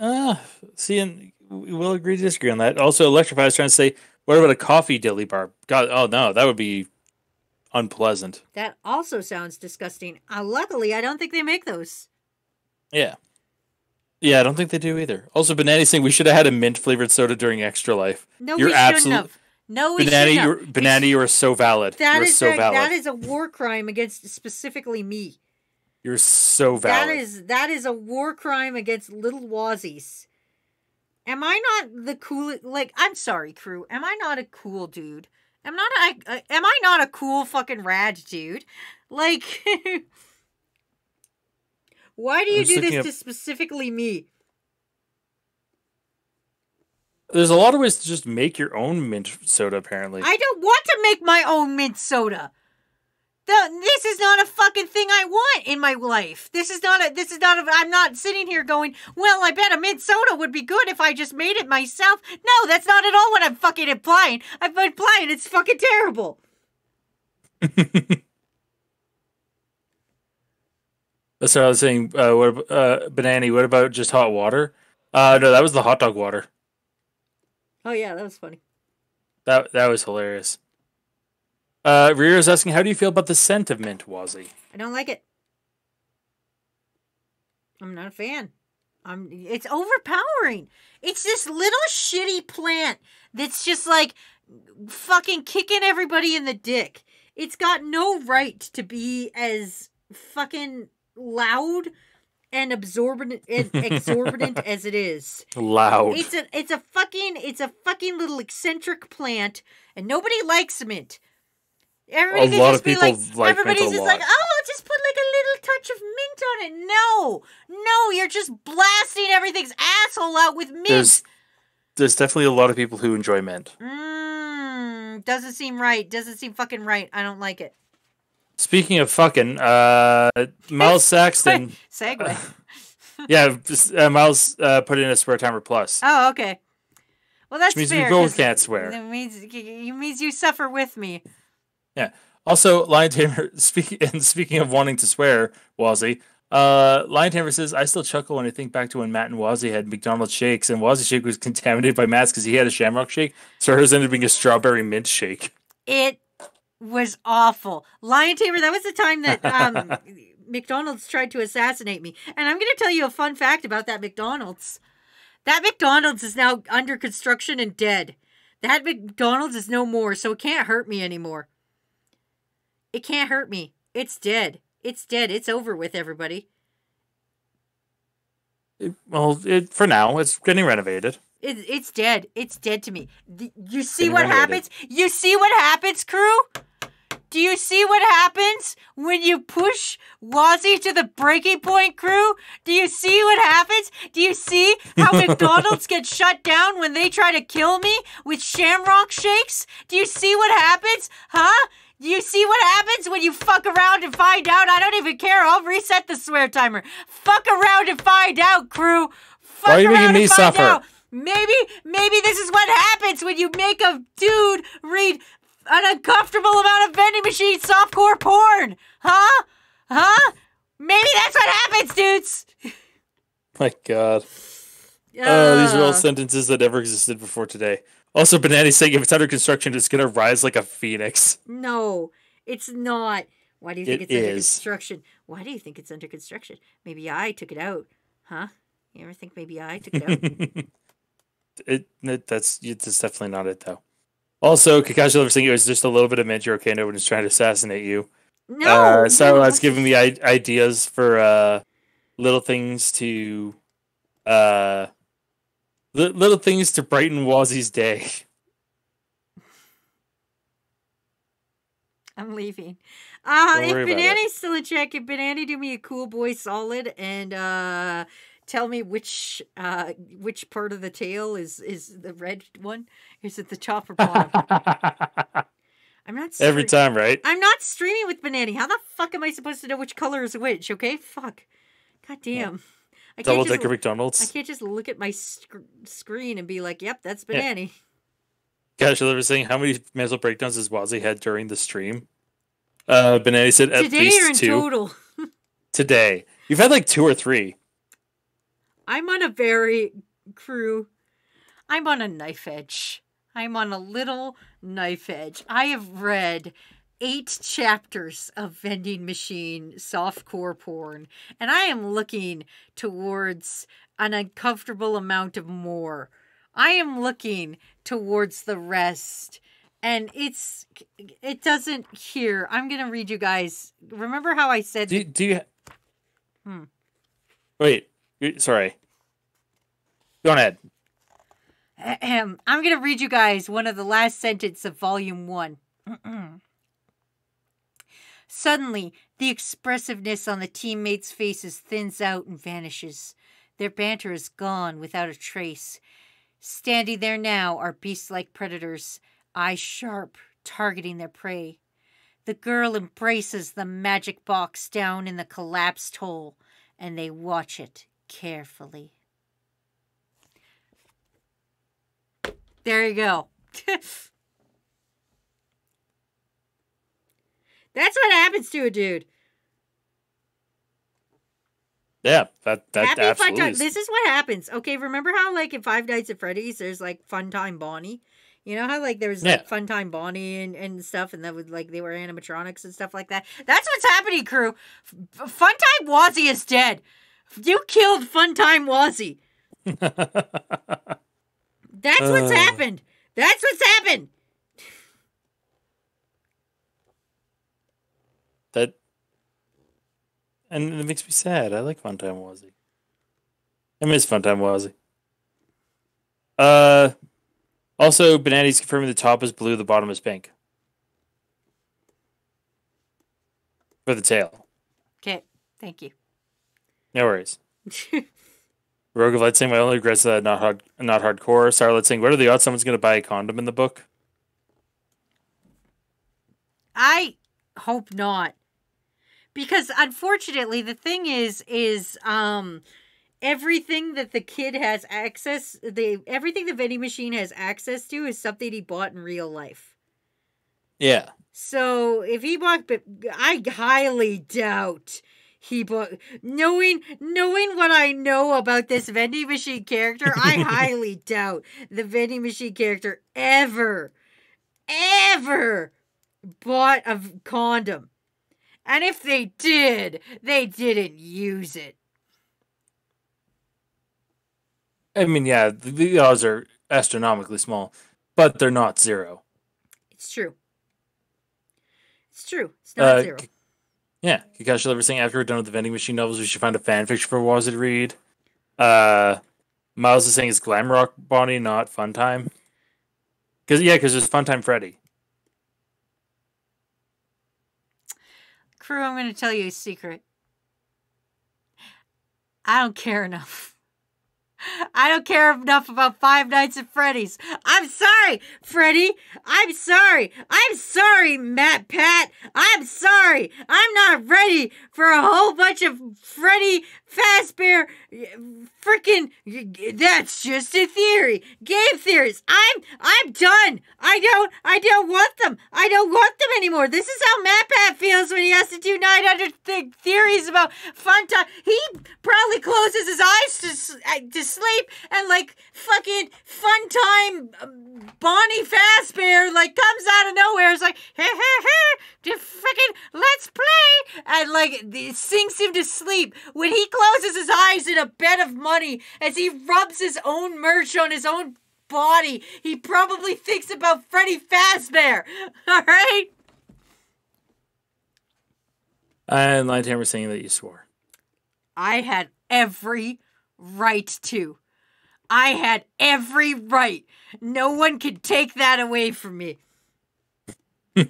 Uh, see, and we will agree to disagree on that. Also, Electrify is trying to say, what about a coffee dilly bar? God, oh no, that would be unpleasant. That also sounds disgusting. Uh, luckily, I don't think they make those. Yeah. Yeah, I don't think they do either. Also, Banana's saying we should have had a mint flavored soda during Extra Life. No, You're we shouldn't have. No, we Banana, shouldn't you're, have. Banana, you are so valid. That you're is so a, valid. that is a war crime against specifically me. you're so valid. That is that is a war crime against little Wazzies. Am I not the cool? Like, I'm sorry, crew. Am I not a cool dude? Am not I? Uh, am I not a cool fucking rad dude? Like, [laughs] why do you do this to specifically me? There's a lot of ways to just make your own mint soda, apparently. I don't want to make my own mint soda. The, this is not a fucking thing I want in my life. This is not a. This is not a. I'm not sitting here going, well, I bet a mint soda would be good if I just made it myself. No, that's not at all what I'm fucking implying. I'm implying it's fucking terrible. [laughs] That's what I was saying. Uh, what, uh, Banana, what about just hot water? Uh, no, that was the hot dog water. Oh yeah, that was funny. That that was hilarious. Uh, Rio's asking, how do you feel about the scent of mint, Wazzy? I don't like it. I'm not a fan. I'm it's overpowering. It's this little shitty plant that's just like fucking kicking everybody in the dick. It's got no right to be as fucking loud and absorbent and [laughs] exorbitant as it is. Loud. It's a it's a fucking it's a fucking little eccentric plant, and nobody likes mint. Everybody A can lot just of be people like, like everybody's just like, oh, just put like a little touch of mint on it. No, no, you're just blasting everything's asshole out with mint. There's there's definitely a lot of people who enjoy mint. Mmm, doesn't seem right. Doesn't seem fucking right. I don't like it. Speaking of fucking, uh, Miles [laughs] Saxton, [laughs] Segue. [laughs] yeah, uh, Miles uh, put in a swear timer plus. oh, okay. Well, that's Which means we both can't swear. That means it means you suffer with me. Also, Lion Tamer, [laughs] speaking and speaking of wanting to swear, Wazzy, uh, Lion Tamer says, I still chuckle when I think back to when Matt and Wazzy had McDonald's shakes, and Wazzy shake was contaminated by Matt's because he had a Shamrock shake, so hers ended up being a strawberry mint shake. It was awful. Lion Tamer, that was the time that um, [laughs] McDonald's tried to assassinate me. And I'm going to tell you a fun fact about that McDonald's. That McDonald's is now under construction and dead. That McDonald's is no more, so it can't hurt me anymore. It can't hurt me. It's dead. It's dead. It's over with, everybody. It- well, it, for now, it's getting renovated. It, it's dead. It's dead to me. You see what renovated. happens? You see what happens, crew? Do you see what happens when you push Wazzy to the breaking point, crew? Do you see what happens? Do you see how [laughs] McDonald's gets shut down when they try to kill me with shamrock shakes? Do you see what happens? Huh? You see what happens when you fuck around and find out? I don't even care. I'll reset the swear timer. Fuck around and find out, crew. Fuck Why are you making around me and find suffer? out. Maybe, maybe this is what happens when you make a dude read an uncomfortable amount of vending machine softcore porn. Huh? Huh? Maybe that's what happens, dudes. My God. Oh, these are all sentences that never existed before today. Also, Banana's saying if it's under construction, it's going to rise like a phoenix. No, it's not. Why do you think It it's under construction? Why do you think it's under construction? Maybe I took it out. Huh? You ever think maybe I took it out? [laughs] it, it that's it's definitely not it though. Also, Kakashi Lover saying it was just a little bit of Manjiro Kano when he's trying to assassinate you. No. uh, so no, it's giving me I- ideas for uh, little things to uh, little things to brighten Wazzy's day. I'm leaving. Uh, if worry about it. Banana's still in check, if Banana do me a cool boy solid and uh, tell me which uh, which part of the tail is is the red one? Is it the top or bottom? [laughs] I'm not Every time, right? I'm not streaming with Banana. How the fuck am I supposed to know which color is which? Okay, fuck. God damn. I Double can't just I can't just look at my sc- screen and be like, "Yep, that's Yeah. Banana." [laughs] Kakashi Lover saying how many mental breakdowns has Wazzy had during the stream? Uh, Banana said at Today least or in two total? [laughs] today. You've had like two or three. I'm on a very crew. I'm on a knife edge. I'm on a little knife edge. I have read eight chapters of vending machine softcore porn, and I am looking towards an uncomfortable amount of more. I am looking towards the rest. And it's it doesn't here. I'm gonna read you guys. Remember how I said Do you, do you? Hmm. Wait, sorry. Go ahead. I'm going to read you guys one of the last sentence of volume one. Suddenly, the expressiveness on the teammates' faces thins out and vanishes. Their banter is gone without a trace. Standing there now are beast like predators, eyes sharp, targeting their prey. The girl embraces the magic box down in the collapsed hole, and they watch it carefully. There you go. [laughs] That's what happens to a dude. Yeah, that that Happy fun absolutely. time. This is what happens. Okay, remember how like in Five Nights at Freddy's, there's like Fun Time Bonnie. You know how like there was like Yeah. Fun Time Bonnie and, and stuff, and that would like they were animatronics and stuff like that. That's what's happening, crew. F- Fun Time Wazzy is dead. You killed Fun Time Wazzy. [laughs] That's what's Uh. happened. That's what's happened. That and it makes me sad. I like Funtime Wazzy. I miss Funtime Wazzy. Uh, also, Banana's confirming the top is blue, the bottom is pink. For the tail. Okay, thank you. No worries. [laughs] Rogue of Light saying my only regrets that not hard, not hardcore. Starlet saying, what are the odds someone's going to buy a condom in the book? I hope not. Because unfortunately the thing is is um everything that the kid has access the everything the vending machine has access to is something he bought in real life. Yeah. So if he bought but I highly doubt he bought knowing knowing what I know about this vending machine character, I [laughs] highly doubt the vending machine character ever ever bought a condom. And if they did, they didn't use it. I mean, yeah, the, the odds are astronomically small, but they're not zero. It's true. It's true. It's not Uh, zero. Yeah, Kakashi Lover saying after we're done with the vending machine novels, we should find a fan fiction for Wazzy to read. Uh, Miles is saying it's Glam Rock Bonnie, not Fun Time. Because yeah, because there's Fun Time Freddy. Crew, I'm going to tell you a secret. I don't care enough. [laughs] I don't care enough about Five Nights at Freddy's. I'm sorry, Freddy. I'm sorry. I'm sorry, MatPat. I'm sorry. I'm not ready for a whole bunch of Freddy Fazbear freaking that's just a theory. Game theories. I'm I'm done. I don't I don't want them. I don't want them anymore. This is how MatPat feels when he has to do 900 th- theories about fun time. He probably closes his eyes to uh, to sleep, and like fucking fun time um, Bonnie Fazbear like comes out of nowhere. It's like, hey, hey, hey, freaking let's play, and like sinks him to sleep when he closes his eyes in a bed of money as he rubs his own merch on his own body. He probably thinks about Freddy Fazbear. [laughs] All right. And Lion Tamer saying that you swore. I had every right to. I had every right. No one could take that away from me. [laughs] I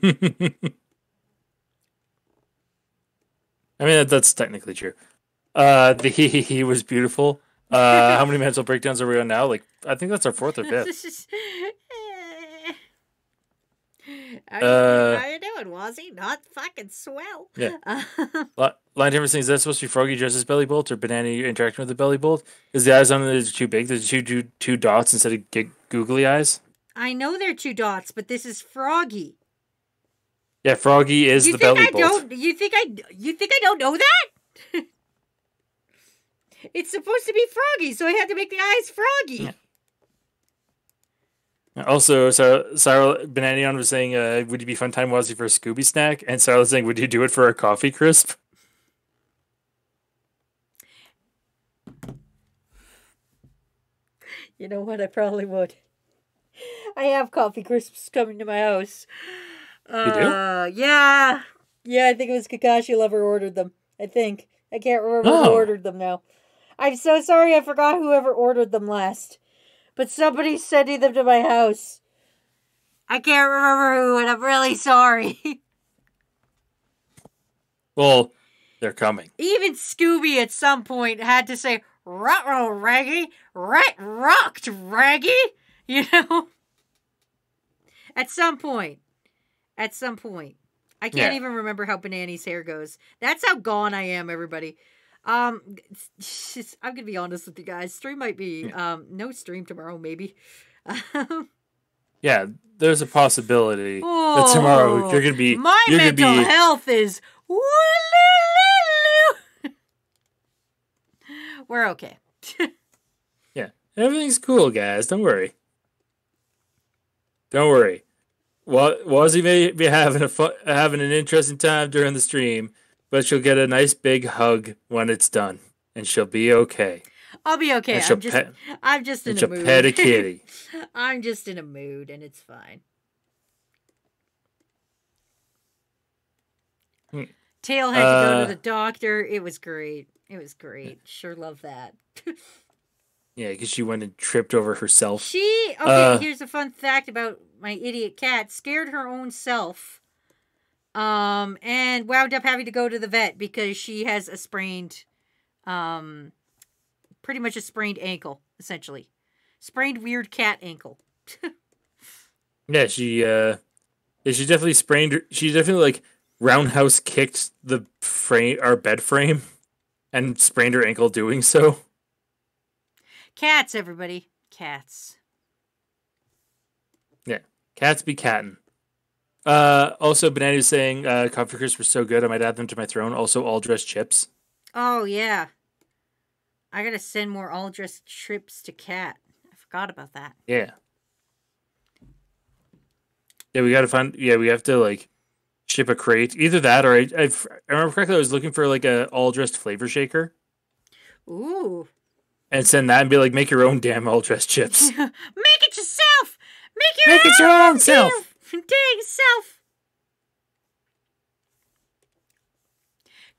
mean, that, that's technically true. Uh, the [laughs] he, he, he was beautiful. Uh, how many [laughs] mental breakdowns are we on now? Like, I think that's our fourth or fifth. How Uh, you, how you doing, Wazzy? Not fucking swell. Yeah. [laughs] Uh, Li- Lion is that supposed to be Froggy dressed as Bellibolt or Banana interacting with the Bellibolt? Is the eyes on it too big? There's two, two, two dots instead of googly eyes? I know they're two dots, but this is Froggy. Yeah, Froggy is you the think Belly I Bolt. don't? You think I? You think I don't know that? [laughs] it's supposed to be Froggy, so I had to make the eyes Froggy. Yeah. Also, so Sarah Bananion was saying, uh, "Would you be fun time Wazzy for a Scooby snack?" And Sarah was saying, "Would you do it for a coffee crisp?" You know what? I probably would. I have coffee crisps coming to my house. You do? Uh, yeah. Yeah, I think it was Kakashi Lover ordered them. I think. I can't remember who Oh. ordered them now. I'm so sorry I forgot whoever ordered them last. But somebody's sending them to my house. I can't remember who, and I'm really sorry. [laughs] Well, they're coming. Even Scooby at some point had to say, Ruh-roh, Raggy! Rat rocked, Raggy! [laughs] You know? At some point. At some point. I can't Yeah. even remember how Banana's hair goes. That's how gone I am, everybody. Um, just- I'm gonna be honest with you guys. Stream might be um no stream tomorrow, maybe. [laughs] Yeah, there's a possibility that tomorrow you're gonna be Oh, my you're gonna mental be health is. We're okay. [laughs] yeah everything's cool, guys. Don't worry. Don't worry. Wa- Wazzy may be having a fun, having an interesting time during the stream, but she'll get a nice big hug when it's done, and she'll be okay. I'll be okay. I'm just pet- I'm just in a mood. pet a [laughs] kitty. I'm just in a mood and it's fine. Hmm. Tail had to go Uh, to the doctor. It was great. It was great. Sure love that. [laughs] Yeah, because she went and tripped over herself. She okay. Uh, here's a fun fact about my idiot cat. Scared her own self, um, and wound up having to go to the vet because she has a sprained, um, pretty much a sprained ankle, essentially, sprained weird cat ankle. Yeah, she uh yeah, she definitely sprained her she definitely like roundhouse kicked the frame our bed frame and sprained her ankle doing so. Cats, everybody, cats. Yeah. Cats be cattin'. Uh also Banana was saying uh coffee crisps were so good I might add them to my throne. Also all dressed chips. Oh yeah, I gotta send more all dressed chips to cat. I forgot about that. Yeah. Yeah, we gotta find yeah, we have to like ship a crate. Either that or I I, I remember correctly I was looking for like a all dressed flavor shaker Ooh. and send that and be like make your own damn all dressed chips. [laughs] Make it yourself. Make your Make it your own self. Damn, dang self.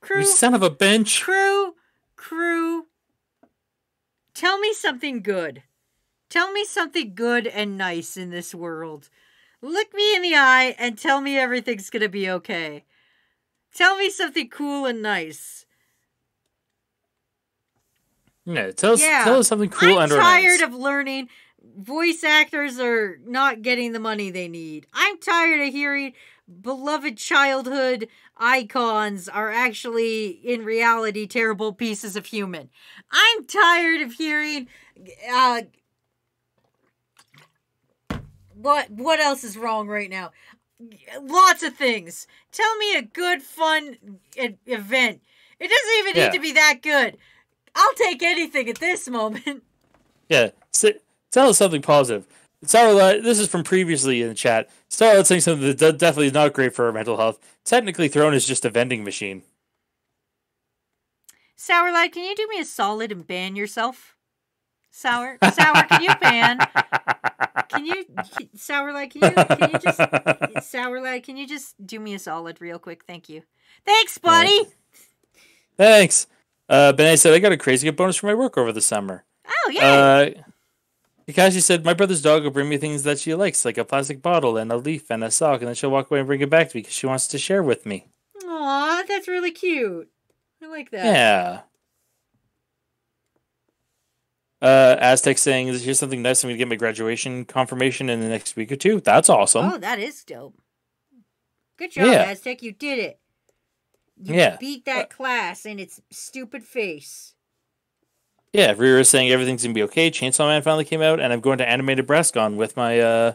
Crew, You son of a bench. crew, crew. Tell me something good. Tell me something good and nice in this world. Look me in the eye and tell me everything's gonna be okay. Tell me something cool and nice. Yeah, tell us Yeah. tell us something cool I'm and tired nice. of learning voice actors are not getting the money they need. I'm tired of hearing beloved childhood icons are actually in reality terrible pieces of human. I'm tired of hearing uh what what else is wrong right now? Lots of things. Tell me a good fun e- event. It doesn't even Yeah. need to be that good. I'll take anything at this moment. Yeah, say, tell us something positive. Starlight, this is from previously in the chat. Starlight saying something that definitely is not great for our mental health. Technically, Throne is just a vending machine. Sourlight, can you do me a solid and ban yourself? Sour, sour, can you ban? Can you, Sourlight, can you, can you just, Sourlight, can you just do me a solid real quick? Thank you. Thanks, buddy. Thanks. Uh, Benet said, I got a crazy good bonus for my work over the summer. Oh yeah. Uh, Hikashi said, My brother's dog will bring me things that she likes, like a plastic bottle and a leaf and a sock, and then she'll walk away and bring it back to me because she wants to share with me. Aw, that's really cute. I like that. Yeah. Uh, Aztec saying, Here's something nice. I'm going to get my graduation confirmation in the next week or two. That's awesome. Oh, that is dope. Good job, Yeah. Aztec. You did it. You Yeah. beat that class in its stupid face. Yeah, Rira is saying everything's going to be okay. Chainsaw Man finally came out, and I'm going to Animated BrasCon with my, uh,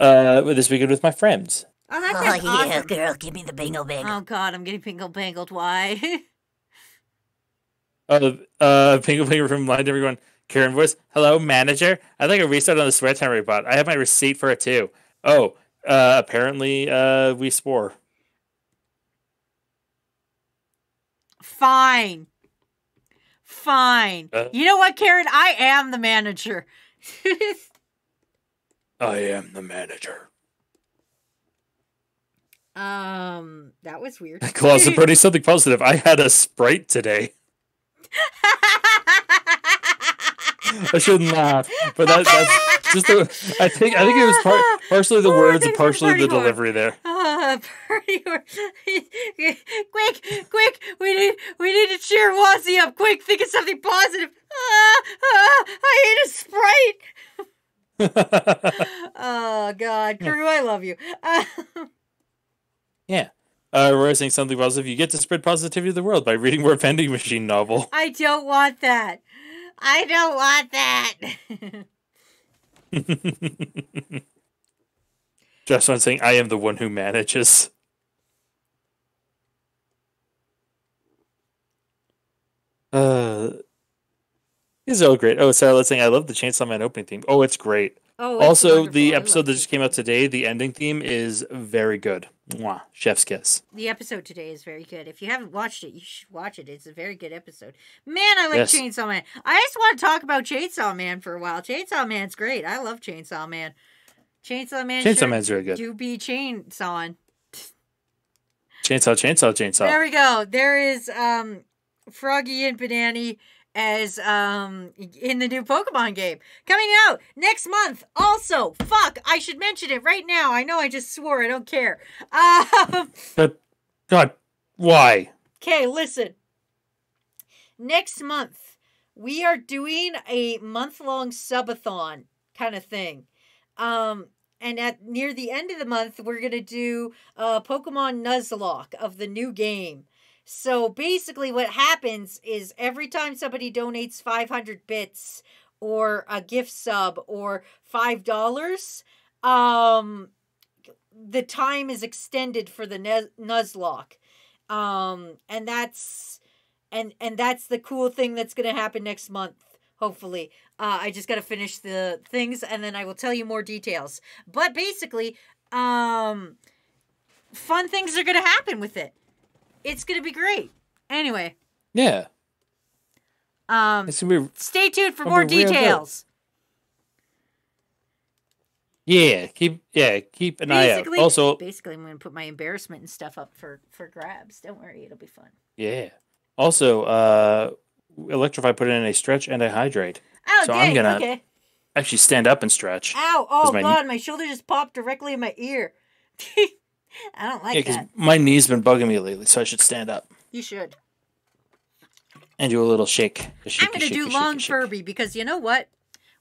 uh, this weekend with my friends. Oh, that Oh, sounds yeah, awesome. girl, give me the bingo bango. Oh God, I'm getting pingle bangled. Why? [laughs] Uh, uh, Pingle Finger from Blind Everyone. Karen voice. Hello, manager. I'd like a restart on the sweat timer I bought. I have my receipt for it too. Oh, uh, apparently, uh, we spore. Fine. Fine. Uh. you know what, Karen? I am the manager. [laughs] I am the manager. um, that was weird. [laughs] Closet Brody, [laughs] something positive. I had a sprite today. I shouldn't laugh, but that, that's just. The, I think I think it was par- partially the words and partially the delivery there. [laughs] Party [laughs] quick, quick! We need, we need to cheer Wazzy up. Quick, think of something positive. [laughs] Ah, ah, I ate a sprite. Oh God, crew, I love you. Ah, yeah. Uh, we're saying something positive. You get to spread positivity to the world by reading more vending machine novel. I don't want that. I don't want that. [laughs] Just one saying, I am the one who manages. Uh, this is all great. Oh, Sarah, let's saying I love the Chainsaw Man opening theme. Oh, it's great. Oh, also, wonderful. the episode that just came out today, the ending theme is very good. Mwah. Chef's kiss. The episode today is very good. If you haven't watched it, you should watch it. It's a very good episode. Man, I like Yes. Chainsaw Man. I just want to talk about Chainsaw Man for a while. Chainsaw Man's great. I love Chainsaw Man. Chainsaw Man. Chainsaw sure Man's very good. Do be chainsawing. Chainsaw, chainsaw, chainsaw. There we go. There is um Froggy and Banani as um in the new Pokemon game coming out next month. Also, fuck, I should mention it right now. I know I just swore. I don't care. [laughs] Um, But, God, why? okay, listen. Next month we are doing a month long subathon kind of thing. Um and at near the end of the month, we're gonna do uh, Pokemon Nuzlocke of the new game. So basically, what happens is every time somebody donates 500 bits or a gift sub or five dollars, um, the time is extended for the Nuz- Nuzlocke, um, and that's and and that's the cool thing that's gonna happen next month. Hopefully, uh, I just gotta finish the things and then I will tell you more details. But basically, um, fun things are gonna happen with it. It's gonna be great. Anyway, Yeah. um, It's gonna be, stay tuned for more be real good. details. yeah, keep, yeah, keep an eye out. Also, basically, I'm gonna put my embarrassment and stuff up for for grabs. Don't worry, it'll be fun. yeah. Also, uh, Electrify put in a stretch and a hydrate. Oh, So I'm gonna- okay. Actually, stand up and stretch. Ow! Oh my knee- god, my shoulder just popped directly in my ear. [laughs] [laughs] I don't like Yeah, because that. my knee's been bugging me lately, so I should stand up You should. and do a little shake. A shaky, I'm gonna shaky, do shaky, long shake. Furby because you know what?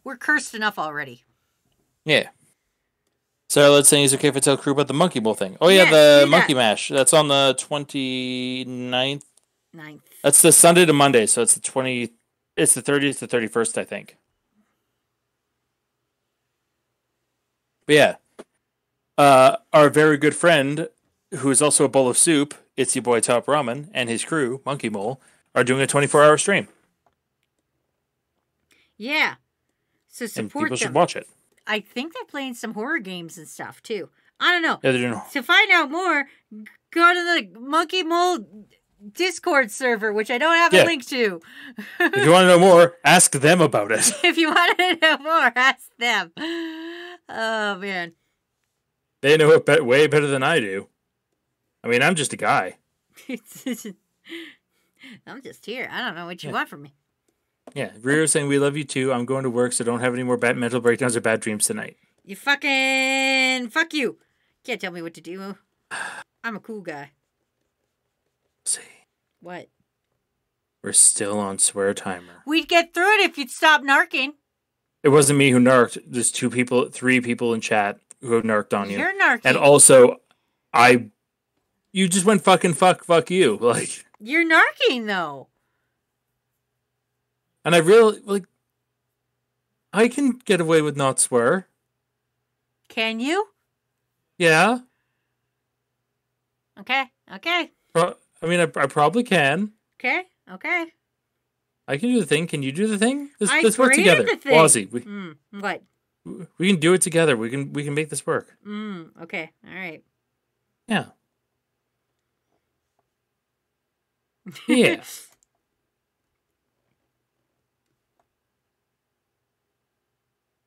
We're cursed enough already. Yeah. So let's say it's okay if I tell crew about the monkey bowl thing. Oh yeah, Yes, the do monkey that. mash. That's on the 29th. Ninth. That's the Sunday to Monday, so it's the 20 it's the 30th to 31st, I think. But yeah. Uh our very good friend who is also a bowl of soup, Itsy Boy Top Ramen, and his crew, Monkey Mole, are doing a 24-hour stream. Yeah. So and support people them. should watch it. I think they're playing some horror games and stuff too. I don't know. Yeah, they're doing. To find out more, go to the Monkey Mole Discord server, which I don't have Yeah. a link to. If you want to know more, ask them about it. [laughs] if you want to know more, ask them. Oh man. They know it bet way better than I do. I mean, I'm just a guy. [laughs] I'm just here. I don't know what you Yeah. want from me. Yeah, Rio's saying we love you too. I'm going to work, so don't have any more bad mental breakdowns or bad dreams tonight. You fucking fuck you. Can't tell me what to do. [sighs] I'm a cool guy. See, What? we're still on swear timer. We'd get through it if you'd stop narking. It wasn't me who narked. There's two people, three people in chat who have narked on you. You're narking. and also, I, you just went fucking fuck fuck you [laughs] like, You're narking though. and I really like. I can get away with not swear. Can you? Yeah, Okay. Okay. Pro- I mean, I, I probably can. Okay. Okay. I can do the thing. Can you do the thing? Let's, I let's work together, the thing. We Mm, what? We can do it together. We can we can make this work. Mm, okay. All right. Yeah. [laughs] Yeah.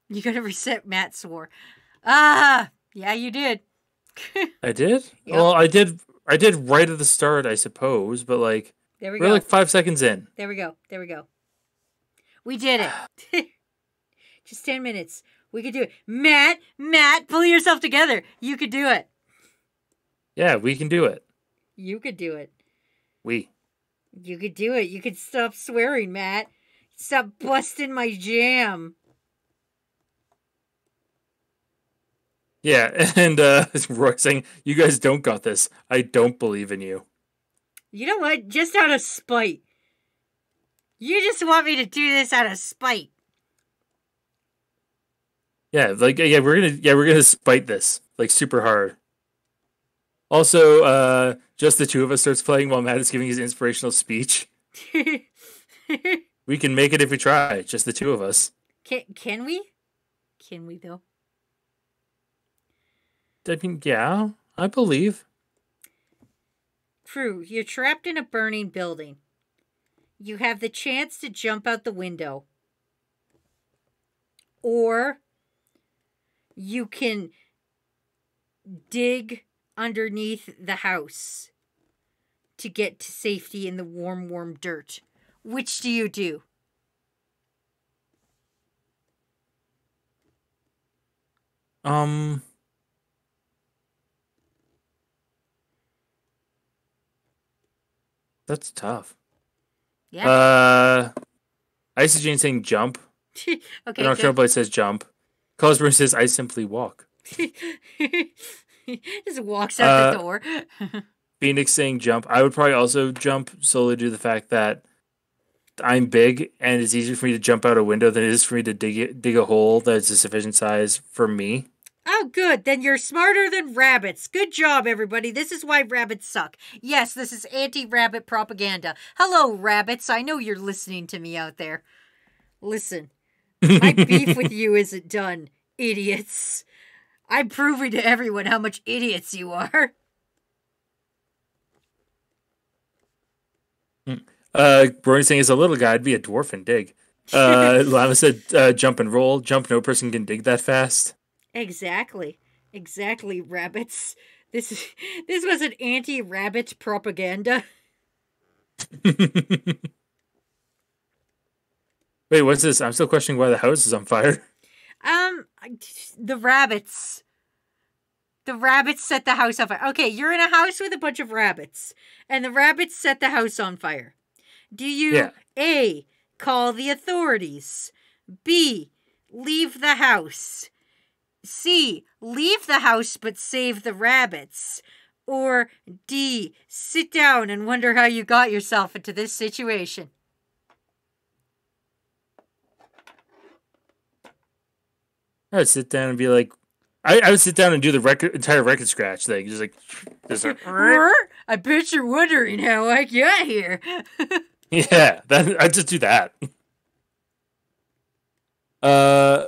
You gotta reset Matt swore. Ah, yeah, you did. [laughs] I did. Yep. Well, I did. I did right at the start, I suppose. But like, There we we're go. like five seconds in. There we go. There we go. We did it. [sighs] [laughs] Just 10 minutes. We could do it. Matt, Matt, pull yourself together. You could do it. Yeah, we can do it. You could do it. We. You could do it. You could stop swearing, Matt. Stop busting my jam. Yeah, [laughs] and uh [laughs] Roy saying, "You guys don't got this. I don't believe in you." You know what? Just out of spite. You just want me to do this out of spite. Yeah, like yeah, we're gonna yeah we're gonna spite this like super hard. Also, uh just the two of us starts playing while Matt is giving his inspirational speech. [laughs] We can make it if we try. Just the two of us. can can we? Can we though? I mean, yeah, I believe. True, you're trapped in a burning building. You have the chance to jump out the window. Or you can dig underneath the house to get to safety in the warm, warm dirt. Which do you do? Um. That's tough. Yeah. Uh, Icy Jane saying jump. [laughs] okay. Our good. Blade says jump. Cosburn says I simply walk. [laughs] Just walks out the Uh, door. [laughs] Phoenix saying jump. I would probably also jump solely due to the fact that I'm big and it's easier for me to jump out a window than it is for me to dig it, dig a hole that's a sufficient size for me. Oh, good. Then you're smarter than rabbits. Good job, everybody. This is why rabbits suck. Yes, this is anti rabbit propaganda. Hello, rabbits. I know you're listening to me out there. Listen, [laughs] my [laughs] beef with you isn't done, idiots. I'm proving to everyone how much idiots you are. Uh, Brony saying as a little guy, I'd be a dwarf and dig. Uh, [laughs] Lama said uh, jump and roll. Jump, no person can dig that fast. Exactly. Exactly, rabbits. This is this was an anti-rabbit propaganda. Wait, what's this? I'm still questioning why the house is on fire. [laughs] Um, the rabbits. The rabbits set the house on fire. Okay, you're in a house with a bunch of rabbits, and the rabbits set the house on fire. Do you Yeah. A call the authorities? B leave the house? C leave the house but save the rabbits? Or D sit down and wonder how you got yourself into this situation? I would sit down and be like, I, I would sit down and do the record entire record scratch thing, just like, just like [laughs] I bet you're wondering how I got here. [laughs] yeah, that I just do that. [laughs] Uh,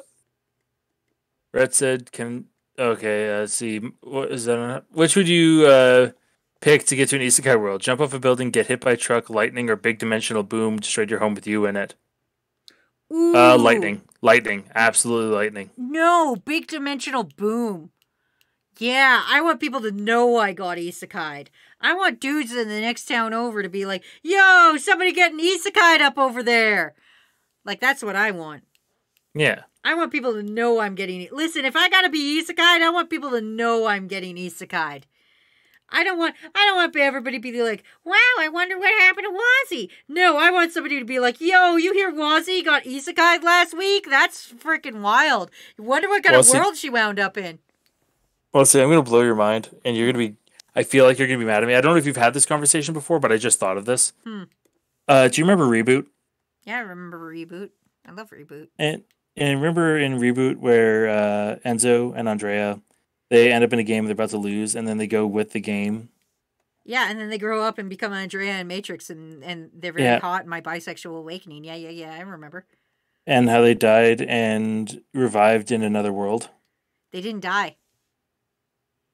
Rhett said, "Can okay? Uh, let's see, what is that? Which would you uh pick to get to an isekai world? Jump off a building, get hit by a truck, lightning, or big dimensional boom destroyed your home with you in it? Uh, lightning, lightning, absolutely lightning. No, big dimensional boom. Yeah, I want people to know I got isekai'd. I want dudes in the next town over to be like, yo, somebody getting isekai'd up over there. Like, that's what I want. Yeah, I want people to know I'm getting. Listen, if I gotta be isekai'd, I want people to know I'm getting isekai'd. I don't want. I don't want everybody to be like, "Wow, I wonder what happened to Wazzy." No, I want somebody to be like, "Yo, you hear Wazzy got isekai'd last week? That's freaking wild. You Wonder what kind Well, of see- world she wound up in." Well, see, I'm gonna blow your mind, and you're gonna be. I feel like you're gonna be mad at me. I don't know if you've had this conversation before, but I just thought of this. Hmm. Uh, do you remember reboot? Yeah, I remember reboot. I love reboot. And and remember in reboot where uh, Enzo and Andrea they end up in a game they're about to lose, and then they go with the game. Yeah, and then they grow up and become Andrea and Matrix, and and they're very Yeah. hot in my bisexual awakening. Yeah, yeah, yeah. I remember. and how they died and revived in another world. They didn't die.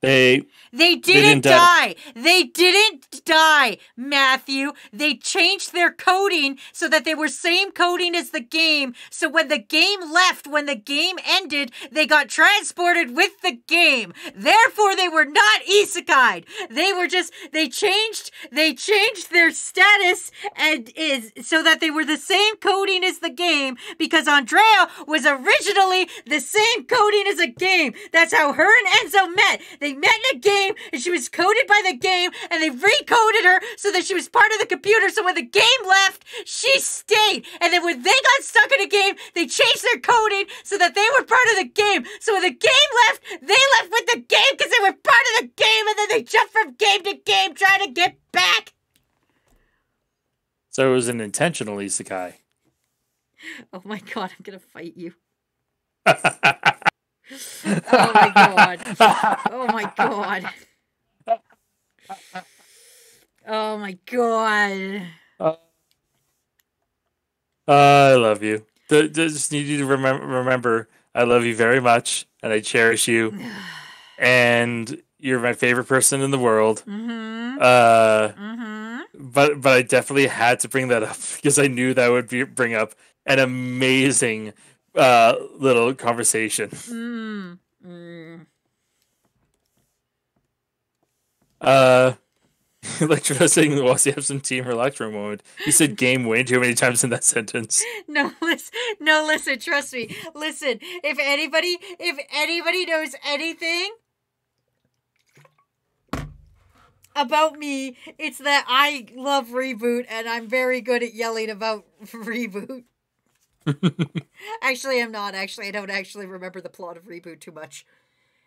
They They didn't didn't die. die. They didn't die, Matthew. They changed their coding so that they were same coding as the game. So when the game left, when the game ended, they got transported with the game. Therefore, they were not isekai'd. They were just they changed they changed their status and is so that they were the same coding as the game because Andrea was originally the same coding as a game. That's how her and Enzo met. They met in a game and she was coded by the game and they recoded her so that she was part of the computer. So when the game left, she stayed. And then when they got stuck in a game, they changed their coding so that they were part of the game. So when the game left, they left with the game because they were part of the game and then they jumped from game to game trying to get back. so it was an intentional isekai. Oh my god, I'm gonna fight you. [laughs] [laughs] Oh my god. Oh my god. Oh my god. I love you. D- just need you to remember. Remember, I love you very much, and I cherish you, [sighs] and you're my favorite person in the world. Mm-hmm. Uh, Mm-hmm. but but I definitely had to bring that up because I knew that would be bring up an amazing uh little conversation. Mm. Mm. Uh, [laughs] Electro saying was have some team Electro moment. He said [laughs] game way too many times in that sentence. No, listen. No, listen. Trust me. Listen. If anybody, if anybody knows anything about me, it's that I love reboot, and I'm very good at yelling about [laughs] reboot. [laughs] actually, I'm not. Actually, I don't actually remember the plot of reboot too much,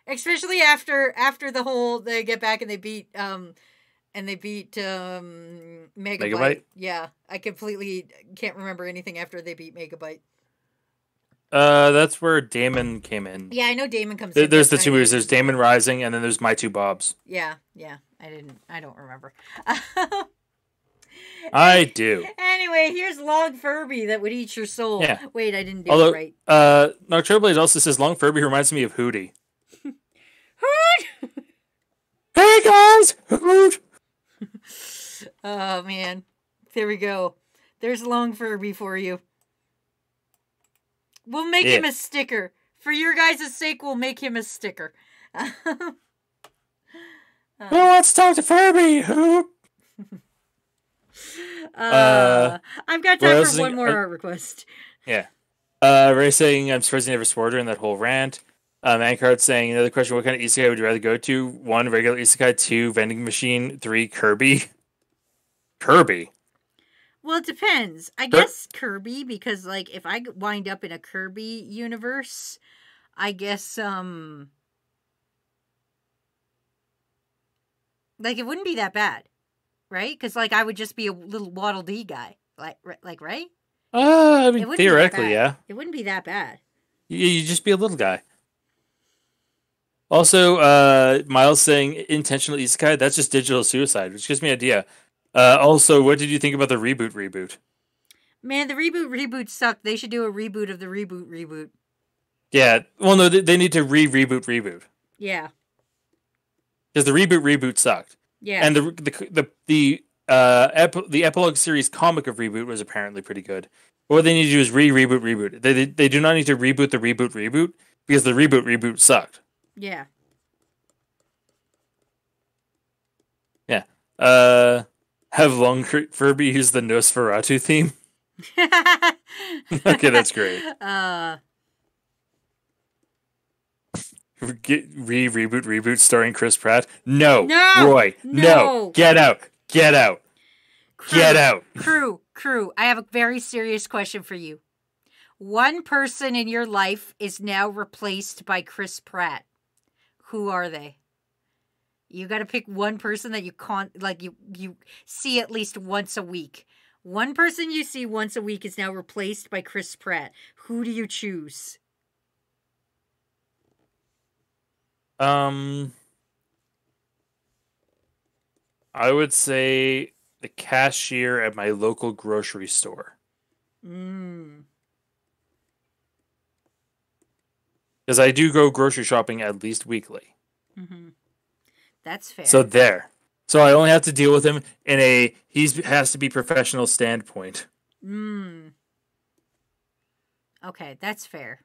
especially after after the whole they get back and they beat um and they beat um Megabyte. Megabyte? Yeah, I completely can't remember anything after they beat Megabyte. Uh, that's where Daemon came in. Yeah, I know Daemon comes. There- in, There's the two movies. There's Daemon Rising, and then there's My Two Bobs. Yeah, yeah. I didn't. I don't remember. [laughs] [laughs] I do. anyway, here's Long Furby that would eat your soul. Yeah. Wait, I didn't do Although, it right. uh, Nocturnal also says Long Furby reminds me of Hootie. [laughs] Hoot! [laughs] hey guys, Hoot. Oh man, there we go. There's Long Furby for you. We'll make him a sticker for your guys' sake. We'll make him a sticker. Who wants to talk to Furby? Hoot. Uh, I've got time for one more art request. Yeah. Uh, Ray saying I'm surprised he never swore during that whole rant. Um, Ankart saying another question: What kind of isekai would you rather go to? One, regular isekai. Two, vending machine. Three, Kirby. [laughs] Kirby. Well, it depends. I Kir- guess Kirby because like if I wind up in a Kirby universe, I guess um like it wouldn't be that bad, right? Because like I would just be a little Waddle Dee guy, like like right? Uh, I mean, wouldn't be that theoretically, yeah. It wouldn't be that bad. You, you just be a little guy. Also, uh, Miles saying intentional isekai. That's just digital suicide, which gives me an idea. Uh, also, what did you think about the reboot? Reboot. Man, the reboot reboot sucked. They should do a reboot of the reboot reboot. Yeah. Well, no, they, they need to re reboot reboot Yeah. because the reboot reboot sucked, Yeah. and the the the the uh ep- the epilogue series comic of reboot was apparently pretty good. What they need to do is re reboot reboot. They, they they do not need to reboot the reboot reboot because the reboot reboot sucked. yeah. Yeah. Uh, have Long Furby use the Nosferatu theme? [laughs] [laughs] okay, that's great. Uh Get re reboot reboot starring Chris Pratt. No, No! Roy, no. No! get out, get out, crew, get out. [laughs] Crew, crew, I have a very serious question for you. One person in your life is now replaced by Chris Pratt. Who are they? You got to pick one person that you con like you you see at least once a week. One person you see once a week is now replaced by Chris Pratt. Who do you choose? Um, I would say the cashier at my local grocery store Mm. because I do go grocery shopping at least weekly. hmm That's fair. So there. So I only have to deal with him in a he's has to be professional standpoint. Mm. Okay, that's fair.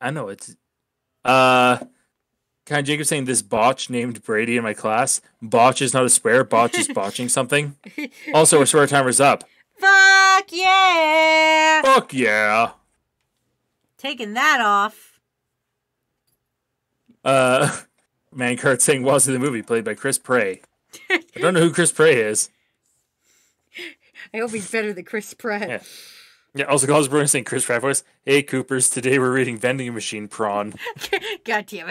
I know it's uh kind of Jacob saying this botch named Brady in my class. Botch is not a swear, botch is botching [laughs] something. Also, our swear timer's up. Fuck yeah! Fuck yeah. Taking that off. Uh [laughs] Mancart saying was in the movie played by Chris Prey. I don't know who Chris Prey is. [laughs] I hope he's better than Chris Pratt. Yeah. Yeah, also calls Bruno saying Chris Pratt voice. Hey Coopers, today we're reading vending machine prawn. [laughs] God damn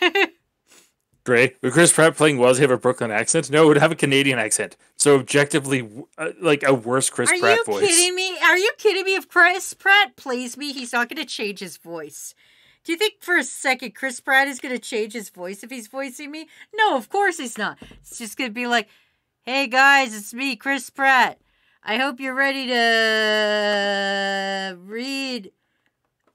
it. [laughs] Great. Would Chris Pratt playing was have a Brooklyn accent? No, it would have a Canadian accent. So objectively, uh, like a worse Chris Are Pratt voice. Are you kidding me? Are you kidding me? If Chris Pratt plays me, he's not going to change his voice. Do you think for a second Chris Pratt is going to change his voice if he's voicing me? No, of course he's not. It's just going to be like, hey guys, it's me, Chris Pratt. I hope you're ready to read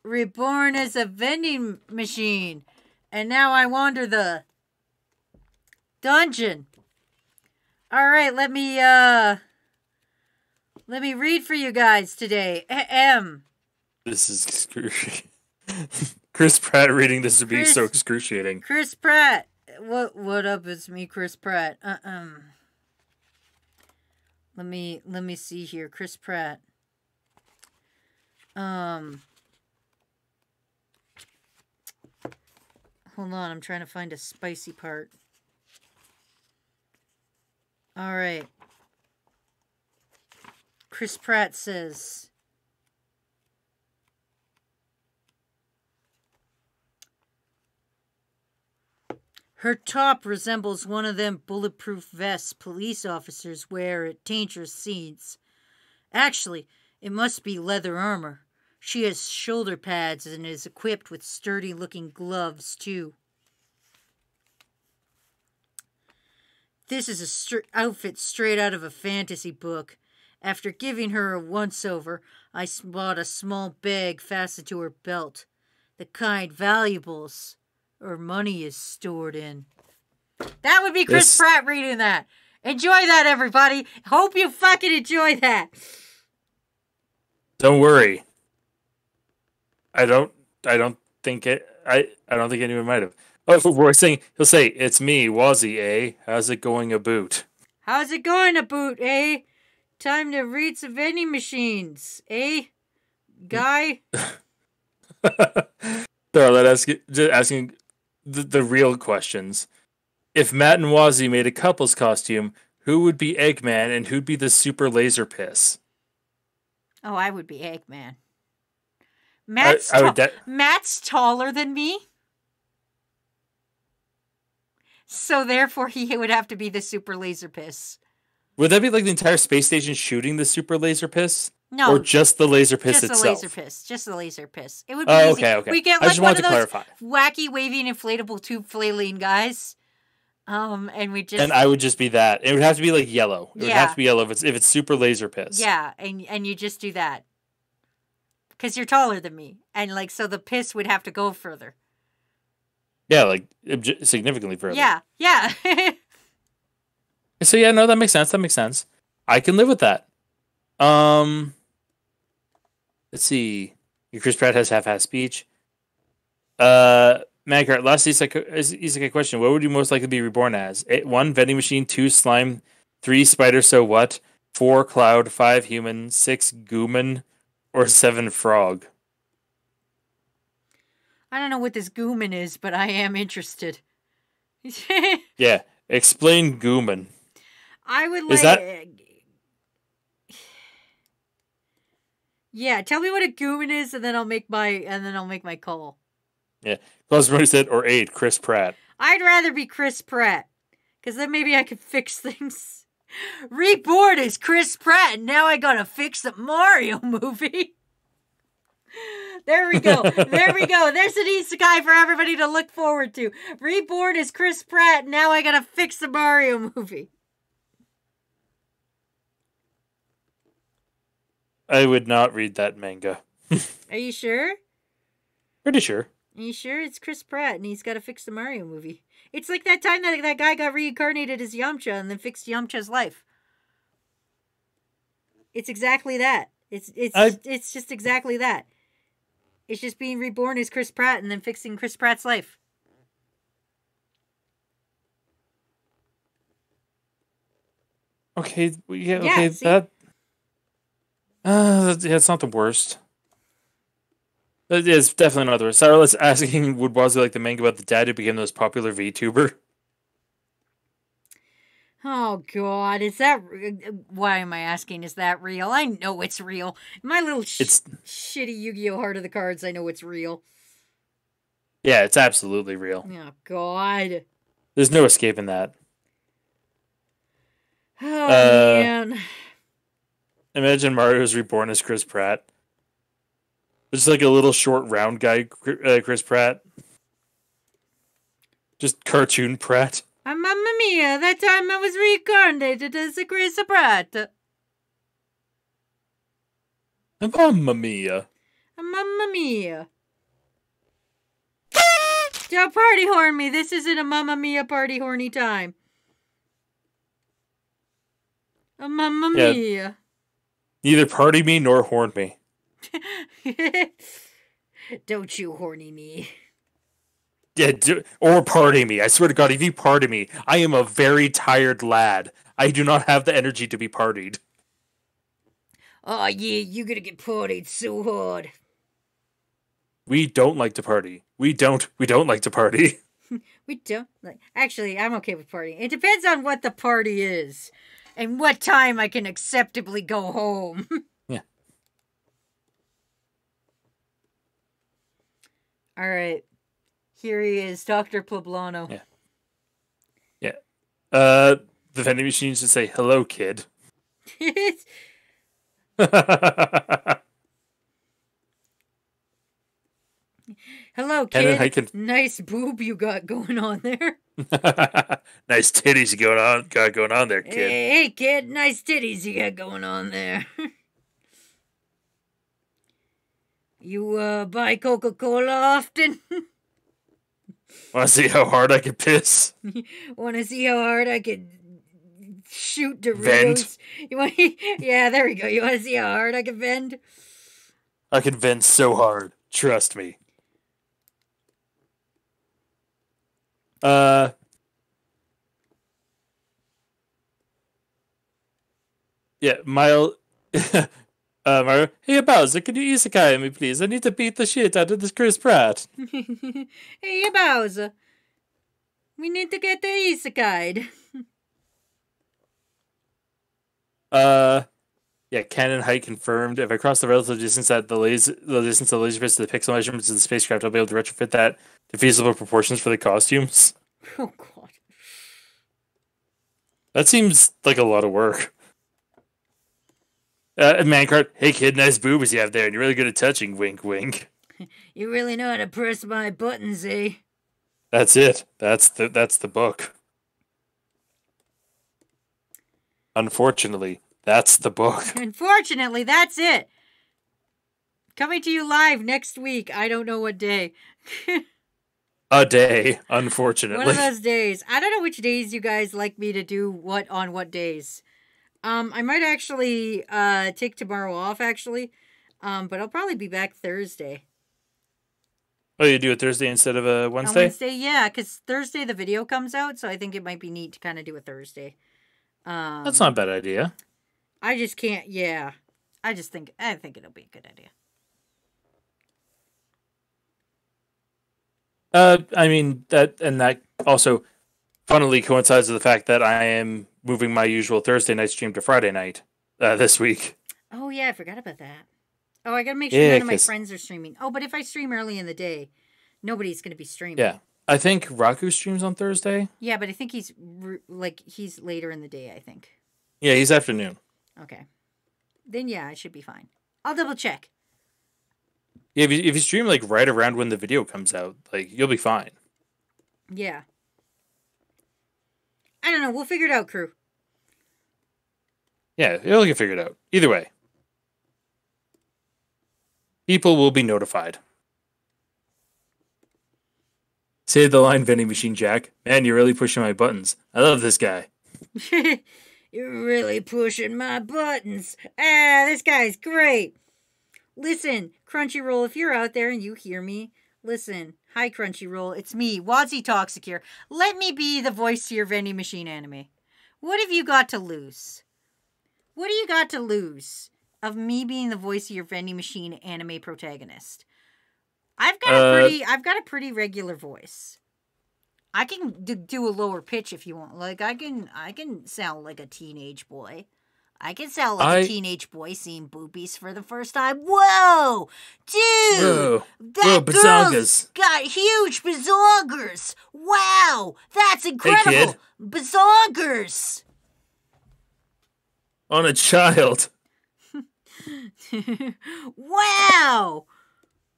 Reborn as a Vending Machine. And now I wander the dungeon. All right, let me, uh, let me read for you guys today. Ahem. This is excruciating. [laughs] Chris Pratt reading this would be so excruciating. Chris Pratt. What what up? It's me, Chris Pratt. Uh um. Let me let me see here, Chris Pratt. Um. Hold on, I'm trying to find a spicy part. All right. Chris Pratt says. Her top resembles one of them bulletproof vests police officers wear at dangerous scenes. Actually, it must be leather armor. She has shoulder pads and is equipped with sturdy looking gloves, too. This is a outfit straight out of a fantasy book. After giving her a once over, I bought a small bag fastened to her belt. The kind valuables or money is stored in. That would be Chris This- Pratt reading that. Enjoy that, everybody. Hope you fucking enjoy that. Don't worry. I don't. I don't think it. I. I don't think anyone might have. Oh, we're saying he'll say it's me, Wazzy. Eh? How's it going, a boot? How's it going, a boot, eh? Time to read some vending machines, eh? Guy? [laughs] Sorry, let ask just asking the, the real questions. If Matt and Wazzy made a couple's costume, who would be Eggman and who'd be the super laser piss? Oh, I would be Eggman. Matt's, I would ta- Matt's taller than me. So therefore he would have to be the super laser piss. Would that be like the entire space station shooting the super laser piss? No, or just the laser piss just itself? the laser piss. Just the laser piss. It would be Oh, easy. okay, okay. We get like just one of to those clarify. wacky waving inflatable tube flailing guys. Um, and we just and I would just be that. It would have to be like yellow. It would have to be yellow if it's if it's super laser piss. yeah, and and you just do that because you're taller than me, and like so the piss would have to go further. Yeah, like significantly further. Yeah, yeah. [laughs] So yeah, no, that makes sense. That makes sense. I can live with that. Um, let's see. Your Chris Pratt has half-ass speech. Uh, Mancart, last isekai, is- isekai question: What would you most likely be reborn as? Eight, one vending machine, two slime, three spider. So what? Four cloud, five human, six gooman, or seven frog. I don't know what this gooman is, but I am interested. [laughs] Yeah, explain gooman. I would like. Is that- Yeah, tell me what a gooman is, and then I'll make my and then I'll make my call. Klaus Brody said, or eight, Chris Pratt. I'd rather be Chris Pratt, because then maybe I could fix [laughs] things. Reborn is Chris Pratt, and now I gotta fix the Mario [laughs] movie. There we go. There we go. [laughs] There's an isekai for everybody to look forward to. Reborn is Chris Pratt, and now I gotta fix the Mario movie. I would not read that manga. Are you sure? Pretty sure. Are you sure it's Chris Pratt and he's got to fix the Mario movie? It's like that time that that guy got reincarnated as Yamcha and then fixed Yamcha's life. It's exactly that. It's it's I- it's just exactly that. It's just being reborn as Chris Pratt and then fixing Chris Pratt's life. Okay, yeah, Yeah, okay, see? that. Uh, yeah, it's not the worst. It is definitely not the worst. Was asking, [laughs] would Wazzy like the manga about the dad who became the most popular VTuber? Oh God, is that? Why am I asking? Is that real? I know it's real. My little sh- It's shitty Yu-Gi-Oh Heart of the Cards. I know it's real. yeah, it's absolutely real. Oh God. There's no escaping that. Oh Uh, man. Imagine Mario's reborn as Chris Pratt. Just like a little short, round guy, uh, Chris Pratt. Just cartoon Pratt. Ah, Mamma mia, that time I was reincarnated as a Chris Pratt. Mamma mia. Ah, Mamma mia. Don't party horn me. This isn't a Mamma mia party horny time. Ah, Mamma Yeah. mia. Neither party me nor horn me. [laughs] Don't you horny me. Yeah, do, or party me. I swear to God, if you party me, I am a very tired lad. I do not have the energy to be partied. Oh yeah, you're gonna get partied so hard. We don't like to party. We don't. We don't like to party. [laughs] We don't like. Actually, I'm okay with partying. It depends on what the party is, and what time I can acceptably go home. [laughs] Yeah. All right. Here he is, Doctor Poblano. Yeah. Yeah. Uh, the vending machine should say, "Hello, kid." [laughs] [laughs] Hello, And kid. I can- Nice boob you got going on there. [laughs] nice titties you going on got going on there, kid. Hey, hey, kid. Nice titties you got going on there. [laughs] you uh buy Coca Cola often? [laughs] Want to see how hard I can piss? Want to see how hard I can shoot Doritos? Vend. You want? Yeah, there we go. You want to see how hard I can vend? I can vent so hard. Trust me. Uh. Yeah, Mile. [laughs] uh, Mario. Hey, Bowser, can you isekai me, please? I need to beat the shit out of this Chris Pratt. [laughs] [laughs] hey, Bowser. We need to get the isekai. Uh, yeah, cannon height confirmed. If I cross the relative distance at the laser, the distance of the laser bits to the pixel measurements of the spacecraft, I'll be able to retrofit that to feasible proportions for the costumes. [laughs] Oh God. That seems like a lot of work. Uh, Mancart, hey kid, nice boobies you have there, and you're really good at touching. Wink, wink. [laughs] You really know how to press my buttons, eh? That's it. That's the that's the book. Unfortunately, that's the book. [laughs] Unfortunately, that's it. Coming to you live next week. I don't know what day. A day, unfortunately. One of those days. I don't know which days you guys like me to do what on what days. Um, I might actually uh take tomorrow off actually. Um, but I'll probably be back Thursday. Oh, you do it Thursday instead of a On Wednesday? Wednesday, yeah, because Thursday the video comes out, so I think it might be neat to kind of do a Thursday. Um, That's not a bad idea. I just can't. Yeah, I just think I think it'll be a good idea. Uh, I mean that, and that also funnily coincides with the fact that I am moving my usual Thursday night stream to Friday night uh, this week. Oh yeah, I forgot about that. Oh, I gotta make sure Yeah, none of my friends are streaming. Oh, but if I stream early in the day, nobody's gonna be streaming. Yeah, I think Raku streams on Thursday. Yeah, but I think he's like he's later in the day. I think. Yeah, he's afternoon. Okay. Then yeah, I should be fine. I'll double check. Yeah, if you, if you stream like right around when the video comes out, like you'll be fine. Yeah. I don't know. We'll figure it out, crew. Yeah, it'll get figured out. Either way, people will be notified. Say the line vending machine, Jack. Man, you're really pushing my buttons. I love this guy. [laughs] You're really pushing my buttons. Ah, this guy's great. Listen, Crunchyroll, if you're out there and you hear me, listen. Hi, Crunchyroll. It's me, Wazzy Toxic here. Let me be the voice to your vending machine anime. What have you got to lose? What do you got to lose of me being the voice of your vending machine anime protagonist? I've got a Uh, pretty, I've got a pretty regular voice. I can do a lower pitch if you want. Like I can, I can sound like a teenage boy. I can sound like I- a teenage boy seeing boobies for the first time. Whoa, dude, Whoa. that Whoa, girl's got huge bazongers. Wow, that's incredible. kid. bazongers. On a child. [laughs] wow.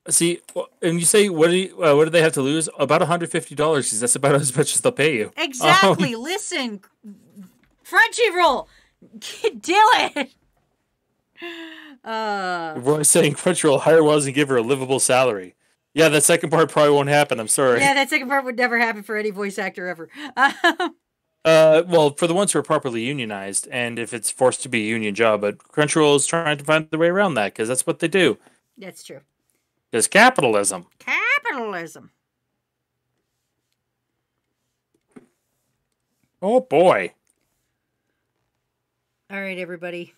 See, and you say what do you, uh, what do they have to lose? About one hundred fifty dollars. Because that's about as much as they'll pay you. Exactly. Um, Listen, Crunchyroll, it. Uh, Roy's saying Crunchyroll hire Waz and give her a livable salary. Yeah, that second part probably won't happen. I'm sorry. yeah, that second part would never happen for any voice actor ever. [laughs] Uh, well, for the ones who are properly unionized, and if it's forced to be a union job, but Crunchyroll is trying to find the way around that because that's what they do. that's true. Because capitalism. Capitalism. Oh boy. All right, everybody.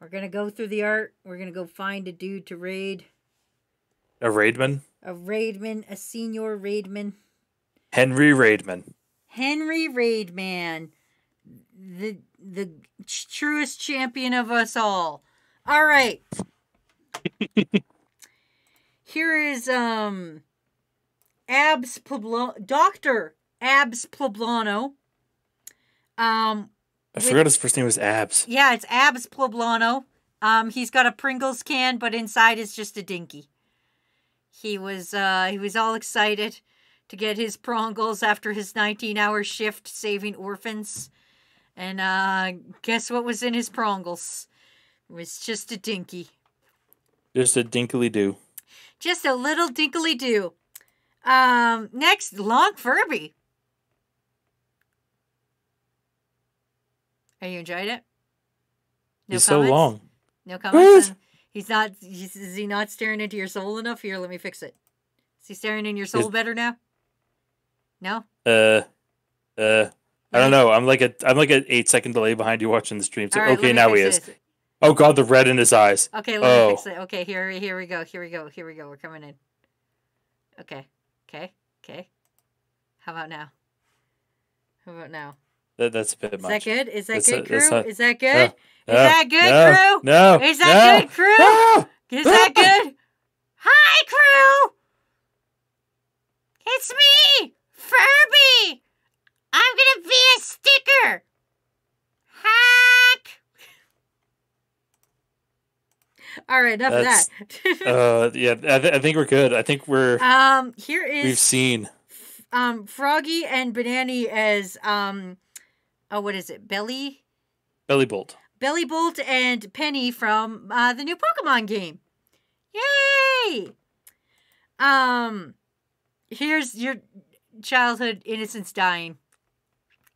We're gonna go through the art. We're gonna go find a dude to raid. A raidman. A raidman, a senior raidman. Henry Raidman. Henry Raidman, the the truest champion of us all. All right. [laughs] Here is um Abs Poblano, Doctor Abs Poblano. Um, I forgot his first name was Abs. yeah, it's Abs Poblano. Um, he's got a Pringles can, but inside is just a dinky. He was uh he was all excited to get his Prongles after his 19-hour shift saving orphans. And uh guess what was in his Prongles? It was just a dinky. Just a dinkly do. Just a little dinkly do. Um next, Long Furby. Are you enjoyed it? No He's so long. No comments. He's not. He's, is he not staring into your soul enough? Here, let me fix it. Is he staring in your soul better now? No. Uh, uh, I don't know. I'm like a I'm like an eight second delay behind you watching the stream. So right, okay, now he is. this. Oh god, the red in his eyes. Okay, let Oh. me fix it. Okay, here, here we go. Here we go. Here we go. We're coming in. Okay. Okay. Okay. How about now? How about now? That, that's a bit Is much. Is that good? Is that That's good, a- crew? not- Is that good? Is that good, no, crew? No. Is that no, good, crew? Is that good? Hi, crew! It's me, Furby! I'm gonna be a sticker! Hack! Alright, enough That's- of that. [laughs] Uh, yeah, I, th- I think we're good. I think we're um, here we've seen. um Froggy and Banani as um oh, what is it? Belly, Bellibolt. Belly Bolt, and Penny from uh, the new Pokemon game. Yay! Um, here's your childhood innocence dying.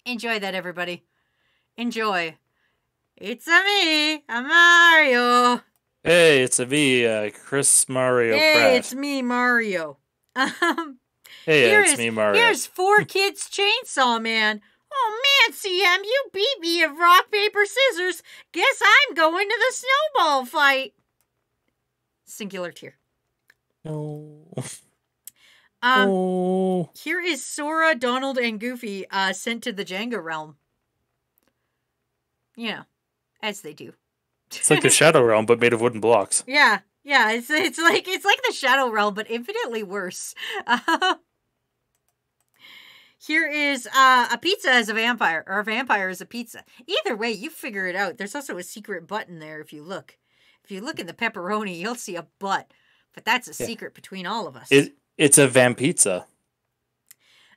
Enjoy that, everybody. Enjoy. It's a me, a Mario. Hey, it's a me, uh, Chris Mario hey, Pratt. it's me, Mario. [laughs] Um, hey, it's me, Mario. Here's Four Kids Chainsaw Man. Oh man, CM, you beat me at rock, paper, scissors. Guess I'm going to the snowball fight. Singular tear. No. [laughs] Um, oh. here is Sora, Donald, and Goofy uh, sent to the Jenga realm. You know, as they do. It's like the [laughs] Shadow Realm, but made of wooden blocks. Yeah, yeah. It's it's like it's like the Shadow Realm, but infinitely worse. [laughs] Here is uh, a pizza as a vampire, or a vampire as a pizza. Either way, you figure it out. There's also a secret button there if you look. If you look in the pepperoni, you'll see a butt. But that's a Yeah. secret between all of us. It it's a Vampizza.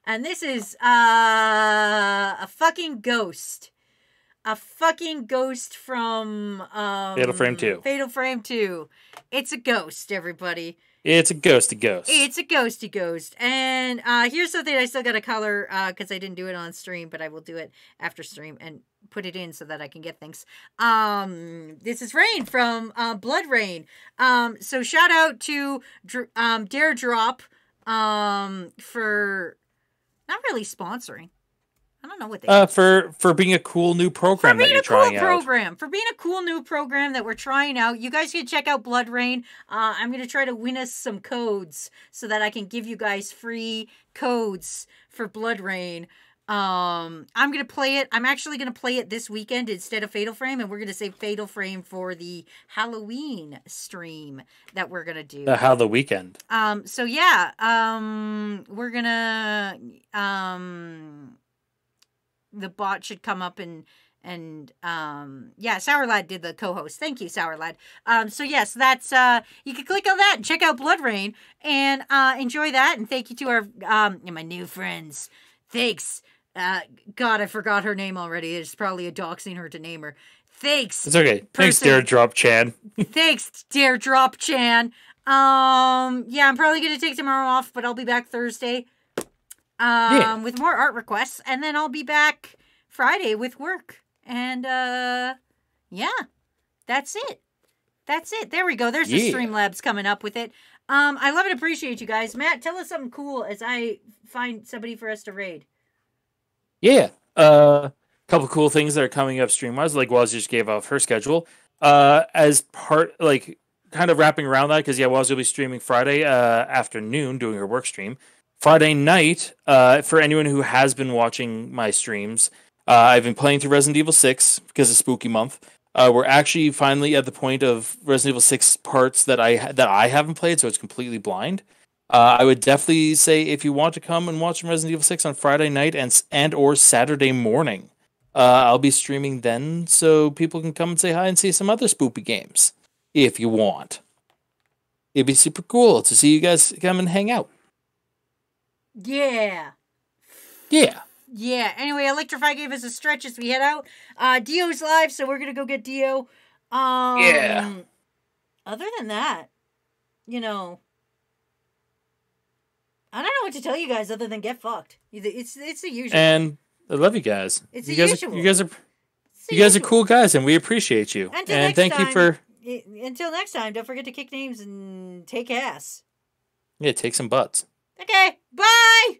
And this is uh, a fucking ghost. A fucking ghost from um, Fatal Frame 2. Fatal Frame 2. It's a ghost, everybody. It's a ghosty ghost. It's a ghosty ghost. And uh, here's something I still got to color because I didn't do it on stream, but I will do it after stream and put it in so that I can get things. Um, this is Rayne from uh, BloodRayne. Um, so shout out to um, DareDrop um, for not really sponsoring. I don't know what they uh, for for being a cool new for program that being you're a cool trying out. program. For being a cool new program that we're trying out. You guys can check out BloodRayne. Uh, i'm going to try to win us some codes so that i can give you guys free codes for BloodRayne. Um i'm going to play it. I'm actually going to play it this weekend instead of fatal frame and we're going to save fatal frame for the halloween stream that we're going to do how the weekend. um so yeah um we're gonna um the bot should come up and and um yeah sour lad did the co-host thank you sour lad um so yes that's uh you can click on that and check out BloodRayne and uh enjoy that and thank you to our um my new friends thanks uh god i forgot her name already it's probably a doxing her to name her thanks It's okay. Thanks, Person- DareDrop Chan. [laughs] Thanks, DareDrop Chan. Um, yeah, I'm probably gonna take tomorrow off, but I'll be back Thursday. Um, Yeah. with more art requests, and then I'll be back Friday with work. And uh, yeah, that's it. That's it. There we go. There's the Yeah. Streamlabs coming up with it. Um, I love and appreciate you guys. Matt, tell us something cool as I find somebody for us to raid. Yeah. Uh, couple cool things that are coming up stream wise. Like Waz just gave off her schedule. Uh, as part like kind of wrapping around that because yeah, Waz will be streaming Friday uh afternoon doing her work stream. Friday night, uh, for anyone who has been watching my streams, uh, I've been playing through Resident Evil Six because of Spooky Month. Uh, we're actually finally at the point of Resident Evil Six parts that I ha- that I haven't played, so it's completely blind. Uh, I would definitely say if you want to come and watch Resident Evil Six on Friday night and and or Saturday morning, uh, I'll be streaming then, so people can come and say hi and see some other spooky games if you want. It'd be super cool to see you guys come and hang out. Yeah. Yeah. Yeah. Anyway, Electrify gave us a stretch as we head out. Uh Dio's live, so we're gonna go get Dio. Um Yeah. Other than that, you know, I don't know what to tell you guys other than get fucked. It's it's the usual. And I love you guys. It's you the guys usual. Are, you guys are you guys are cool guys, and we appreciate you. Until and thank you for Until next time, don't forget to kick names and take ass. yeah, take some butts. Okay, bye!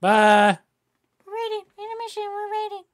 Bye! We're raiding. Intermission, we're ready.